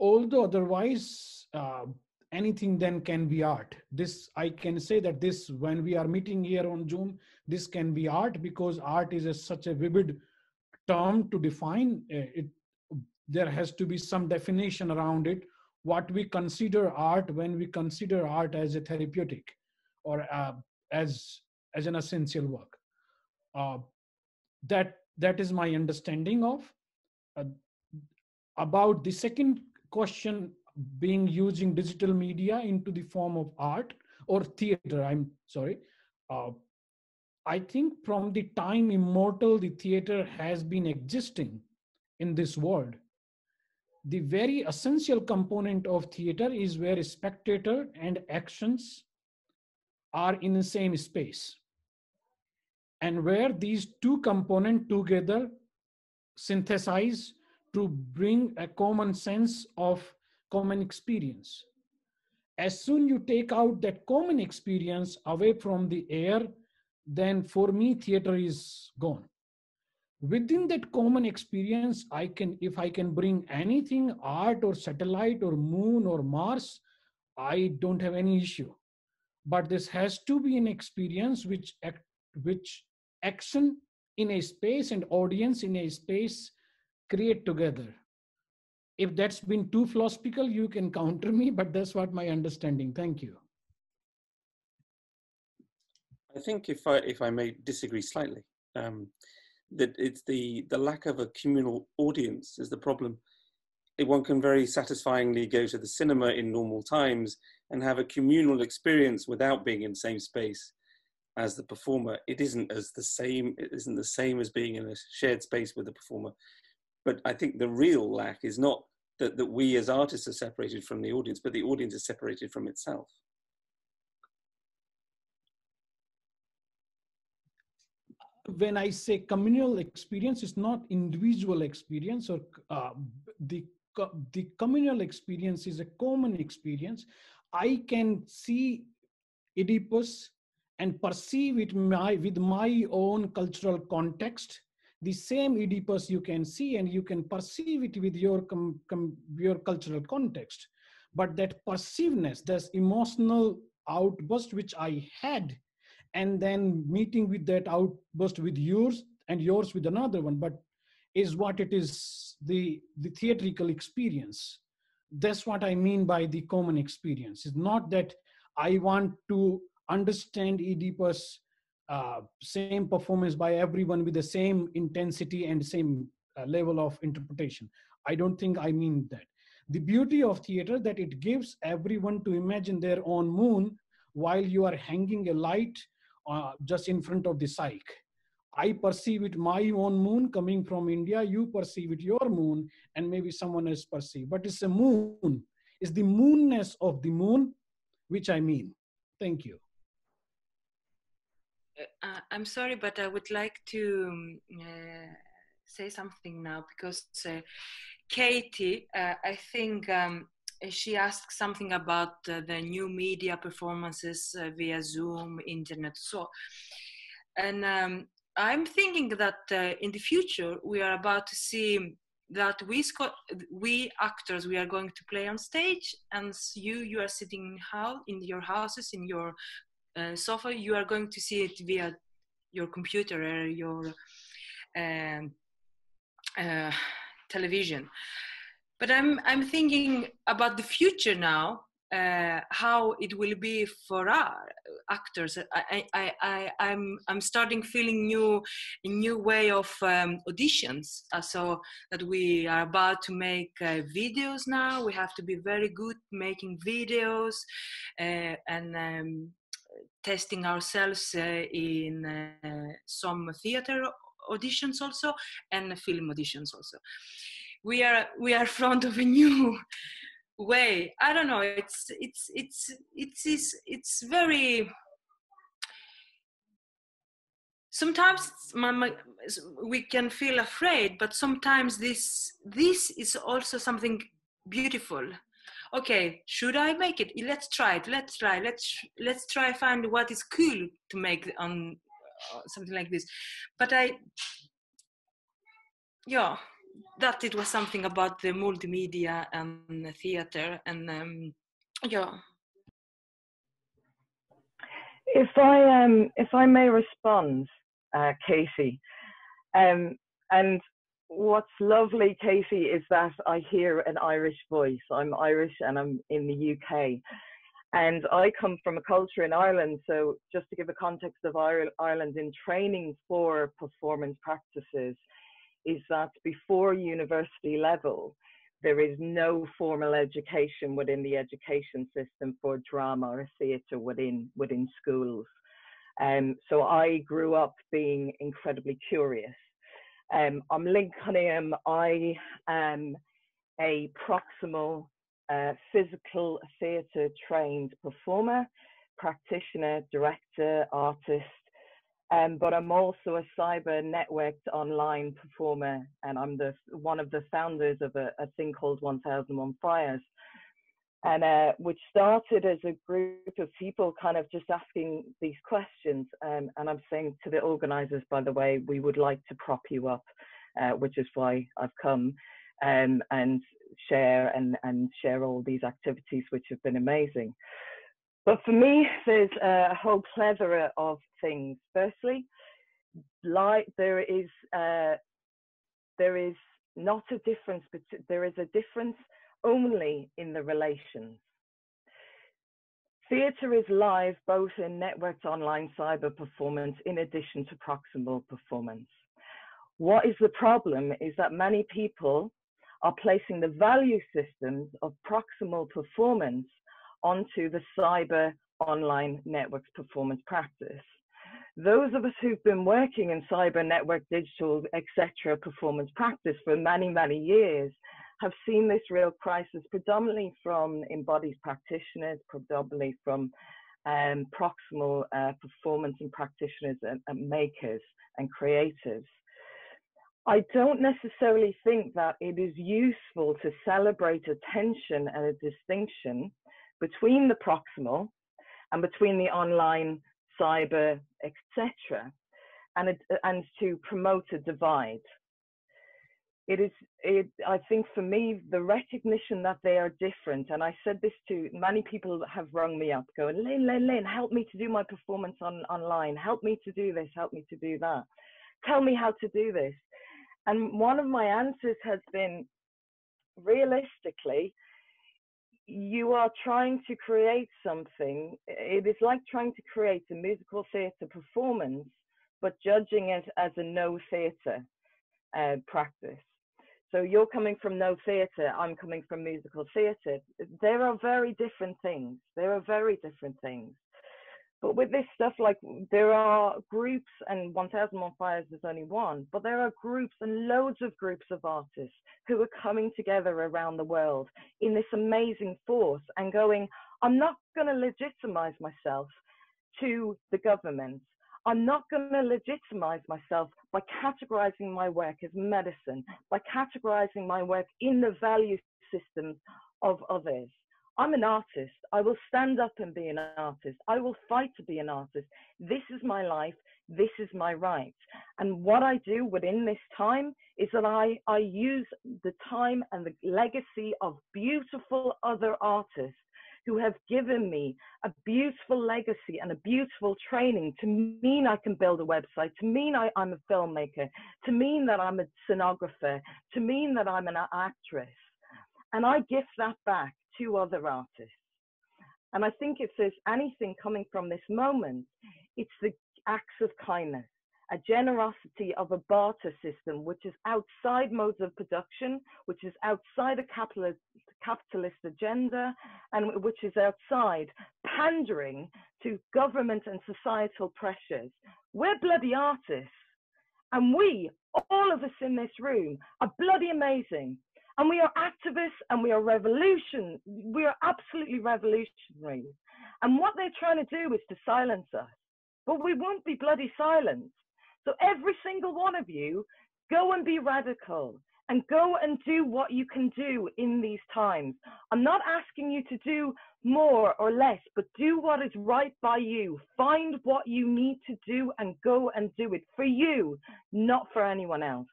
although otherwise uh, anything then can be art. This i can say that this when we are meeting here on zoom this can be art because art is a, such a vivid term to define uh, it there has to be some definition around it. What we consider art when we consider art as a therapeutic or uh, as as an essential work. Uh, that that is my understanding of uh, about the second question being using digital media into the form of art or theater i'm sorry uh, i think from the time immortal the theater has been existing in this world the very essential component of theater is where spectator and actions are in the same space. And where these two components together synthesize to bring a common sense of common experience. As soon you take out that common experience away from the air, then for me, theater is gone. Within that common experience, I can, if I can bring anything, art or satellite or moon or Mars, I don't have any issue. But this has to be an experience which, act, which action in a space and audience in a space create together if that's been too philosophical, you can counter me, but that's what my understanding. Thank you. I think if I if I may disagree slightly, um, that it's the the lack of a communal audience is the problem. One can very satisfyingly go to the cinema in normal times and have a communal experience without being in the same space as the performer. It isn't as the same. It isn't the same as being in a shared space with the performer. But I think the real lack is not that, that we as artists are separated from the audience, but the audience is separated from itself. When I say communal experience, it's not individual experience or uh, the, the communal experience is a common experience. I can see Oedipus and perceive it my, with my own cultural context the same Oedipus you can see and you can perceive it with your, your cultural context. But that perceiveness, this emotional outburst which I had, and then meeting with that outburst with yours and yours with another one, but is what it is the, the theatrical experience. That's what I mean by the common experience. It's not that I want to understand Oedipus uh, same performance by everyone with the same intensity and same uh, level of interpretation. I don't think I mean that. The beauty of theater that it gives everyone to imagine their own moon while you are hanging a light uh, just in front of the psyche. I perceive it my own moon coming from India, you perceive it your moon, and maybe someone else perceive. But it's a moon. It's the moonness of the moon, which I mean. Thank you. Uh, I'm sorry, but I would like to um, uh, say something now because uh, Katie, uh, I think um, she asked something about uh, the new media performances uh, via Zoom, internet, so. And um, I'm thinking that in the future we are about to see that we we actors we are going to play on stage and you you are sitting how in your houses in your uh, software, you are going to see it via your computer or your um, uh, television. But I'm I'm thinking about the future now. uh, how it will be for our actors. I, I, I, I'm, I'm starting feeling new, a new way of um, auditions. Uh, so that we are about to make uh, videos now. We have to be very good making videos uh, and um, testing ourselves uh, in uh, some theater auditions also and film auditions also. We are we are front of a new way i don't know it's it's it's it's it's, it's very sometimes we can feel afraid but sometimes this this is also something beautiful okay should i make it? Let's try it. Let's try. Let's let's try find what is cool to make on uh, something like this. But i yeah that it was something about the multimedia and the theater and um, yeah. If i um if i may respond uh, casey um and what's lovely casey is that i hear an irish voice i'm irish and i'm in the uk and I come from a culture in Ireland, so just to give a context of Ireland in training for performance practices, is that before university level, there is no formal education within the education system for drama or theatre within within schools. Um, so I grew up being incredibly curious. Um, I'm Cunningham. I am a proximal uh, physical theatre trained performer, practitioner, director, artist, um, but I'm also a cyber networked online performer, and I'm the one of the founders of a, a thing called 1001 Fires, and uh, which started as a group of people kind of just asking these questions. Um, and I'm saying to the organisers, by the way, we would like to prop you up, uh, which is why I've come um, and share and and share all these activities, which have been amazing. But for me, there's a whole plethora of things. Firstly, like there is uh, there is not a difference, but there is a difference only in the relations. Theatre is live both in networked online cyber performance in addition to proximal performance. What is the problem is that many people are placing the value systems of proximal performance onto the cyber online networks performance practice. Those of us who've been working in cyber network, digital, etc. performance practice for many, many years have seen this real crisis predominantly from embodied practitioners, predominantly from um, proximal uh, performance and practitioners and, and makers and creatives. I don't necessarily think that it is useful to celebrate a tension and a distinction between the proximal and between the online, cyber, etc., and, and to promote a divide. It is, it, I think for me, the recognition that they are different, and I said this to many people have rung me up going, Lynn, Lynn, Lynn, help me to do my performance on, online, help me to do this, help me to do that, tell me how to do this. And one of my answers has been realistically, you are trying to create something. It is like trying to create a musical theatre performance, but judging it as a Noh theatre uh, practice. So you're coming from Noh theatre, I'm coming from musical theatre. There are very different things. There are very different things. But with this stuff, like there are groups, and 1001 Fires is only one, but there are groups and loads of groups of artists who are coming together around the world in this amazing force and going, I'm not going to legitimize myself to the government. I'm not going to legitimize myself by categorizing my work as medicine, by categorizing my work in the value systems of others. I'm an artist. I will stand up and be an artist. I will fight to be an artist. This is my life. This is my right. And what I do within this time is that I, I use the time and the legacy of beautiful other artists who have given me a beautiful legacy and a beautiful training to mean I can build a website, to mean I, I'm a filmmaker, to mean that I'm a scenographer, to mean that I'm an actress. And I gift that back to other artists. And I think if there's anything coming from this moment, it's the acts of kindness, a generosity of a barter system, which is outside modes of production, which is outside a capitalist, capitalist agenda, and which is outside pandering to government and societal pressures. We're bloody artists. And we, all of us in this room, are bloody amazing. And we are activists and we are revolution. We are absolutely revolutionary. And what they're trying to do is to silence us. But we won't be bloody silenced. So every single one of you, go and be radical and go and do what you can do in these times. I'm not asking you to do more or less, but do what is right by you. Find what you need to do and go and do it for you, not for anyone else.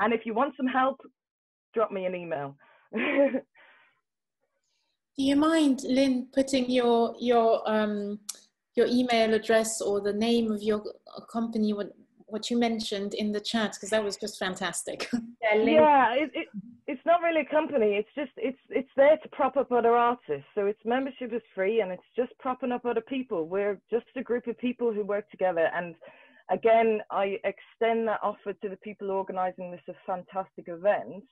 And if you want some help, drop me an email. do you mind, Lynn, putting your your um, your email address or the name of your company, what, what you mentioned in the chat, because that was just fantastic. yeah, yeah it, it, it's not really a company. It's just it's it's there to prop up other artists. So its membership is free, and it's just propping up other people. We're just a group of people who work together. And again, I extend that offer to the people organising this a fantastic event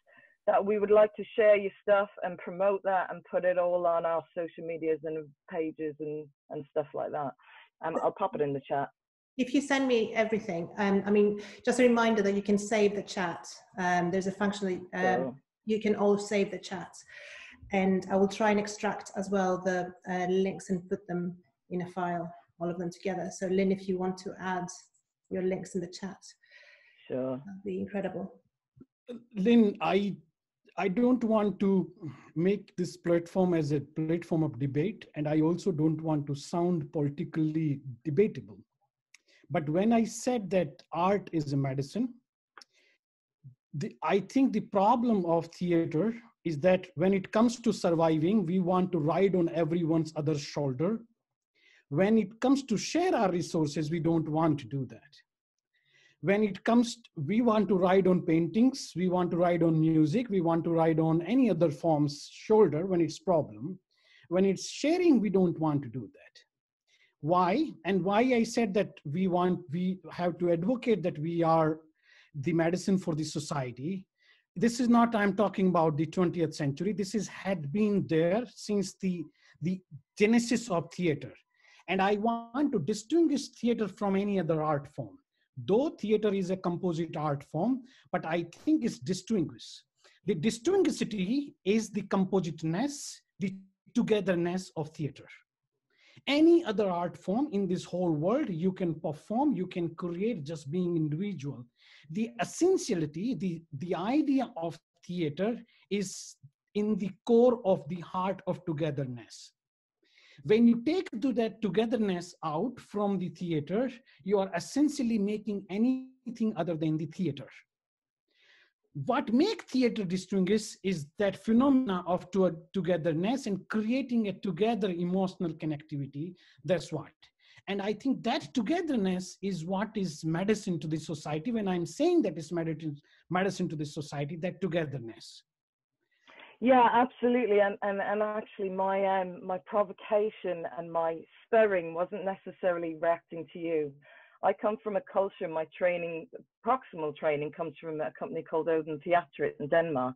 that we would like to share your stuff and promote that and put it all on our social medias and pages and, and stuff like that. Um, I'll pop it in the chat. If you send me everything, um, I mean, just a reminder that you can save the chat. Um, there's a function that um, you can all save the chat. And I will try and extract as well the uh, links and put them in a file, all of them together. So Lynn, if you want to add your links in the chat, sure, that'd be incredible. Lynn, I I don't want to make this platform as a platform of debate, and I also don't want to sound politically debatable. But when I said that art is a medicine, the, I think the problem of theater is that when it comes to surviving, we want to ride on everyone's other shoulder. When it comes to share our resources, we don't want to do that when it comes we want to ride on paintings we want to ride on music we want to ride on any other form's shoulder when it's problem. When it's sharing we don't want to do that. Why? And why i said that we want we have to advocate that we are the medicine for the society. This is not i'm talking about the 20th century. This is had been there since the the genesis of theater. And i want to distinguish theater from any other art form though theater is a composite art form, but I think it's distinguished. The distinguishity is the compositeness, the togetherness of theater. Any other art form in this whole world, you can perform, you can create just being individual. The essentiality, the, the idea of theater is in the core of the heart of togetherness. When you take to that togetherness out from the theater, you are essentially making anything other than the theater. What make theater distinguished is that phenomena of to togetherness and creating a together emotional connectivity. That's what. And I think that togetherness is what is medicine to the society. When I'm saying that is medicine, medicine to the society, that togetherness. Yeah, absolutely. And and, and actually my um my provocation and my spurring wasn't necessarily reacting to you. I come from a culture, my training, proximal training comes from a company called Odin Theatre in Denmark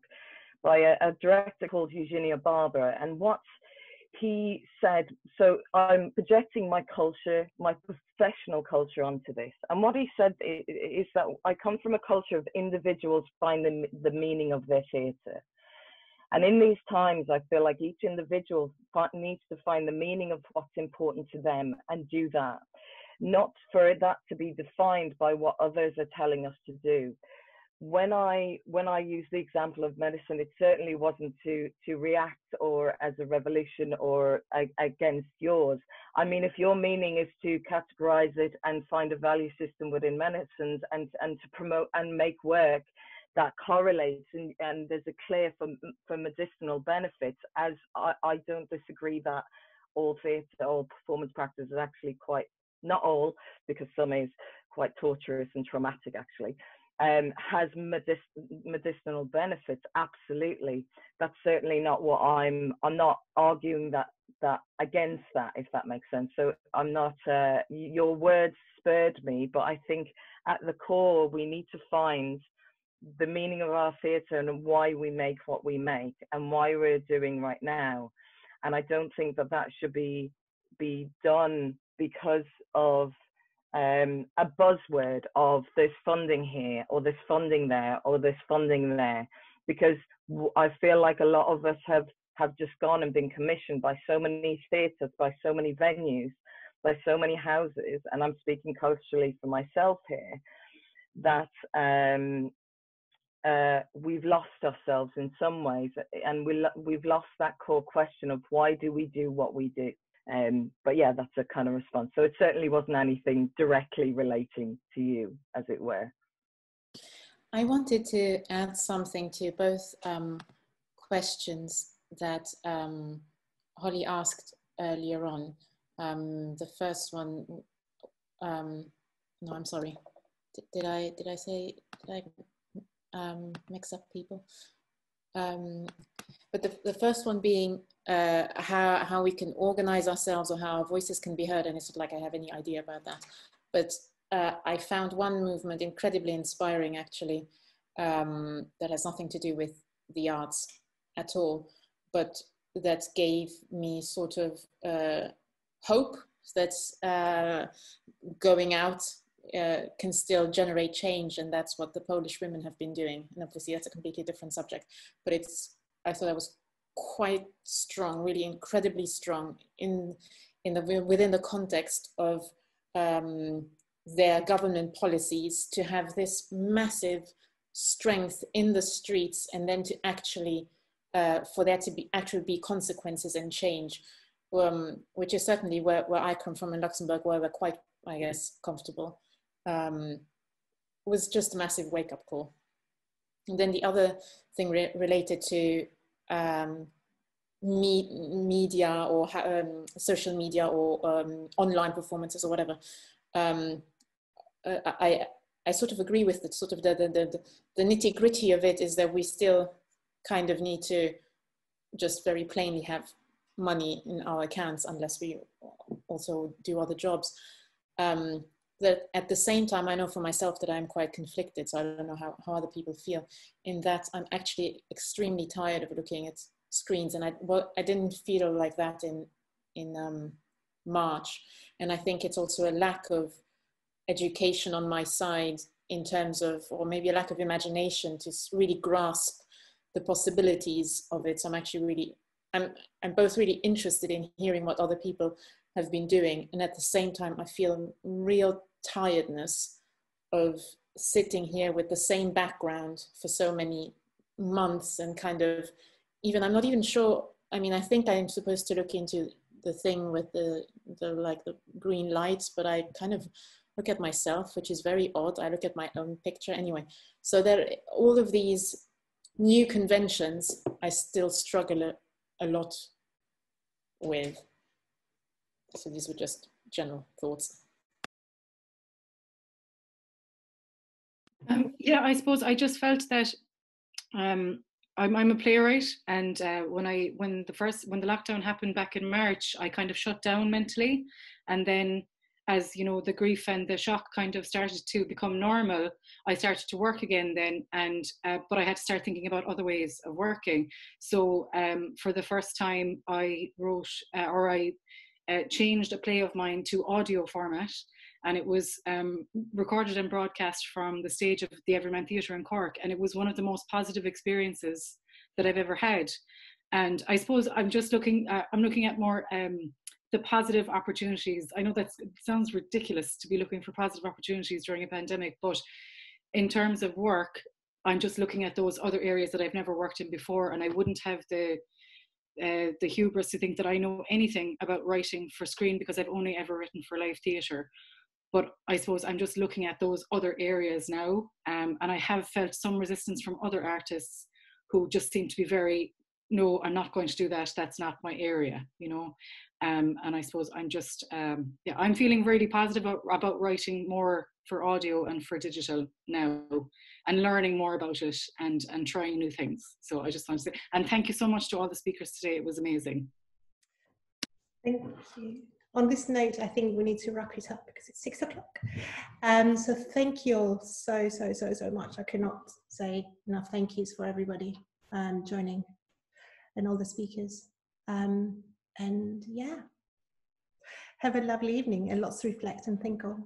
by a, a director called Eugenio Barba. And what he said, so I'm projecting my culture, my professional culture onto this. And what he said is, is that I come from a culture of individuals finding the meaning of their theatre. And in these times, I feel like each individual needs to find the meaning of what's important to them and do that, not for that to be defined by what others are telling us to do. When I when I use the example of medicine, it certainly wasn't to to react or as a revolution or a, against yours. I mean, if your meaning is to categorize it and find a value system within medicines and and to promote and make work that correlates and, and there's a clear for, for medicinal benefits as I, I don't disagree that all theatre or performance practice is actually quite not all because some is quite torturous and traumatic actually um, has medic- medicinal benefits. Absolutely, that's certainly not what I'm. I'm not arguing that that against that, if that makes sense. So I'm not. Uh, your words spurred me, but I think at the core we need to find the meaning of our theatre and why we make what we make and why we're doing right now. And I don't think that that should be be done because of um, a buzzword of there's funding here or there's funding there or there's funding there because I feel like a lot of us have have just gone and been commissioned by so many theatres, by so many venues, by so many houses, and I'm speaking culturally for myself here, that um, uh, we've lost ourselves in some ways, and we we've lost that core question of why do we do what we do. Um, but yeah, that's a kind of response. So it certainly wasn't anything directly relating to you, as it were. I wanted to add something to both um, questions that um, Holly asked earlier on. Um, the first one, um, no, I'm sorry. Did, did, I did I say did I um, mix up people? Um, but the, the first one being uh, how, how we can organize ourselves or how our voices can be heard. And it's not like I have any idea about that. But uh, I found one movement incredibly inspiring, actually, um, that has nothing to do with the arts at all, but that gave me sort of uh, hope that uh, going out uh, can still generate change and that's what the polish women have been doing. And obviously that's a completely different subject but it's i thought that was quite strong really incredibly strong in in the within the context of um, their government policies to have this massive strength in the streets and then to actually uh, for there to be actually be consequences and change um, which is certainly where, where I come from in Luxembourg where we're quite I guess comfortable um, was just a massive wake up call. And then the other thing re related to um, me media or um, social media or um, online performances or whatever, um, uh, I, I sort of agree with the sort of the, the, the, the nitty gritty of it is that we still kind of need to just very plainly have money in our accounts unless we also do other jobs. Um, that at the same time, I know for myself that I'm quite conflicted. So I don't know how, how other people feel in that I'm actually extremely tired of looking at screens. And I, well, I didn't feel like that in, in um, March. And I think it's also a lack of education on my side in terms of, or maybe a lack of imagination to really grasp the possibilities of it. So I'm actually really, I'm, I'm both really interested in hearing what other people have been doing. And at the same time, I feel real tiredness of sitting here with the same background for so many months and kind of even i'm not even sure i mean i think i'm supposed to look into the thing with the the like the green lights but i kind of look at myself which is very odd. I look at my own picture. Anyway so there all of these new conventions i still struggle a, a lot with. So these were just general thoughts Um, yeah, I suppose I just felt that um, I'm, I'm a playwright, and uh, when I when the first when the lockdown happened back in March, I kind of shut down mentally, and then as you know the grief and the shock kind of started to become normal i started to work again then and uh, but i had to start thinking about other ways of working. So um, for the first time i wrote uh, or i uh, changed a play of mine to audio format and it was um, recorded and broadcast from the stage of the Everyman Theatre in Cork, and it was one of the most positive experiences that I've ever had. And I suppose I'm just looking, uh, I'm looking at more um, the positive opportunities. I know that sounds ridiculous to be looking for positive opportunities during a pandemic, but in terms of work, I'm just looking at those other areas that I've never worked in before, and I wouldn't have the uh, the hubris to think that I know anything about writing for screen because I've only ever written for live theatre but I suppose I'm just looking at those other areas now, um, and I have felt some resistance from other artists who just seem to be very no, I'm not going to do that. That's not my area, you know. Um, and I suppose I'm just, um, yeah, I'm feeling really positive about, about writing more for audio and for digital now and learning more about it and, and trying new things. So I just want to say, and thank you so much to all the speakers today. It was amazing. Thank you. On this note, I think we need to wrap it up because it's six o'clock. Um, so thank you all so, so, so, so much. I cannot say enough thank yous for everybody um, joining and all the speakers. Um, and yeah, have a lovely evening and lots to reflect and think on.